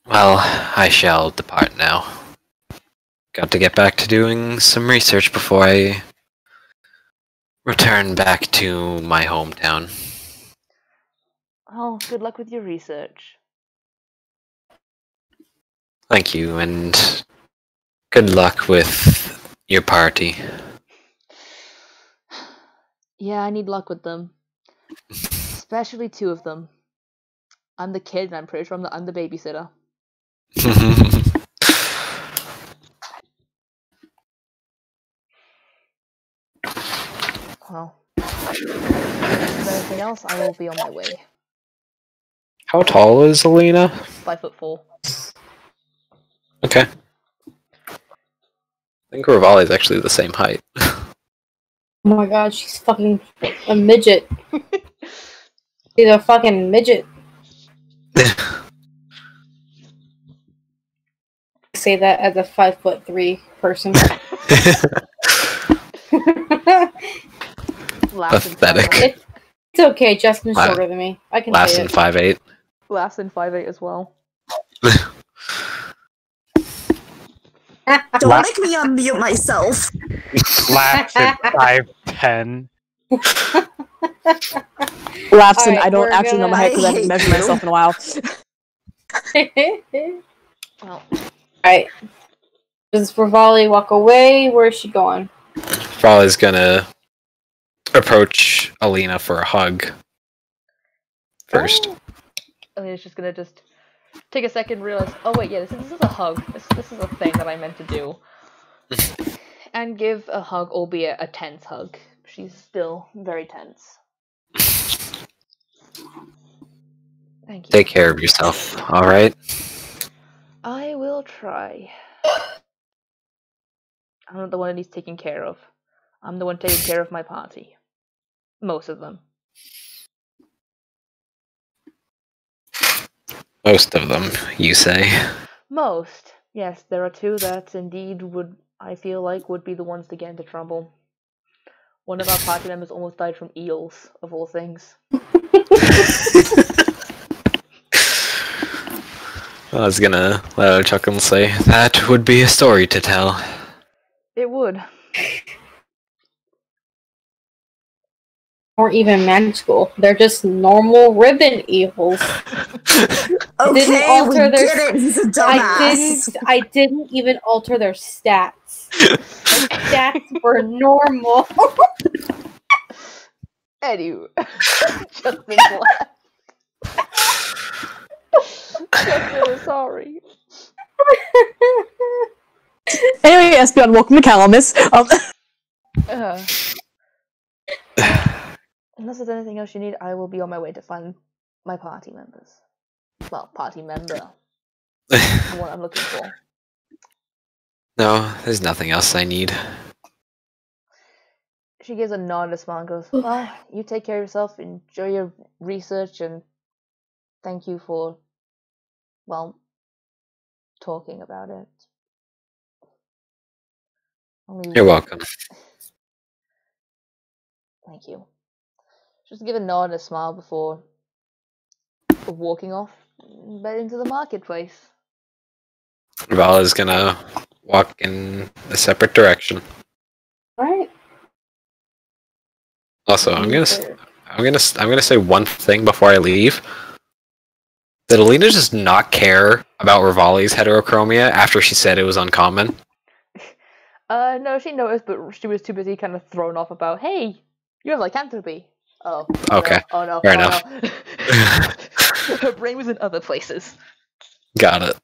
well, I shall depart now. Got to get back to doing some research before I return back to my hometown. Oh, good luck with your research. Thank you, and good luck with your party. Yeah, I need luck with them. Especially two of them. I'm the kid, and I'm pretty sure I'm the, I'm the babysitter. Well, if there's anything else, I will be on my way. How tall is Alena? Five foot four. Okay. I think Ravali is actually the same height. Oh my god, she's fucking a midget. she's a fucking midget. Say that as a five foot three person. Pathetic. It's, it's okay, Justin's Wow. shorter than me. I can Last say in five eight. Laughs in five eight as well. Don't make me unmute myself. Laughs at five ten. Laughs and Alright, I don't we're actually know my height because I haven't measured myself in a while. Well, Alright. Does Ravali walk away? Where is she going? Ravali's gonna approach Alena for a hug oh. first. Oh. Alena's just gonna just take a second, realize, oh wait, yeah, this, this is a hug. This, this is a thing that I meant to do. and give a hug, albeit a tense hug. She's still very tense. Thank you. Take care of yourself, alright? I will try. I'm not the one that needs taking care of. I'm the one taking care of my party. Most of them. Most of them, you say. Most. Yes, there are two that indeed would, I feel like, would be the ones to get into trouble. One of our party members almost died from eels, of all things. I was gonna let out chuckle and say, that would be a story to tell. It would. Or even magical. They're just normal ribbon evils. Okay, we alter their- get it. He's a I dumbass. didn't I didn't even alter their stats. Their stats were normal. Anyway. Justin laughed. Justin is sorry. Anyway, Espeon, welcome to Calamus. Um, Uh, unless there's anything else you need, I will be on my way to find my party members. Well, party member. what I'm looking for. no, there's nothing else I need. She gives a nod and a smile and goes, Well, ah, you take care of yourself, enjoy your research, and thank you for, well, talking about it. Only You're welcome. Thank you. Just give a nod and a smile before walking off back into the marketplace. Ravali's gonna walk in a separate direction. Alright. Also, I'm gonna, s- I'm gonna, s- I'm gonna say one thing before I leave. Did Alena just not care about Ravali's heterochromia after she said it was uncommon? Uh, no, she noticed, but she was too busy kind of thrown off about, hey, you have lycanthropy. Oh. Okay, oh no. fair oh enough. no. Her brain was in other places. Got it.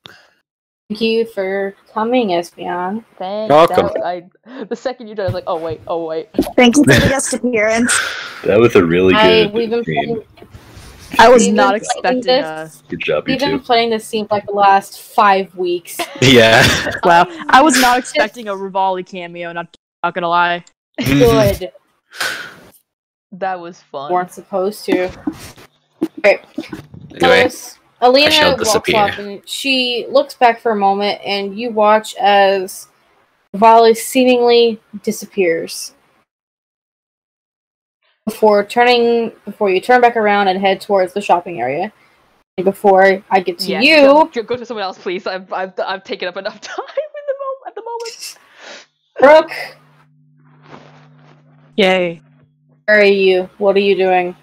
Thank you for coming, Espion. Thanks. Welcome. that- I, the second you did, I was like, oh wait, oh wait. Thank you for the guest appearance. That was a really I good we've been playing, I was We've not been playing expecting uh, this- Good job, you we've been two. playing this scene for like the last five weeks. Yeah. Wow, I was not expecting a Ravali cameo. Not, not gonna lie. Good. That was fun. weren't supposed to. Okay. Anyway, Alice- Alena walks disappear. up and she looks back for a moment, and you watch as Volley seemingly disappears before turning before you turn back around and head towards the shopping area. And before I get to Yeah, you, Go, go- go to someone else, please. I've, I've, I've taken up enough time in the mo- at the moment. Brook, Yay. Where are you? What are you doing?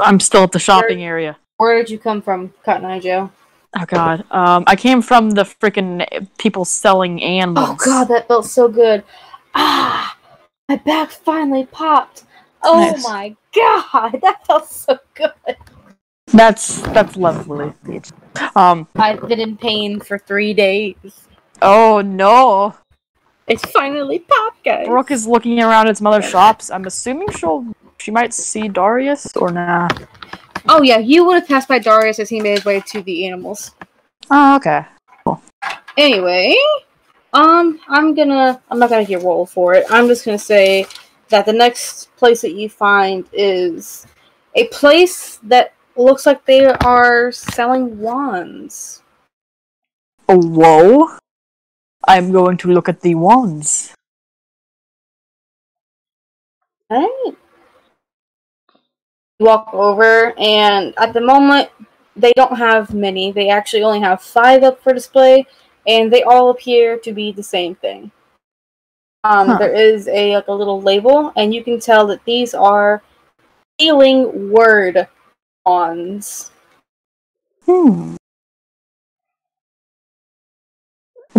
I'm still at the shopping area. Where did you come from, Cotton Eye Joe? Oh god. Um, I came from the freaking people selling animals. Oh god, that felt so good. Ah, my back finally popped. Oh Nice. my god, that felt so good. That's that's lovely. Um. I've been in pain for three days. Oh no. It's finally popped, guys. Brook is looking around at some other shops. I'm assuming she'll she might see Darius or nah. Oh yeah, you would have passed by Darius as he made his way to the animals. Oh okay. Anyway, um, I'm gonna I'm not gonna get roll for it. I'm just gonna say that the next place that you find is a place that looks like they are selling wands. Oh whoa. I'm going to look at the wands. Right. Walk over, and at the moment, they don't have many. They actually only have five up for display, and they all appear to be the same thing. Um, Huh. There is a like a little label, and you can tell that these are healing word wands. Hmm.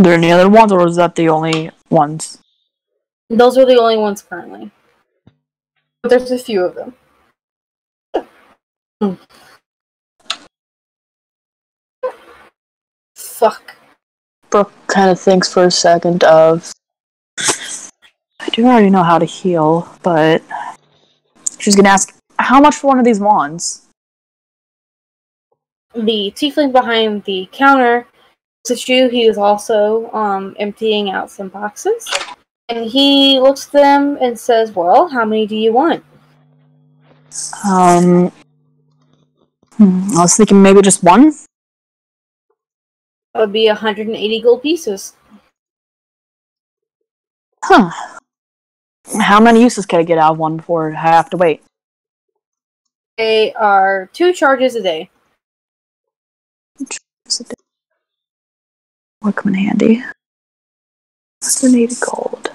There any other ones, or is that the only ones? Those are the only ones currently. But there's a few of them. Hmm. Fuck. Brook kind of thinks for a second of. I do already know how to heal, but she's gonna ask how much for one of these wands. the tiefling behind the counter you. He is also um, emptying out some boxes. And he looks at them and says, Well, how many do you want? Um, I was thinking maybe just one. That would be 180 gold pieces. Huh. How many uses can I get out of one before I have to wait? They are two charges a day. Would come in handy. 180 gold.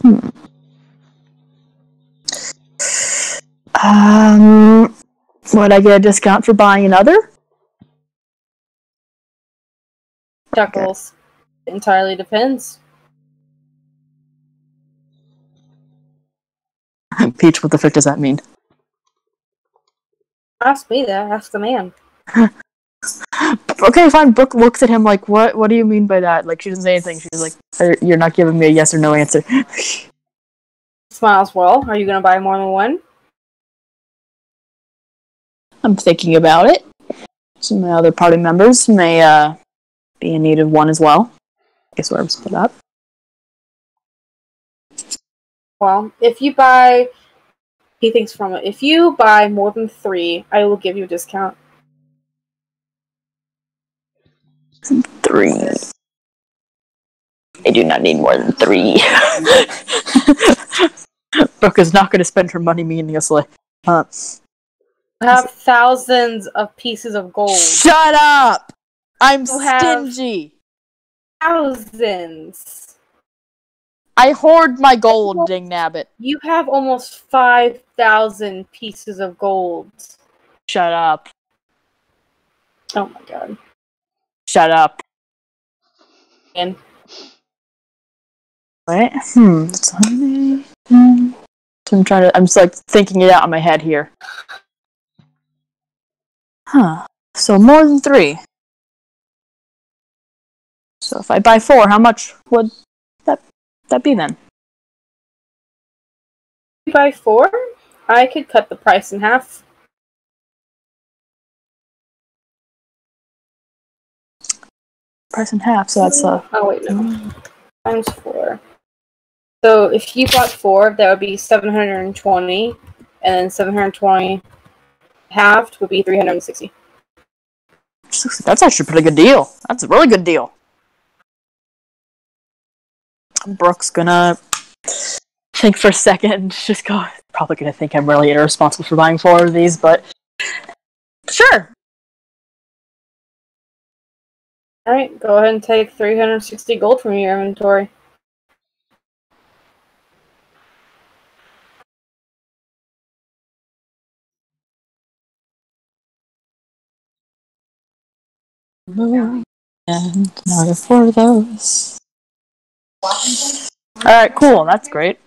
Hmm. Um, would I get a discount for buying another? Chuckles. Entirely depends. Peach, what the frick does that mean? Ask me that. Ask the man. Okay, fine. Brook looks at him like, "What? What do you mean by that?" Like she doesn't say anything. She's like, "You're- "You're not giving me a yes or no answer." Smiles. Well, are you going to buy more than one? I'm thinking about it. Some of my other party members may uh, be in need of one as well. Guess where I'm split up. Well, if you buy. He thinks from it. If you buy more than three, I will give you a discount. Three. I do not need more than three. Brook is not going to spend her money meaninglessly. Uh, I have thousands of pieces of gold. shut up! I'm You stingy. Thousands. I hoard my gold, ding nabbit. You have almost 5,000 pieces of gold. Shut up. Oh my god. Shut up. And Wait. Hmm. That's 180. Hmm. So I'm trying to. I'm just like thinking it out in my head here. Huh. So more than three. So if I buy four, how much would that that be then? you buy four, I could cut the price in half. Price in half. So that's uh. Oh wait, no. Times four. So if you bought four, that would be 720, and then 720 halved would be 360. That's actually a pretty good deal. That's a really good deal. Brook's gonna think for a second. Just go. Probably gonna think I'm really irresponsible for buying four of these, but sure. All right, go ahead and take 360 gold from your inventory. And another four of those. Alright, cool. That's great.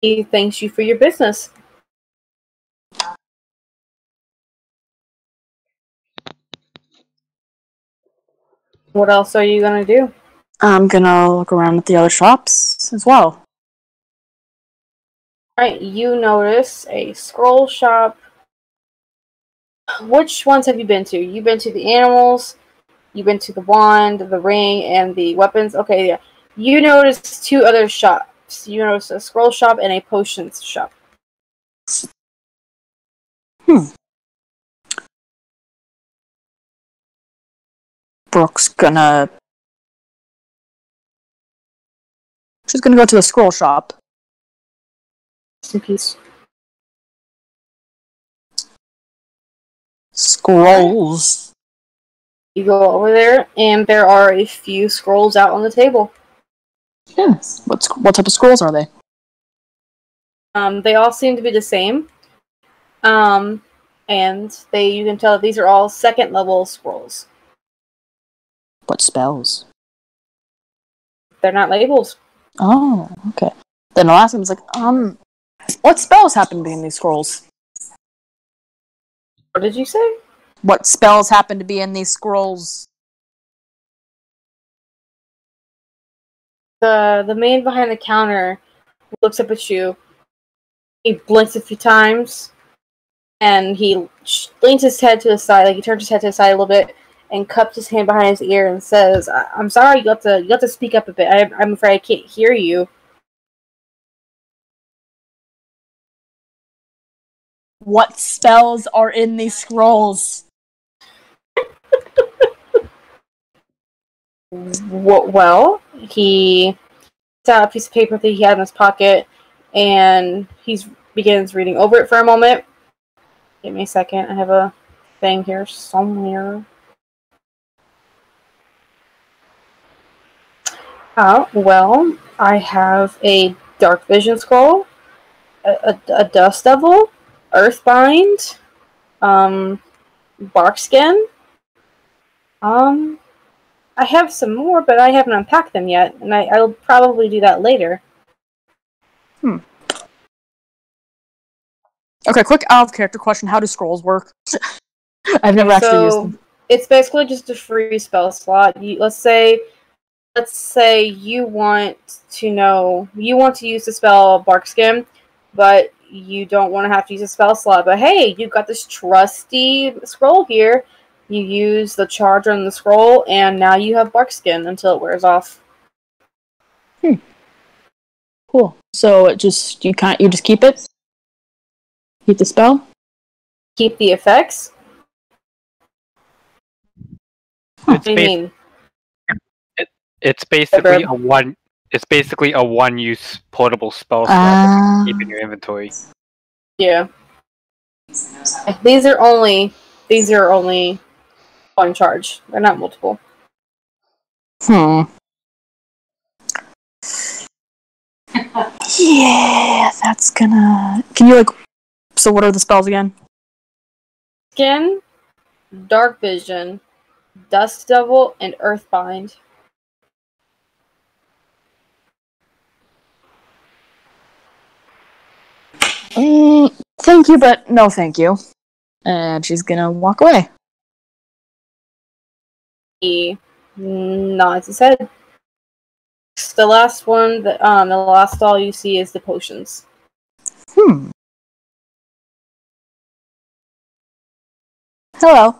He thanks you for your business. What else are you gonna do? I'm gonna look around at the other shops as well. Alright, you notice a scroll shop. Which ones have you been to? You've been to the animals, you've been to the wand, the ring, and the weapons. Okay, yeah. You notice two other shops. You notice a scroll shop and a potions shop. Hmm. Brook's gonna. She's gonna go to the scroll shop. In peace. Scrolls. You go over there, and there are a few scrolls out on the table. Yes. What sc- what type of scrolls are they? Um, they all seem to be the same. Um, and they you can tell that these are all second level scrolls. What spells? They're not labeled. Oh, okay. Then the last one was like, um, what spells happen to be in these scrolls? What did you say? What spells happen to be in these scrolls? The the man behind the counter looks up at you. He blinks a few times, and he leans his head to the side, like he turns his head to the side a little bit, and cups his hand behind his ear and says, I- "I'm sorry, you got to you got to speak up a bit. I- I'm afraid I can't hear you." What spells are in these scrolls? Well, he takes out a piece of paper that he had in his pocket, and he begins reading over it for a moment. Give me a second. I have a thing here somewhere. Uh, well, I have a dark vision scroll, a, a, a dust devil, earthbind, um, barkskin. Um, I have some more, but I haven't unpacked them yet, and I, I'll probably do that later. Hmm. Okay, quick out of character question: How do scrolls work? I've never actually used so them. it's basically just a free spell slot. You, let's say, let's say you want to know you want to use the spell Barkskin, but you don't want to have to use a spell slot. But hey, you've got this trusty scroll here. You use the charge on the scroll, and now you have Barkskin until it wears off. hmm. Cool. So it just you can't you just keep it. Keep the spell. Keep the effects. It's, What do you mean? It's basically Verb. a one. It's basically a one-use portable spell slot Ah. keep in your inventory. Yeah. These are only these are only one charge. They're not multiple. Hmm. yeah, that's gonna. Can you like? So what are the spells again? Skin, Dark Vision, Dust Devil, and Earthbind. Mm, thank you, but no, thank you. And she's gonna walk away. He nods his head. The last one, that um, the last stall you see is the potions. Hmm. Hello.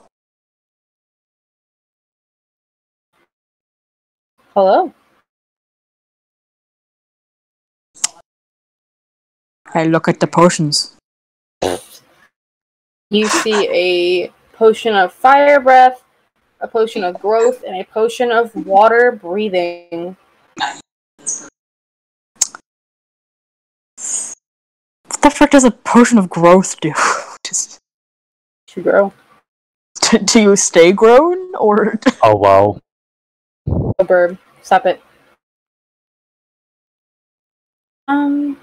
Hello. I look at the potions. You see a potion of fire breath, a potion of growth, and a potion of water breathing. What the frick does a potion of growth do? Just To grow. to, do you stay grown or Oh wow. Oh, bird. Stop it. Um.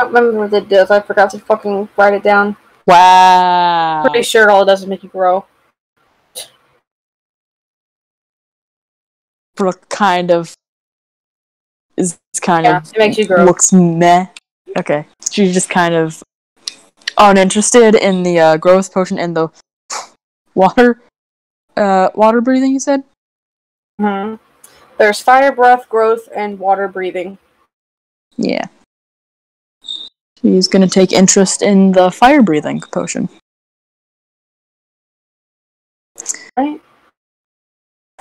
I don't remember what it does. I forgot to fucking write it down. wow? Pretty sure all it does is make you grow. Brook kind of is kind Yeah, of it makes you grow. looks meh. Okay, she's just kind of uninterested in the uh, growth potion and the water, uh, water breathing. You said. hmm There's fire breath, growth, and water breathing. Yeah. She's gonna take interest in the fire breathing potion. Right?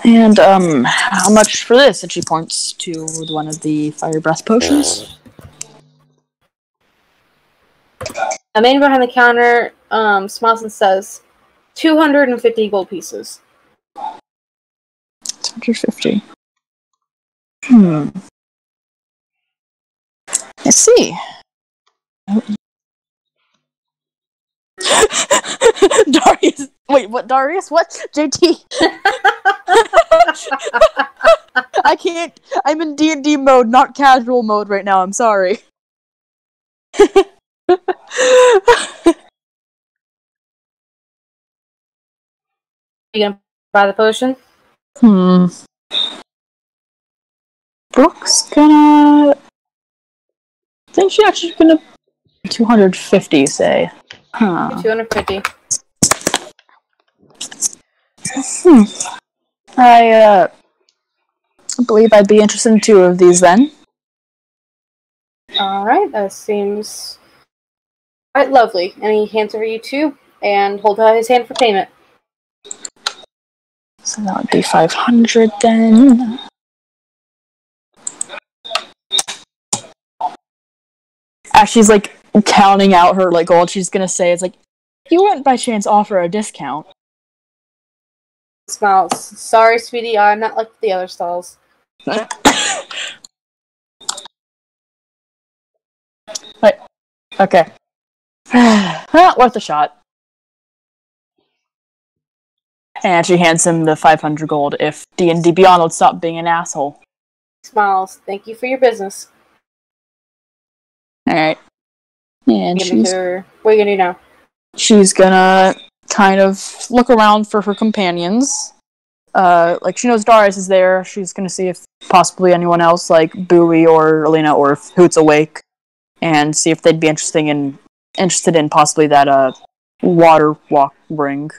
And um, how much for this? And she points to one of the fire breath potions. A man behind the counter um, smiles and says, 250 gold pieces. 250. Hmm. Let's see. Darius. Wait, what? Darius? What? JT. I can't. I'm in D and D mode, not casual mode right now. I'm sorry. you gonna buy the potion? hmm. Brook's gonna. I think she actually gonna. 250, say. Huh. 250. Hmm. I uh believe I'd be interested in two of these then. Alright, that seems quite lovely. And he hands over you two and holds out his hand for payment. So that would be 500 then. As she's like counting out her like gold, she's gonna say, "It's like you wouldn't by chance offer a discount." Smiles. Sorry, sweetie, I'm not like the other stalls. Right. Okay. well, ah, worth a shot. And she hands him the 500 gold if D&D Beyond would stop being an asshole. Smiles. Thank you for your business. Alright. And Me she's, her. What are you gonna do now? she's gonna kind of look around for her companions. Uh, like, she knows Darius is there. She's gonna see if possibly anyone else, like Boui or Alena or if Hoot's awake, and see if they'd be interesting in, interested in possibly that uh, water walk ring.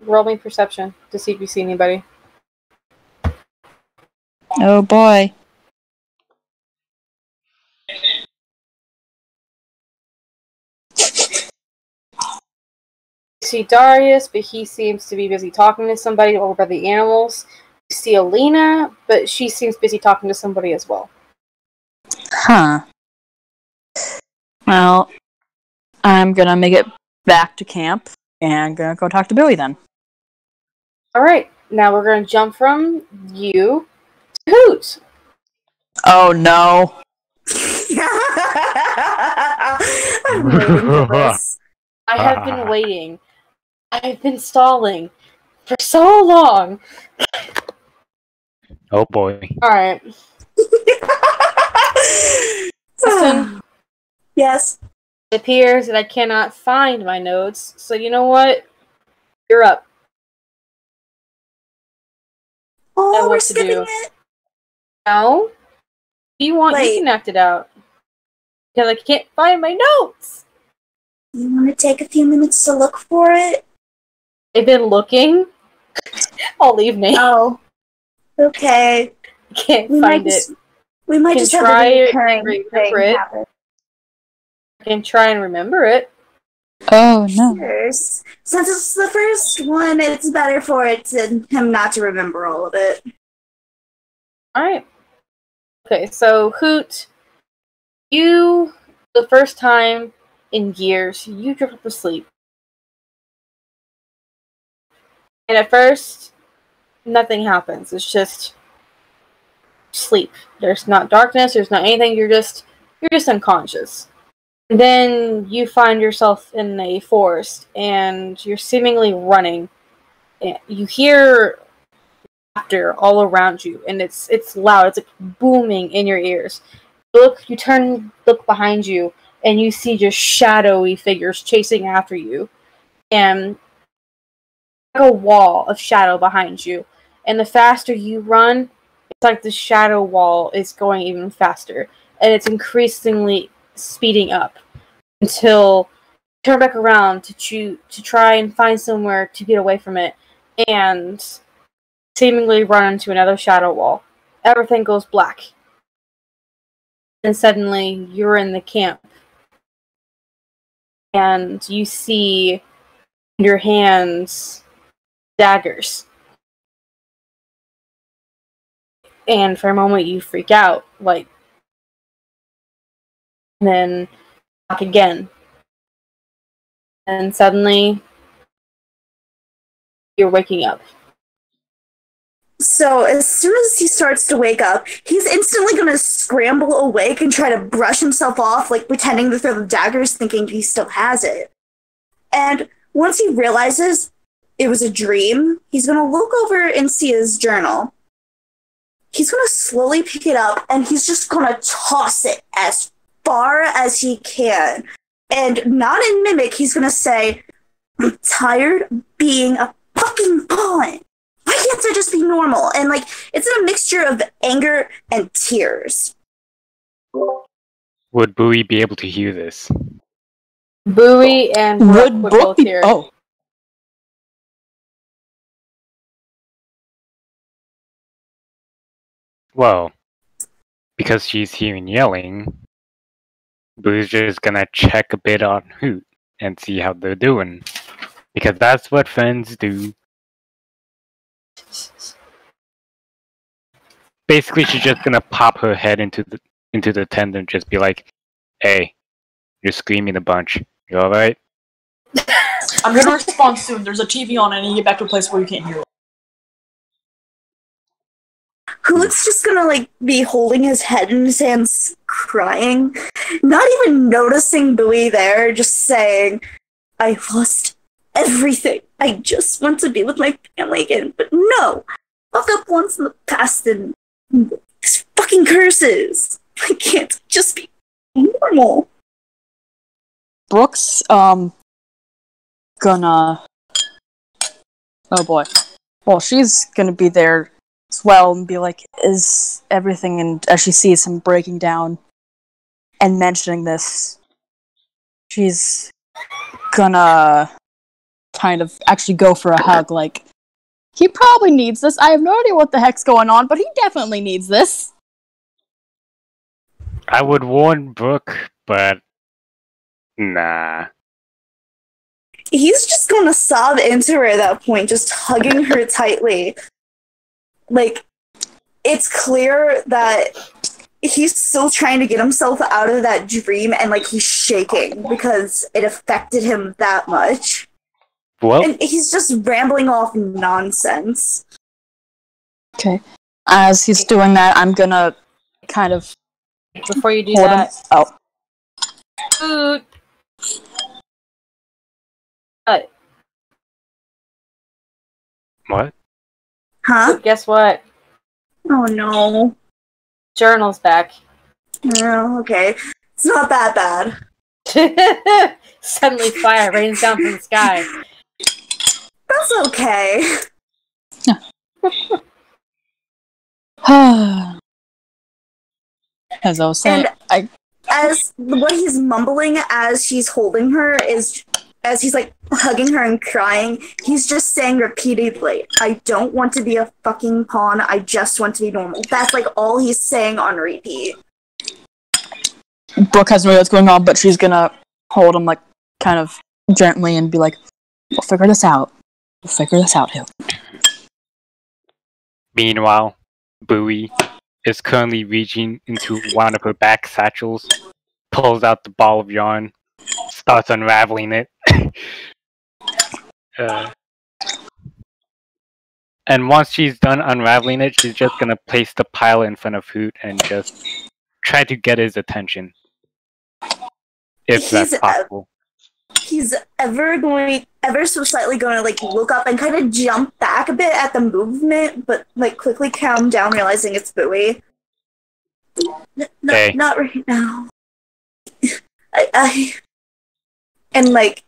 Roll me perception to see if you see anybody. Oh boy. You see Darius, but he seems to be busy talking to somebody over by the animals. You see Alena, but she seems busy talking to somebody as well. Huh. Well, I'm gonna make it back to camp and gonna go talk to Billy then. Alright, now we're gonna jump from you to Hoot. Oh no. I'm waiting for this. I have been waiting. I have been stalling for so long. Oh boy. Alright, listen. yes. It appears that I cannot find my notes, so you know what? You're up. Oh, Know we're what to skipping do. it. No? If you want, Wait. you can act it out. Because I can't find my notes! You want to take a few minutes to look for it? I've been looking all evening. Oh. Okay. can't We might find it. just we might Can just have try a it recurring and thing remember it. happen. I can try and remember it. Oh no. Since it's the first one, it's better for it to him not to remember all of it. Alright. Okay, so Hoot, you, the first time in years, you drift off to sleep. And at first, nothing happens. It's just sleep. There's not darkness. There's not anything. You're just you're just unconscious. And then you find yourself in a forest, and you're seemingly running. You hear laughter all around you, and it's it's loud. It's like booming in your ears. Look, you turn, look behind you, and you see just shadowy figures chasing after you, and a wall of shadow behind you. And the faster you run, it's like the shadow wall is going even faster, and it's increasingly speeding up until turn back around to choo- to try and find somewhere to get away from it, and seemingly run into another shadow wall. Everything goes black, and suddenly you're in the camp, and you see your hands daggers. And for a moment, you freak out, like, and then back again. And suddenly, you're waking up. So as soon as he starts to wake up, he's instantly gonna scramble awake and try to brush himself off, like pretending to throw the daggers, thinking he still has it. And once he realizes it was a dream, he's gonna look over and see his journal. He's gonna slowly pick it up and he's just gonna toss it as far as he can. And not in mimic, he's gonna say, I'm tired of being a fucking pawn. Why can't I just be normal? And like, it's a mixture of anger and tears. Would Boui be able to hear this? Boui and Brook Would would Brook both be? hear. Oh, Well, because she's hearing yelling, Boo's just gonna check a bit on Hoot and see how they're doing. Because that's what friends do. Basically, she's just gonna pop her head into the into the tent and just be like, "Hey, you're screaming a bunch. You all right?" I'm gonna respond soon. There's a TV on, and you get back to a place where you can't hear it. Hoot's just gonna like be holding his head in his hands, crying, not even noticing Boui there, just saying, I've lost everything. I just want to be with my family again. But no! Fucked up once in the past and these fucking curses. I can't just be normal. Brook's, um, gonna. Oh boy. Well, she's gonna be there as well and be like, is everything, and as she sees him breaking down and mentioning this, she's gonna kind of actually go for a hug, like, he probably needs this. I have no idea what the heck's going on, but he definitely needs this. I would warn Brook, but nah. He's just gonna sob into her at that point, just hugging her tightly. Like, it's clear that he's still trying to get himself out of that dream and like he's shaking because it affected him that much. Well, And he's just rambling off nonsense. Okay. As he's doing that, I'm gonna kind of Before you do hold him. that, Oh, food. Uh, what? Huh? guess what? Oh no. Journal's back. Oh, okay. It's not that bad. Suddenly, fire rains down from the sky. That's okay. as I was saying, And- I As what he's mumbling as she's holding her is as he's like hugging her and crying, he's just saying repeatedly, I don't want to be a fucking pawn, I just want to be normal. That's like all he's saying on repeat. Brook has no idea what's going on, but she's gonna hold him like kind of gently and be like, "We'll figure this out. We'll figure this out, Hill." Meanwhile, Boui is currently reaching into one of her back satchels, pulls out the ball of yarn, starts unraveling it. Uh, And once she's done unraveling it, she's just gonna place the pile in front of Hoot and just try to get his attention. If that's He's, uh, possible. He's ever going, ever so slightly going to like look up and kind of jump back a bit at the movement, but like quickly calm down, realizing it's Boui. N- not, Hey. not right now. I, I, and like,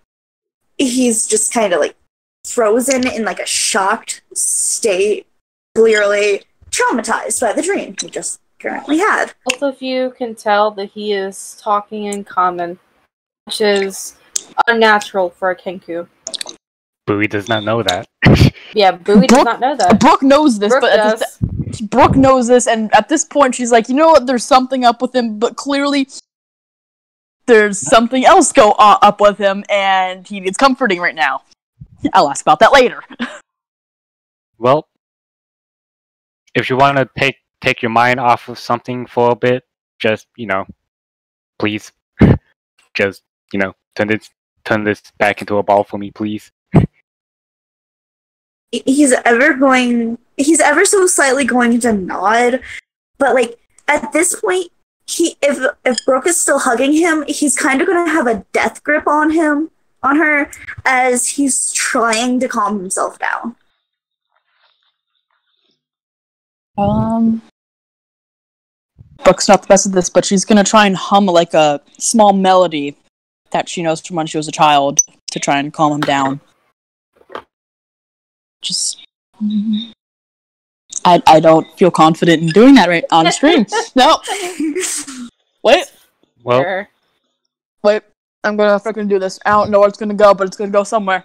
he's just kind of like frozen in like a shocked state, clearly traumatized by the dream he just currently had. Both of you can tell that he is talking in common, which is unnatural for a Kenku. Boui does not know that. Yeah, Boui does not know that. Brook knows this, Brook but at does. this, Brook knows this, and at this point, she's like, you know what? There's something up with him, but clearly, there's something else go uh, up with him, and he needs comforting right now. I'll ask about that later. Well, if you want to take take your mind off of something for a bit, just you know, please, just you know, turn this turn this back into a ball for me, please. he's ever going he's ever so slightly going to nod but like at this point he if if brook is still hugging him he's kind of going to have a death grip on him on her as he's trying to calm himself down Um, Brook's not the best at this, but she's gonna try and hum like a small melody that she knows from when she was a child to try and calm him down. Just, I I don't feel confident in doing that right on the stream. no, wait, Well, Sure. wait. I'm gonna freaking do this. I don't know where it's gonna go, but it's gonna go somewhere.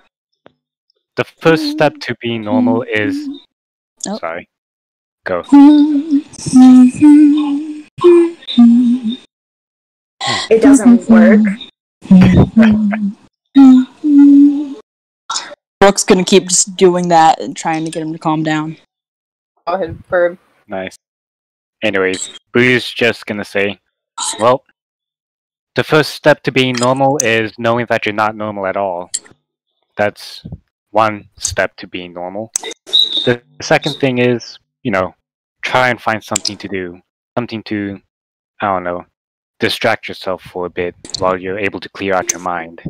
the first step to being normal is Oh. sorry. Go. it doesn't work Brook's gonna keep just doing that and trying to get him to calm down. Ahead, Bird. Nice. Anyways, Boo's just gonna say, well, the first step to being normal is knowing that you're not normal at all. That's one step to being normal. The second thing is, you know, try and find something to do. Something to, I don't know, distract yourself for a bit while you're able to clear out your mind.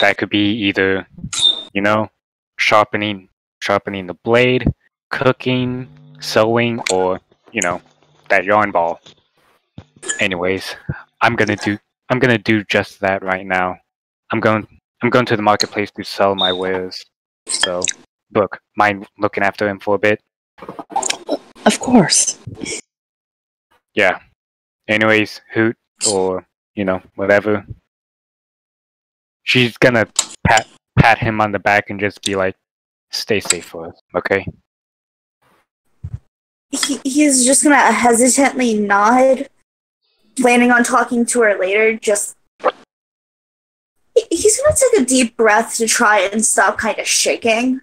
That could be either, you know, sharpening sharpening the blade, cooking, sewing, or you know, that yarn ball. Anyways, I'm gonna do I'm gonna do just that right now. I'm going I'm going to the marketplace to sell my wares. So, Book, mind looking after him for a bit? Of course. Yeah. Anyways, Hoot or you know whatever. She's gonna pat pat him on the back and just be like, "Stay safe for us, okay?" He, he's just gonna hesitantly nod planning on talking to her later just he- he's gonna take a deep breath to try and stop kind of shaking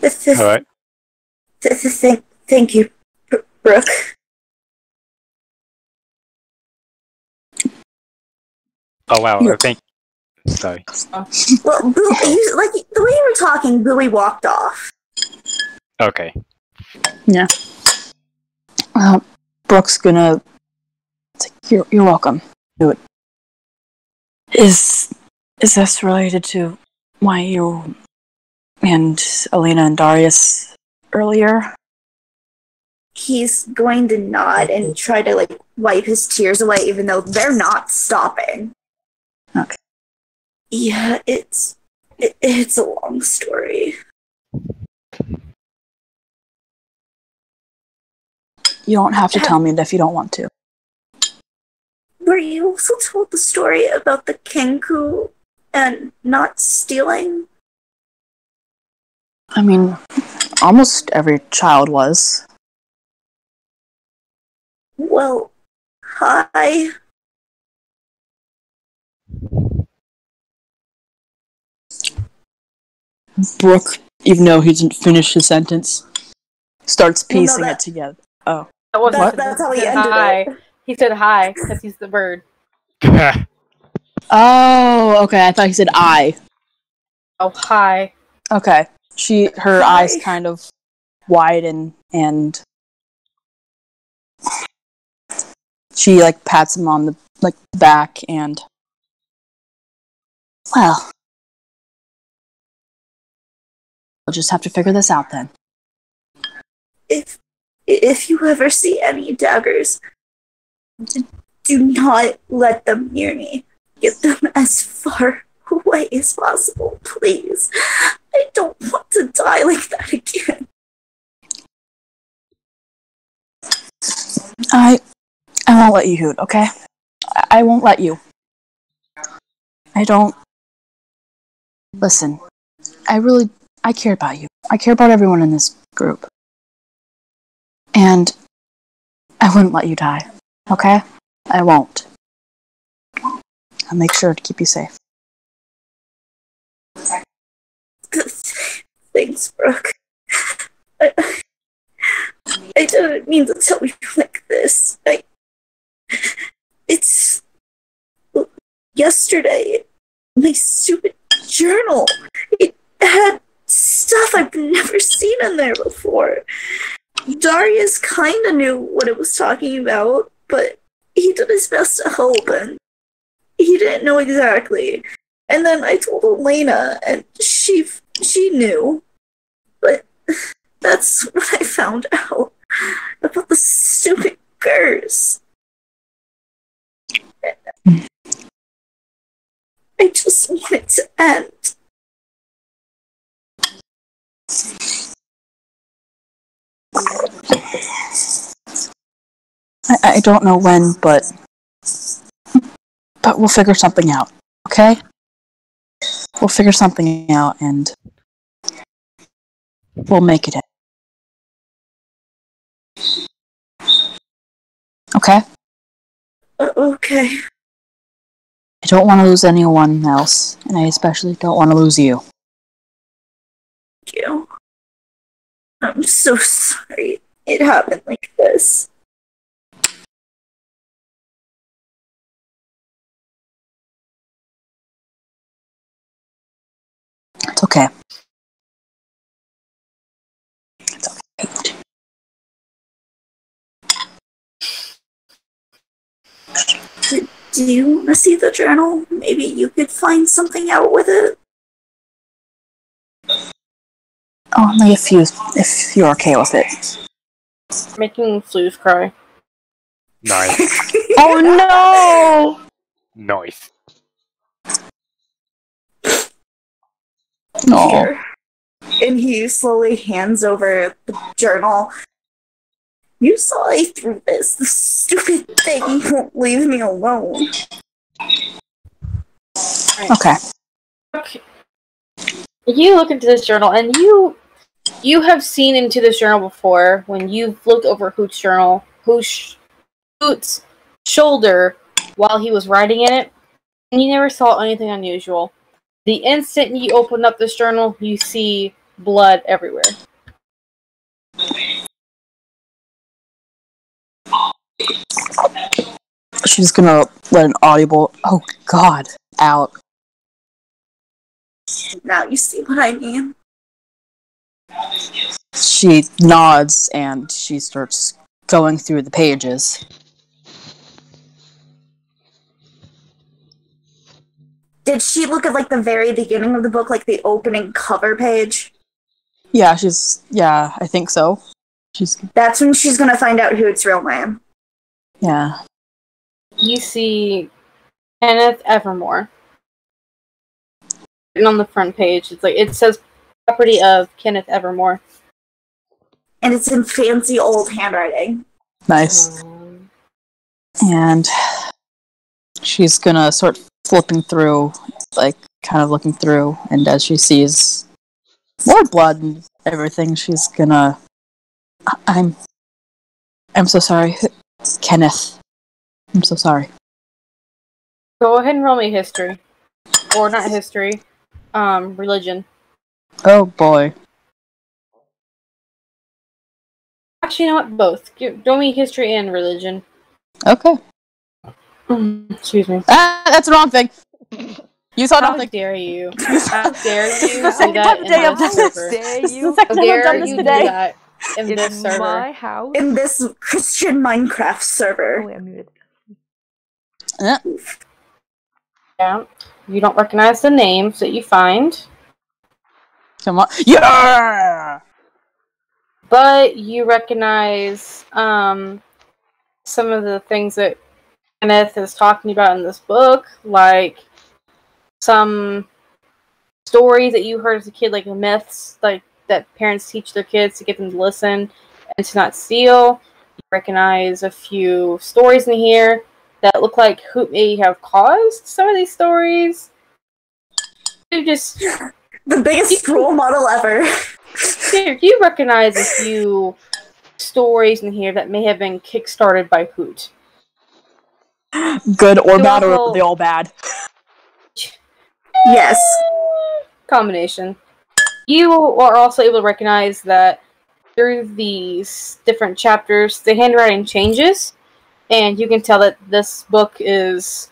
Th- th- All right. th- th- thank, thank you Br- brook Oh wow. Yeah. I think. Sorry. well Boo, you, like the way you were talking Boui walked off Okay. Yeah. Uh, Brook's gonna. It's like, you're, you're welcome. Do it. Is is this related to why you and Alena and Darius earlier? he's going to nod and try to like wipe his tears away even though they're not stopping Okay. Yeah it's it, it's a long story You don't have to tell me if you don't want to. were you also told the story about the kenku and not stealing I mean, almost every child was. well hi Brook, even though he didn't finish his sentence, starts Well, no, piecing that- it together. Oh, That wasn't That- that's how he said ended hi. it. He said hi because he's the bird. Oh, okay. I thought he said I. Oh, hi. Okay. She her Hi. eyes kind of widen and she like pats him on the like back and well we'll just have to figure this out then. If if you ever see any daggers, do not let them near me. Get them as far away as possible, please. I don't want to die like that again. I I won't let you hoot, okay? I, I won't let you. I don't listen. I really I care about you. I care about everyone in this group. And I wouldn't let you die. Okay? I won't. I'll make sure to keep you safe. Thanks, Brook. I, I didn't mean to tell you like this. I. It's. Yesterday, my stupid journal. It had stuff I've never seen in there before. Darius kinda knew what it was talking about, but he did his best to help and he didn't know exactly. And then I told Alena, and she she knew, but that's what I found out about the stupid curse. I just want it to end. I, I don't know when, but but we'll figure something out. Okay? We'll figure something out and we'll make it in. Okay? Uh, okay. I don't want to lose anyone else, and I especially don't want to lose you. Thank you. I'm so sorry it happened like this. It's okay. It's okay. Do you want to see the journal? Maybe you could find something out with it. Oh, Only if you if you're okay with it. Making Flues cry. Nice. Oh no! nice. no! No. And he slowly hands over the journal. You saw I threw this. The stupid thing won't leave me alone. Okay. Okay. You look into this journal, and you you have seen into this journal before when you've looked over Hoot's journal, Hoot's, Hoot's shoulder while he was writing in it, and you never saw anything unusual. The instant you open up this journal, you see blood everywhere. She's gonna let an audible oh god out. Now you see what I mean. She nods and she starts going through the pages. Did she look at like the very beginning of the book, like the opening cover page? Yeah, she's yeah, I think so. She's That's when she's gonna find out who its real name. yeah. You see Kenneth Evermore. Written on the front page. It's like it says property of Kenneth Evermore. And it's in fancy old handwriting. Nice. Um, And she's gonna start flipping through, like kind of looking through, and as she sees more blood and everything, she's gonna I- I'm I'm so sorry. Kenneth. I'm so sorry. Go ahead and roll me history. Or not history. Um, religion. Oh boy. Actually, you know what? Both. Give, roll me history and religion. Okay. Excuse me. Ah, that's the wrong thing. You saw How nothing. dare you? How dare you the do second that time in today I've this done this. server? Dare This is you? the second time I've done dare this you do today. that in in this server? my house. In this Christian Minecraft Oh, server. wait, I'm muted. Yeah. You don't recognize the names that you find, Come on. Yeah! but you recognize um, some of the things that Kenneth is talking about in this book, like some stories that you heard as a kid, like myths, like that parents teach their kids to get them to listen and to not steal. You recognize a few stories in here that look like who may have caused some of these stories. You just The biggest role model ever. Here, you recognize a few stories in here that may have been kickstarted by Hoot. Good or You bad, or also- are they all bad? Yes. Combination. You are also able to recognize that through these different chapters, the handwriting changes, and you can tell that this book is.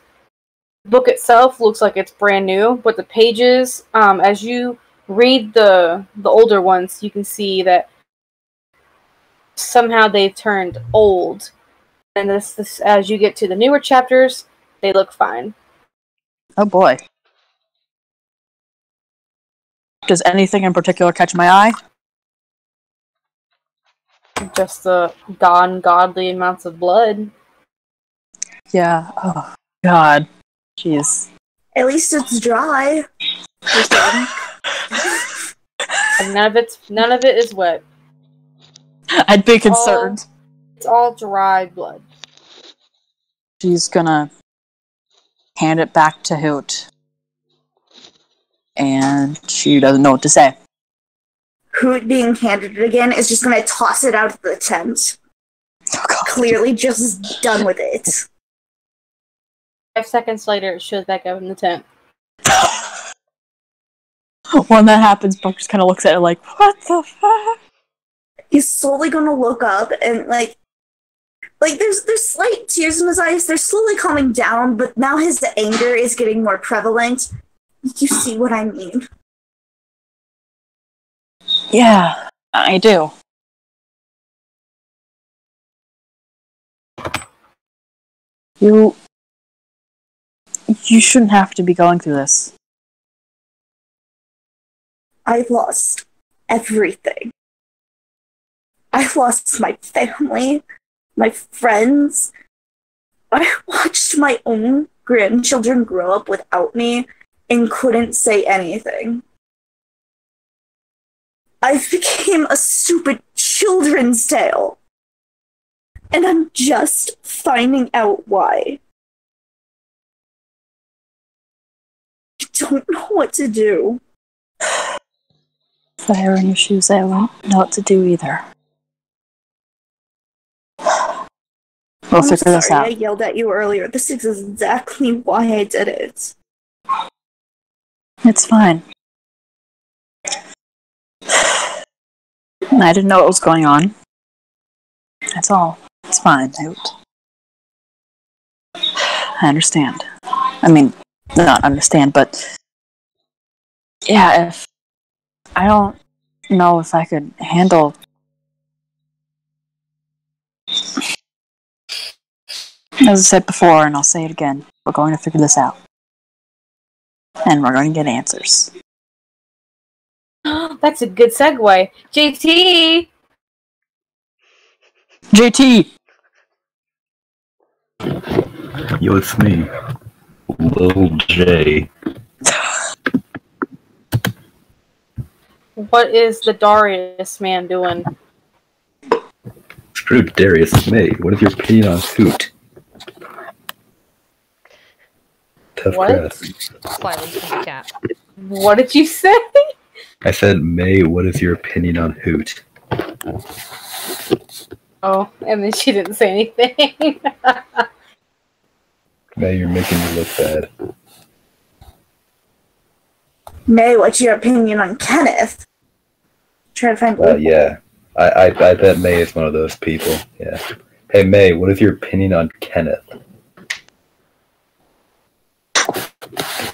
The book itself looks like it's brand new, but the pages, um, as you read the the older ones, you can see that somehow they've turned old. And this, this as you get to the newer chapters, they look fine. Oh boy. Does anything in particular catch my eye? Just the god godly amounts of blood. Yeah. Oh God. Jeez. At least it's dry. And none of it's none of it is wet. I'd be concerned. It's all dry blood. She's gonna hand it back to Hoot. And she doesn't know what to say. Hoot being handed it again is just gonna toss it out of the tent. Oh Clearly just done with it. Five seconds later, it shows back up in the tent. when that happens, Brook just kind of looks at it like, "What the fuck?" He's slowly gonna look up and like like there's there's slight tears in his eyes. They're slowly calming down, but now his anger is getting more prevalent. You see what I mean? Yeah, I do. You. You shouldn't have to be going through this. I've lost everything. I've lost my family, my friends. I watched my own grandchildren grow up without me and couldn't say anything. I became a stupid children's tale. And I'm just finding out why. Don't know what to do. If I were in your shoes, I wouldn't know what to do either. We'll I'm figure this sorry I yelled at you earlier. This is exactly why I did it. It's fine. I didn't know what was going on. That's all. It's fine. I, I understand. I mean, not understand, but yeah, if I don't know if I could handle. As I said before, and I'll say it again, we're going to figure this out. And we're going to get answers. That's a good segue. JT! JT! Yo, it's me, Lil J. What is the Darius man doing? Screw Darius May. What is your opinion on Hoot? Tough What? crowd. Silence cat. What did you say? I said, May, what is your opinion on Hoot? Oh, and then she didn't say anything. May, you're making me look bad. May, what's your opinion on Kenneth? Try to find Uh, yeah, I, I, I bet May is one of those people. Yeah. Hey, May, what is your opinion on Kenneth?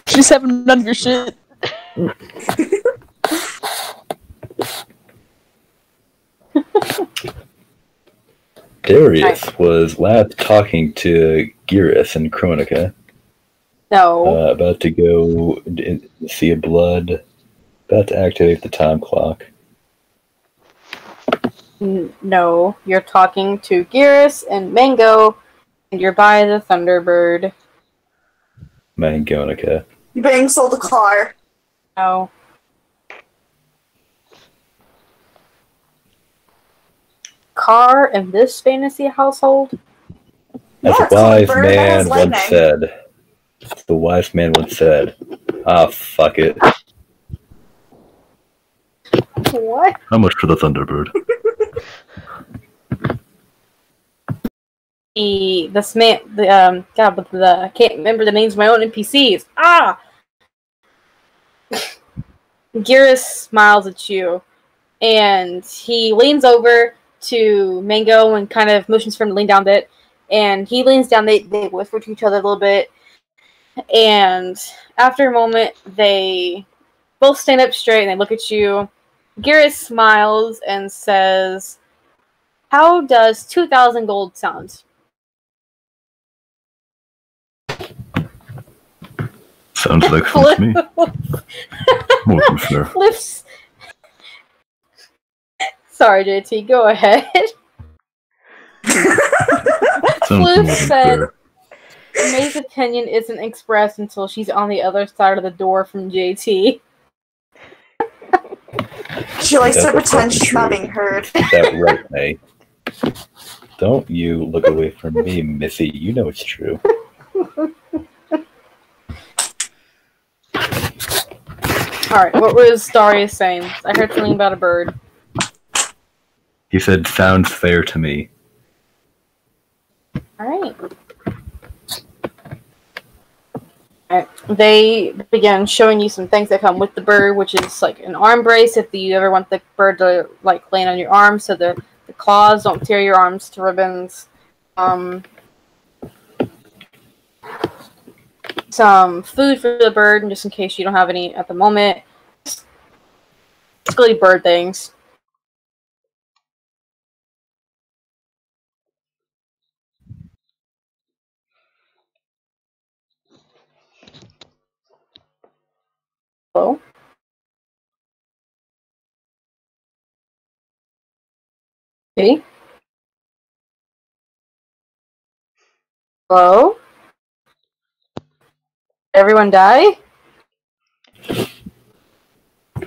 She's having none of your shit. Darius was last talking to Gyrus and Chronica No. uh, about to go see a blood, about to activate the time clock. No. You're talking to Gearus and Mango, and you're by the Thunderbird. Mangonica. You being sold a car. No. Car in this fantasy household? As Yeah, a wise man once said, the wise man once said, ah, fuck it. What? How much for the Thunderbird? The the man the um God, but the I can't remember the names of my own NPCs. Ah. Gearus smiles at you, and he leans over to Mango and kind of motions for him to lean down a bit. And he leans down. They they whisper to each other a little bit, and after a moment, they both stand up straight and they look at you. Gearus smiles and says, "How does two thousand gold sound?" Sounds like fun to me. Flips. Sorry, JT. Go ahead. Sounds Flip more than said- May's opinion isn't expressed until she's on the other side of the door from JT. She likes to That's pretend she's not true. being heard. that right, May. Don't you look away from me, Missy. You know it's true. All right, what was Darius saying? I heard something about a bird. He said, sounds fair to me. All right. They began showing you some things that come with the bird, which is like an arm brace if you ever want the bird to like land on your arm, so the, the claws don't tear your arms to ribbons. Um, some food for the bird, just in case you don't have any at the moment. Basically, bird things. Hello? Okay. Hello? Everyone die?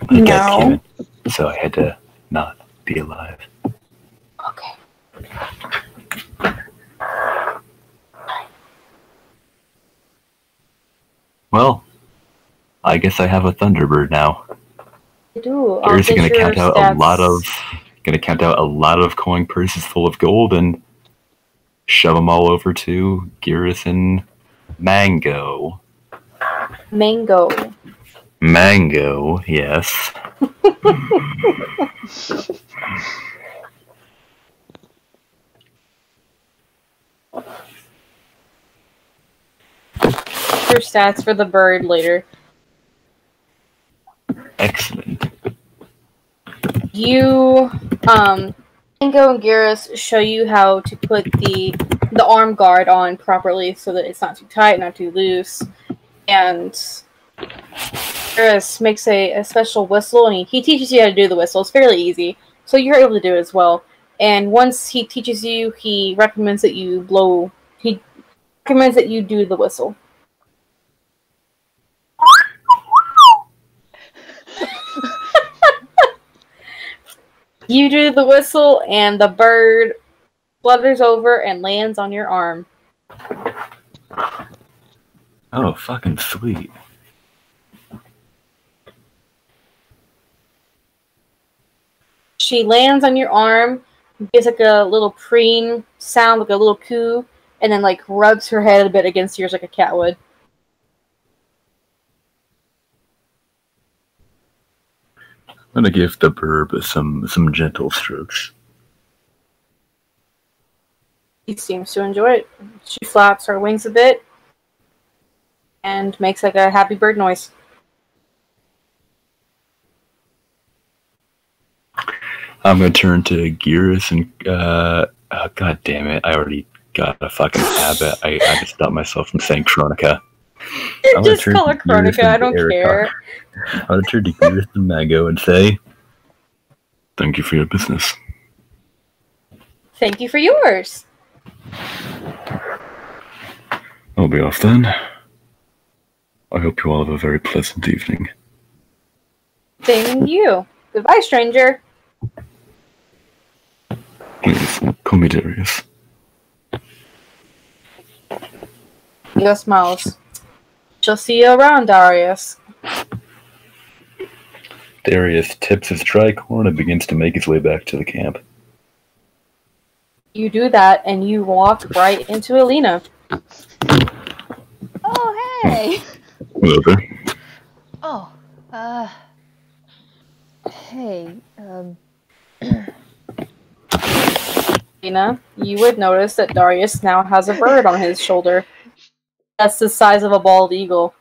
I got No. Kevin, so I had to not be alive. Okay. Well, I guess I have a Thunderbird now. I do. Oh, I'll Gary's gonna count out a lot of, gonna count out a lot of coin purses full of gold and shove them all over to Gyrus and Mango. mango. Mango, yes. Your stats for the bird later. Excellent. You, um, Mango and Garrus show you how to put the the arm guard on properly so that it's not too tight, not too loose, and Garrus makes a, a special whistle and he, he teaches you how to do the whistle. It's fairly easy, so you're able to do it as well. And once he teaches you, he recommends that you blow. He recommends that you do the whistle. You do the whistle, and the bird flutters over and lands on your arm. Oh, fucking sweet. She lands on your arm, gives like a little preen sound, like a little coo, and then like rubs her head a bit against yours like a cat would. I'm gonna give the burb some some gentle strokes. He seems to enjoy it. She flaps her wings a bit. and makes like a happy bird noise. I'm gonna turn to Gearus and uh, oh, god damn it! I already got a fucking habit. I, I just stopped myself from saying Chronica. I'm Just call it Chronica, I don't care. Gonna turn to Gearus and Mago and say, "Thank you for your business." Thank you for yours. I'll be off then. I hope you all have a very pleasant evening. Same you. Goodbye, stranger. Please call me Darius. Leo smiles. She'll see you around, Darius. Darius tips his tricorn and begins to make his way back to the camp. You do that, and you walk right into Alena. Oh, hey! Hello there. Oh, uh. Hey, um. Alena, you would notice that Darius now has a bird on his shoulder. That's the size of a bald eagle.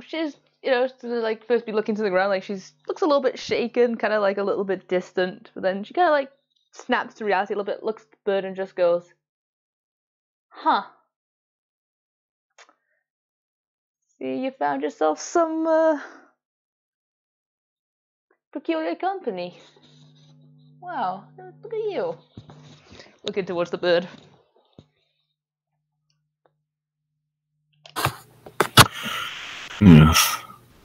She's, you know, like first be looking to the ground, like she's looks a little bit shaken, kind of like a little bit distant, but then she kind of like snaps to reality a little bit, looks at the bird, and just goes, "Huh." See, you found yourself some uh, peculiar company. Wow, look at you. Looking towards the bird. Yes.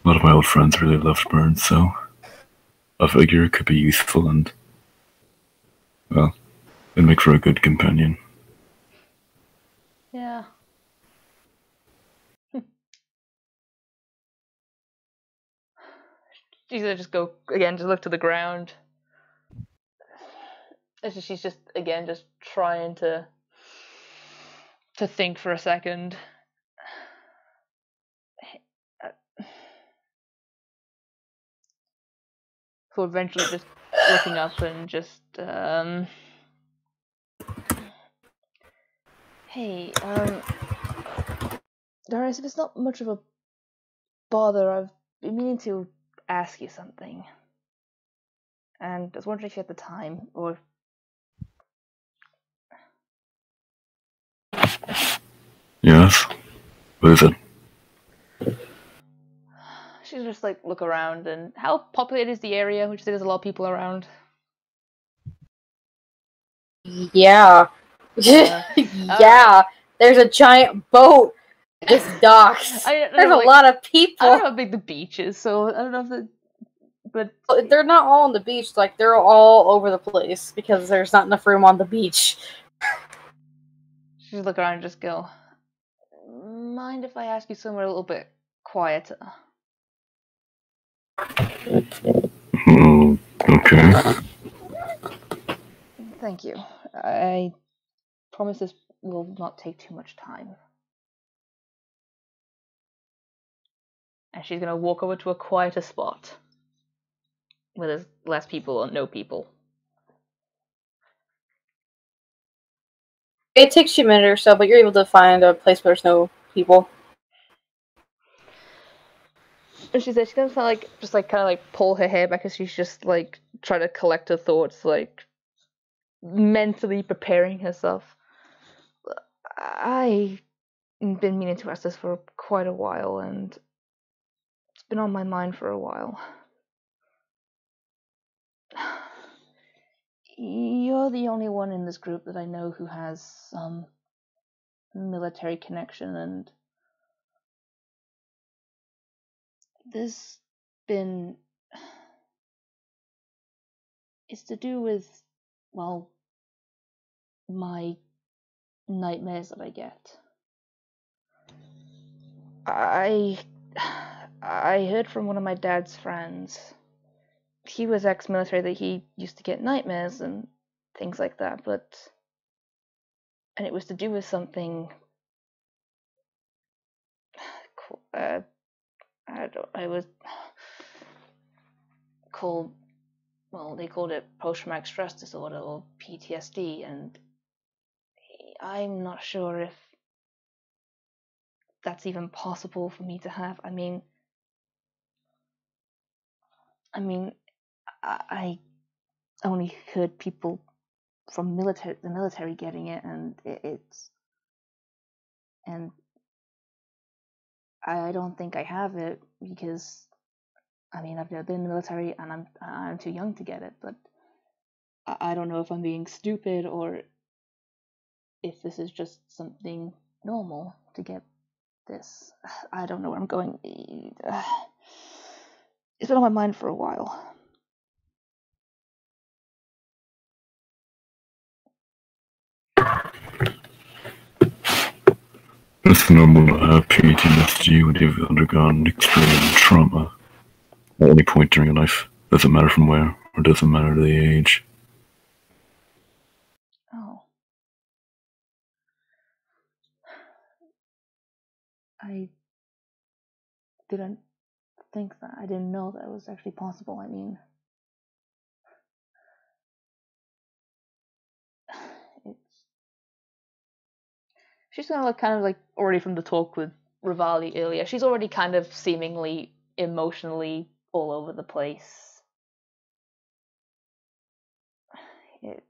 A lot of my old friends really loved Burns, so I figure it could be useful and, well, it'd make for a good companion. Yeah. She's gonna just go again, just look to the ground. She's just again just trying to to think for a second. So eventually just looking up and just um Hey, um Darius, if it's not much of a bother, I've been meaning to ask you something. And I was wondering if you had the time, or Yes? What is it? She's just like look around and how populated is the area? Which there's a lot of people around. Yeah. Yeah. yeah. There's a giant boat. Just docks. There's know, a like- lot of people. I don't know how big the beach is, so I don't know if the but They're not all on the beach. Like they're all over the place because there's not enough room on the beach. she just look around and just go. Mind if I ask you somewhere a little bit quieter? Hmm, okay. Thank you. I promise this will not take too much time. And she's gonna walk over to a quieter spot where there's less people or no people. It takes you a minute or so, but you're able to find a place where there's no people. And she said she's gonna like just like kind of like pull her hair back as she's just like trying to collect her thoughts, like mentally preparing herself. I've been meaning to ask this for quite a while, and it's been on my mind for a while. You're the only one in this group that I know who has some military connection, and there's been. It's to do with, well, my nightmares that I get. I I heard from one of my dad's friends. He was ex-military that he used to get nightmares and things like that, but and it was to do with something uh, I was called well they called it post-traumatic stress disorder or PTSD and I'm not sure if that's even possible for me to have. I mean, I mean, I, only heard people from military the military getting it, and it, it's and I don't think I have it because I mean I've never been in the military and I'm I'm too young to get it, but I, don't know if I'm being stupid or if this is just something normal to get this. I don't know where I'm going. It's been on my mind for a while. It's normal have PTSD when you've undergone extreme trauma at any point during your life. Doesn't matter from where, or doesn't matter the age. Oh. I didn't think that. I didn't know that was actually possible. I mean, She's of like, kind of like already from the talk with Ravali earlier. She's already kind of seemingly emotionally all over the place. It.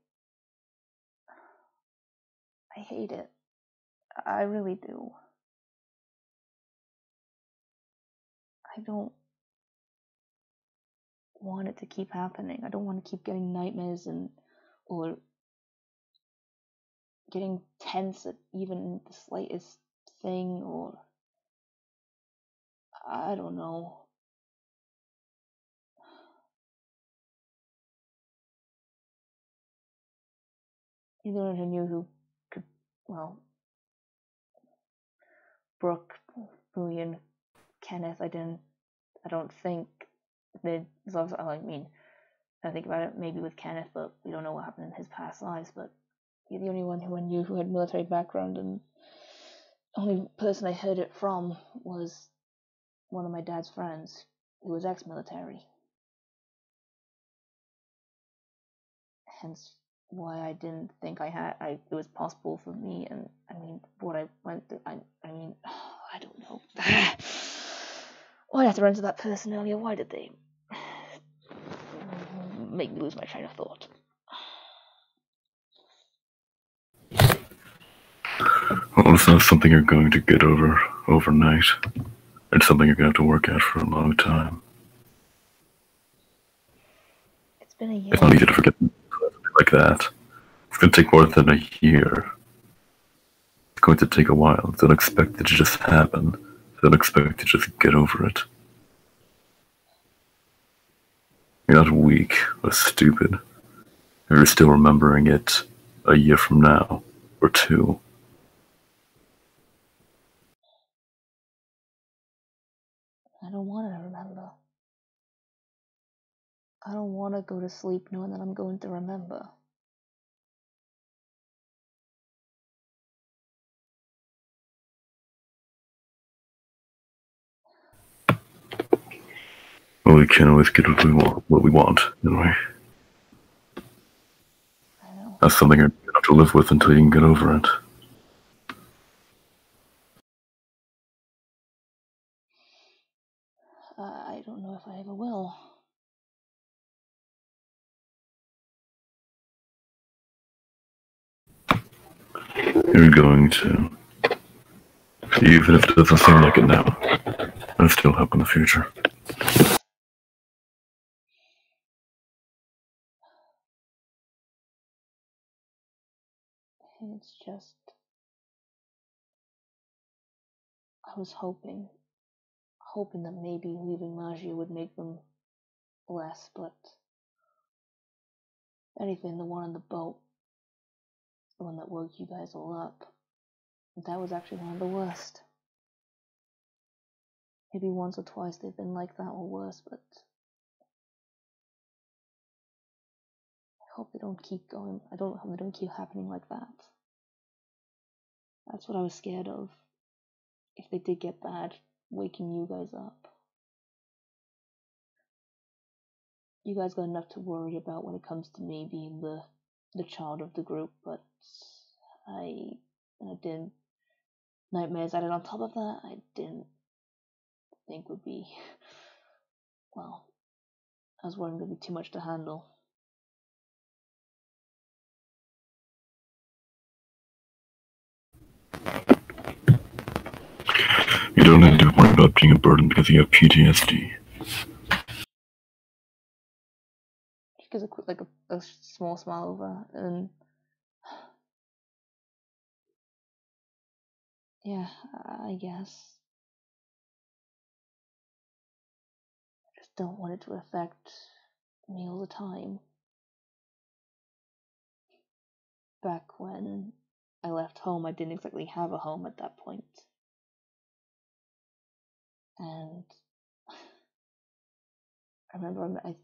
I hate it. I really do. I don't want it to keep happening. I don't want to keep getting nightmares and or getting tense at even the slightest thing or I don't know. Anyone who knew who could, well, Brook, Booyan, Kenneth, I didn't, I don't think they, I mean, I think about it maybe with Kenneth, but we don't know what happened in his past lives, but the only one who I knew who had military background, and the only person I heard it from was one of my dad's friends who was ex-military. Hence why I didn't think I had I it was possible for me and I mean what I went through I I mean I don't know. Why did I have to run to that person earlier? Why did they make me lose my train of thought? Well, it's not something you're going to get over overnight. It's something you're going to have to work at for a long time. It's been a year. It's not easy to forget like that. It's going to take more than a year. It's going to take a while. Don't expect it to just happen. Don't expect to just get over it. You're not weak or stupid. You're still remembering it a year from now, or two. I don't want to remember. I don't want to go to sleep knowing that I'm going to remember. Well, we can always get what we want, what we want, anyway. I know. That's something you're going to have to live with until you can get over it. Uh, I don't know if I ever will. You're going to. Even if it doesn't seem like it now, it'll still help in the future. It's just. I was hoping. Hoping that maybe leaving Magia would make them less, but. Anything, the one on the boat, one that woke you guys all up, that was actually one of the worst. Maybe once or twice they've been like that or worse, but I hope they don't keep going. I don't hope they don't keep happening like that. That's what I was scared of. If they did get bad, waking you guys up. You guys got enough to worry about when it comes to me being the the child of the group, but I I didn't nightmares added on top of that, I didn't think would be well. I was worried it would be too much to handle. You don't need to worry about being a burden because you have PTSD. She gives a quick, like a, a small smile over, and yeah, I guess. I just don't want it to affect me all the time. Back when I left home, I didn't exactly have a home at that point. And I remember I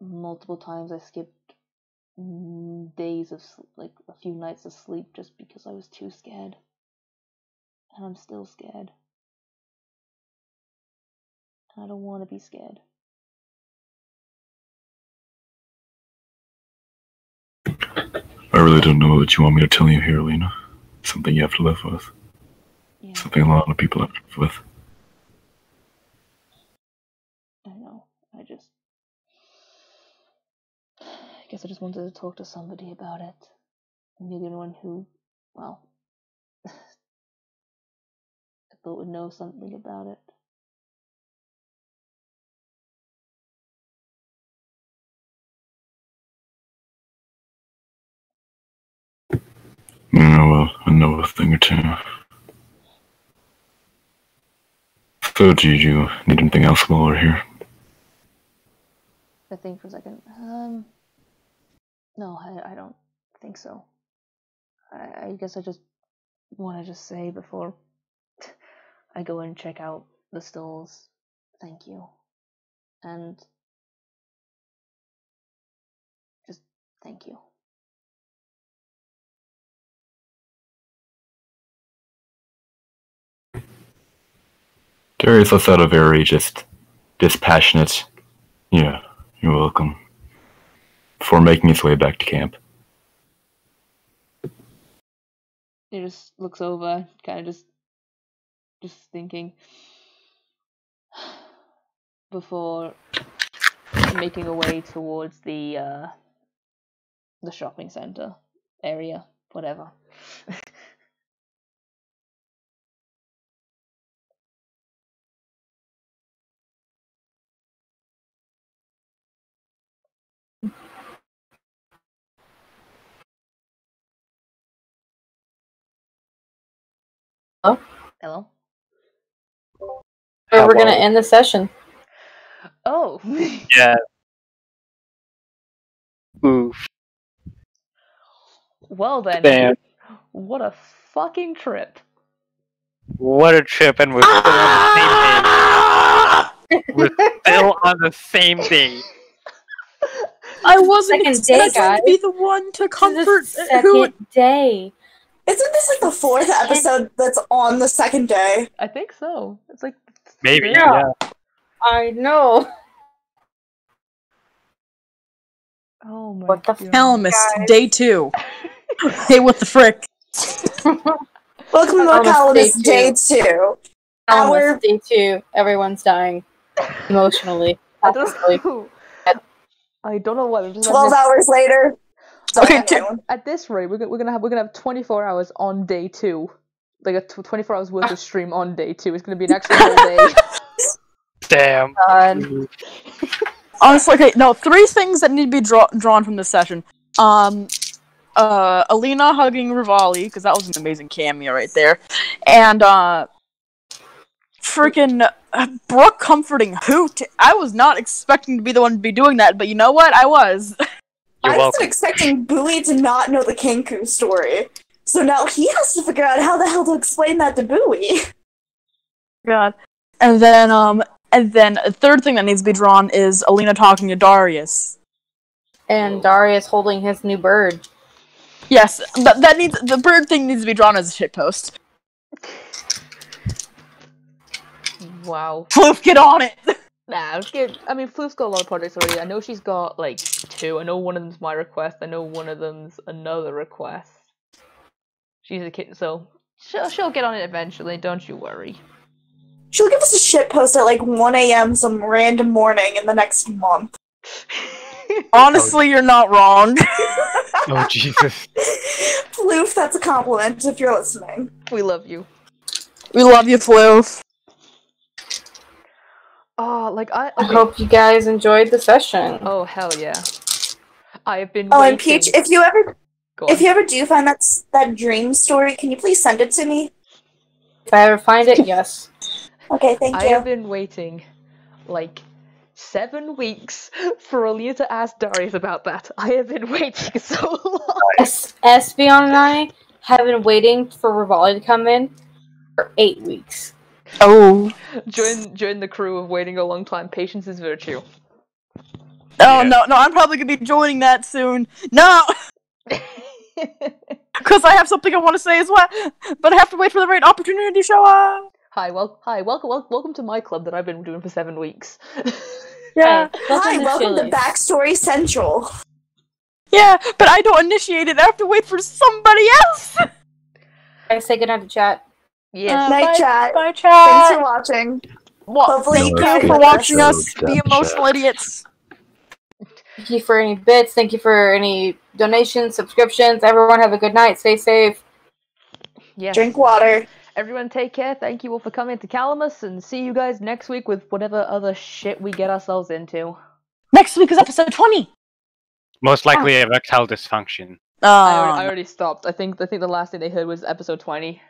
multiple times I skipped days of like a few nights of sleep just because I was too scared. And I'm still scared. I don't want to be scared. I really don't know what you want me to tell you here, Lena. Something you have to live with. Yeah, Something a lot of people have to live with. I know. I just. I guess I just wanted to talk to somebody about it. And you're the only one who, well, thought would know something about it. Yeah, well, I know a thing or two. So, do you need anything else while we're here? I think for a second. Um, no, I, I don't think so. I, I guess I just want to just say before I go and check out the stalls, thank you. And just thank you. Darius lets out a very just dispassionate, yeah, you're welcome, before making his way back to camp. He just looks over, kind of just, just thinking before making a way towards the uh, the shopping center area, whatever. Hello. Where we're gonna end the session. Oh, Yeah. Oof. well then. Damn. What a fucking trip. What a trip, and we're still on the same ah! day. We're still on the same day. I wasn't Second expecting guys. to be the one to comfort is the uh, who. day. Isn't this like the fourth episode that's on the second day? I think so. It's like Maybe, Yeah. yeah. I know. oh my What the god. Helmus, Guys. day two. hey, what the frick? Welcome to Almost Calamus day Day 2. Almost Our- day two. Everyone's dying emotionally. I don't know. I don't know what. I'm just 12 hours later. Okay, Sorry, two- At this rate, we're gonna, we're gonna have we're gonna have 24 hours on day two, like a 24 hours worth of stream on day two. It's gonna be an extra whole day. Damn. God. Honestly, okay, no, three things that need to be draw- drawn from this session. Um, uh, Alena hugging Ravali, because that was an amazing cameo right there. And, uh, freaking uh, Brook comforting Hoot. I was not expecting to be the one to be doing that, but you know what? I was. You're I welcome. wasn't expecting Boui to not know the Kenku story. So now he has to figure out how the hell to explain that to Boui. God. And then, um, and then a third thing that needs to be drawn is Alena talking to Darius. And Darius holding his new bird. Yes, but that needs the bird thing needs to be drawn as a shitpost. wow. Floof, get on it. Nah, let's get. I mean, Floof's got a lot of projects already. I know she's got like two. I know one of them's my request. I know one of them's another request. She's a kid, so She'll she'll get on it eventually. Don't you worry. She'll give us a shit post at like 1 a.m. some random morning in the next month. Honestly, you're not wrong. Oh Jesus! Floof, that's a compliment if you're listening. we love you. we love you, Floof. Oh, like I. I hope you guys enjoyed the session. Oh hell yeah! I have been. Oh, waiting. and Peach, if you ever Go if on. you ever do find that that dream story, can you please send it to me? If I ever find it, yes. Okay, thank I you. I have been waiting like seven weeks for Alena to ask Darius about that. I have been waiting so long. Es- Espeon and I have been waiting for Ravali to come in for eight weeks. Oh. join join the crew of waiting a long time. Patience is virtue. Oh Yeah. no, no, I'm probably gonna be joining that soon. No, because I have something I want to say as well, but I have to wait for the right opportunity to show up. hi, well, hi, welcome, wel- welcome to my club that I've been doing for seven weeks. Yeah, Hey, welcome Hi, to welcome to Backstory Central. yeah, but I don't initiate it. I have to wait for somebody else. I say goodnight to chat. yes. Uh, Night bye- chat. Bye, Thanks for watching. Well, Hopefully thank you you for watching us the be emotional chat. idiots. Thank you for any bits. Thank you for any donations, subscriptions. Everyone have a good night. Stay safe. yes. Drink water. Everyone take care. Thank you all for coming to Calamus and see you guys next week with whatever other shit we get ourselves into. Next week is episode twenty. Most likely ah. erectile dysfunction. Ah. I, already, I already stopped. I think I think the last thing they heard was episode 20.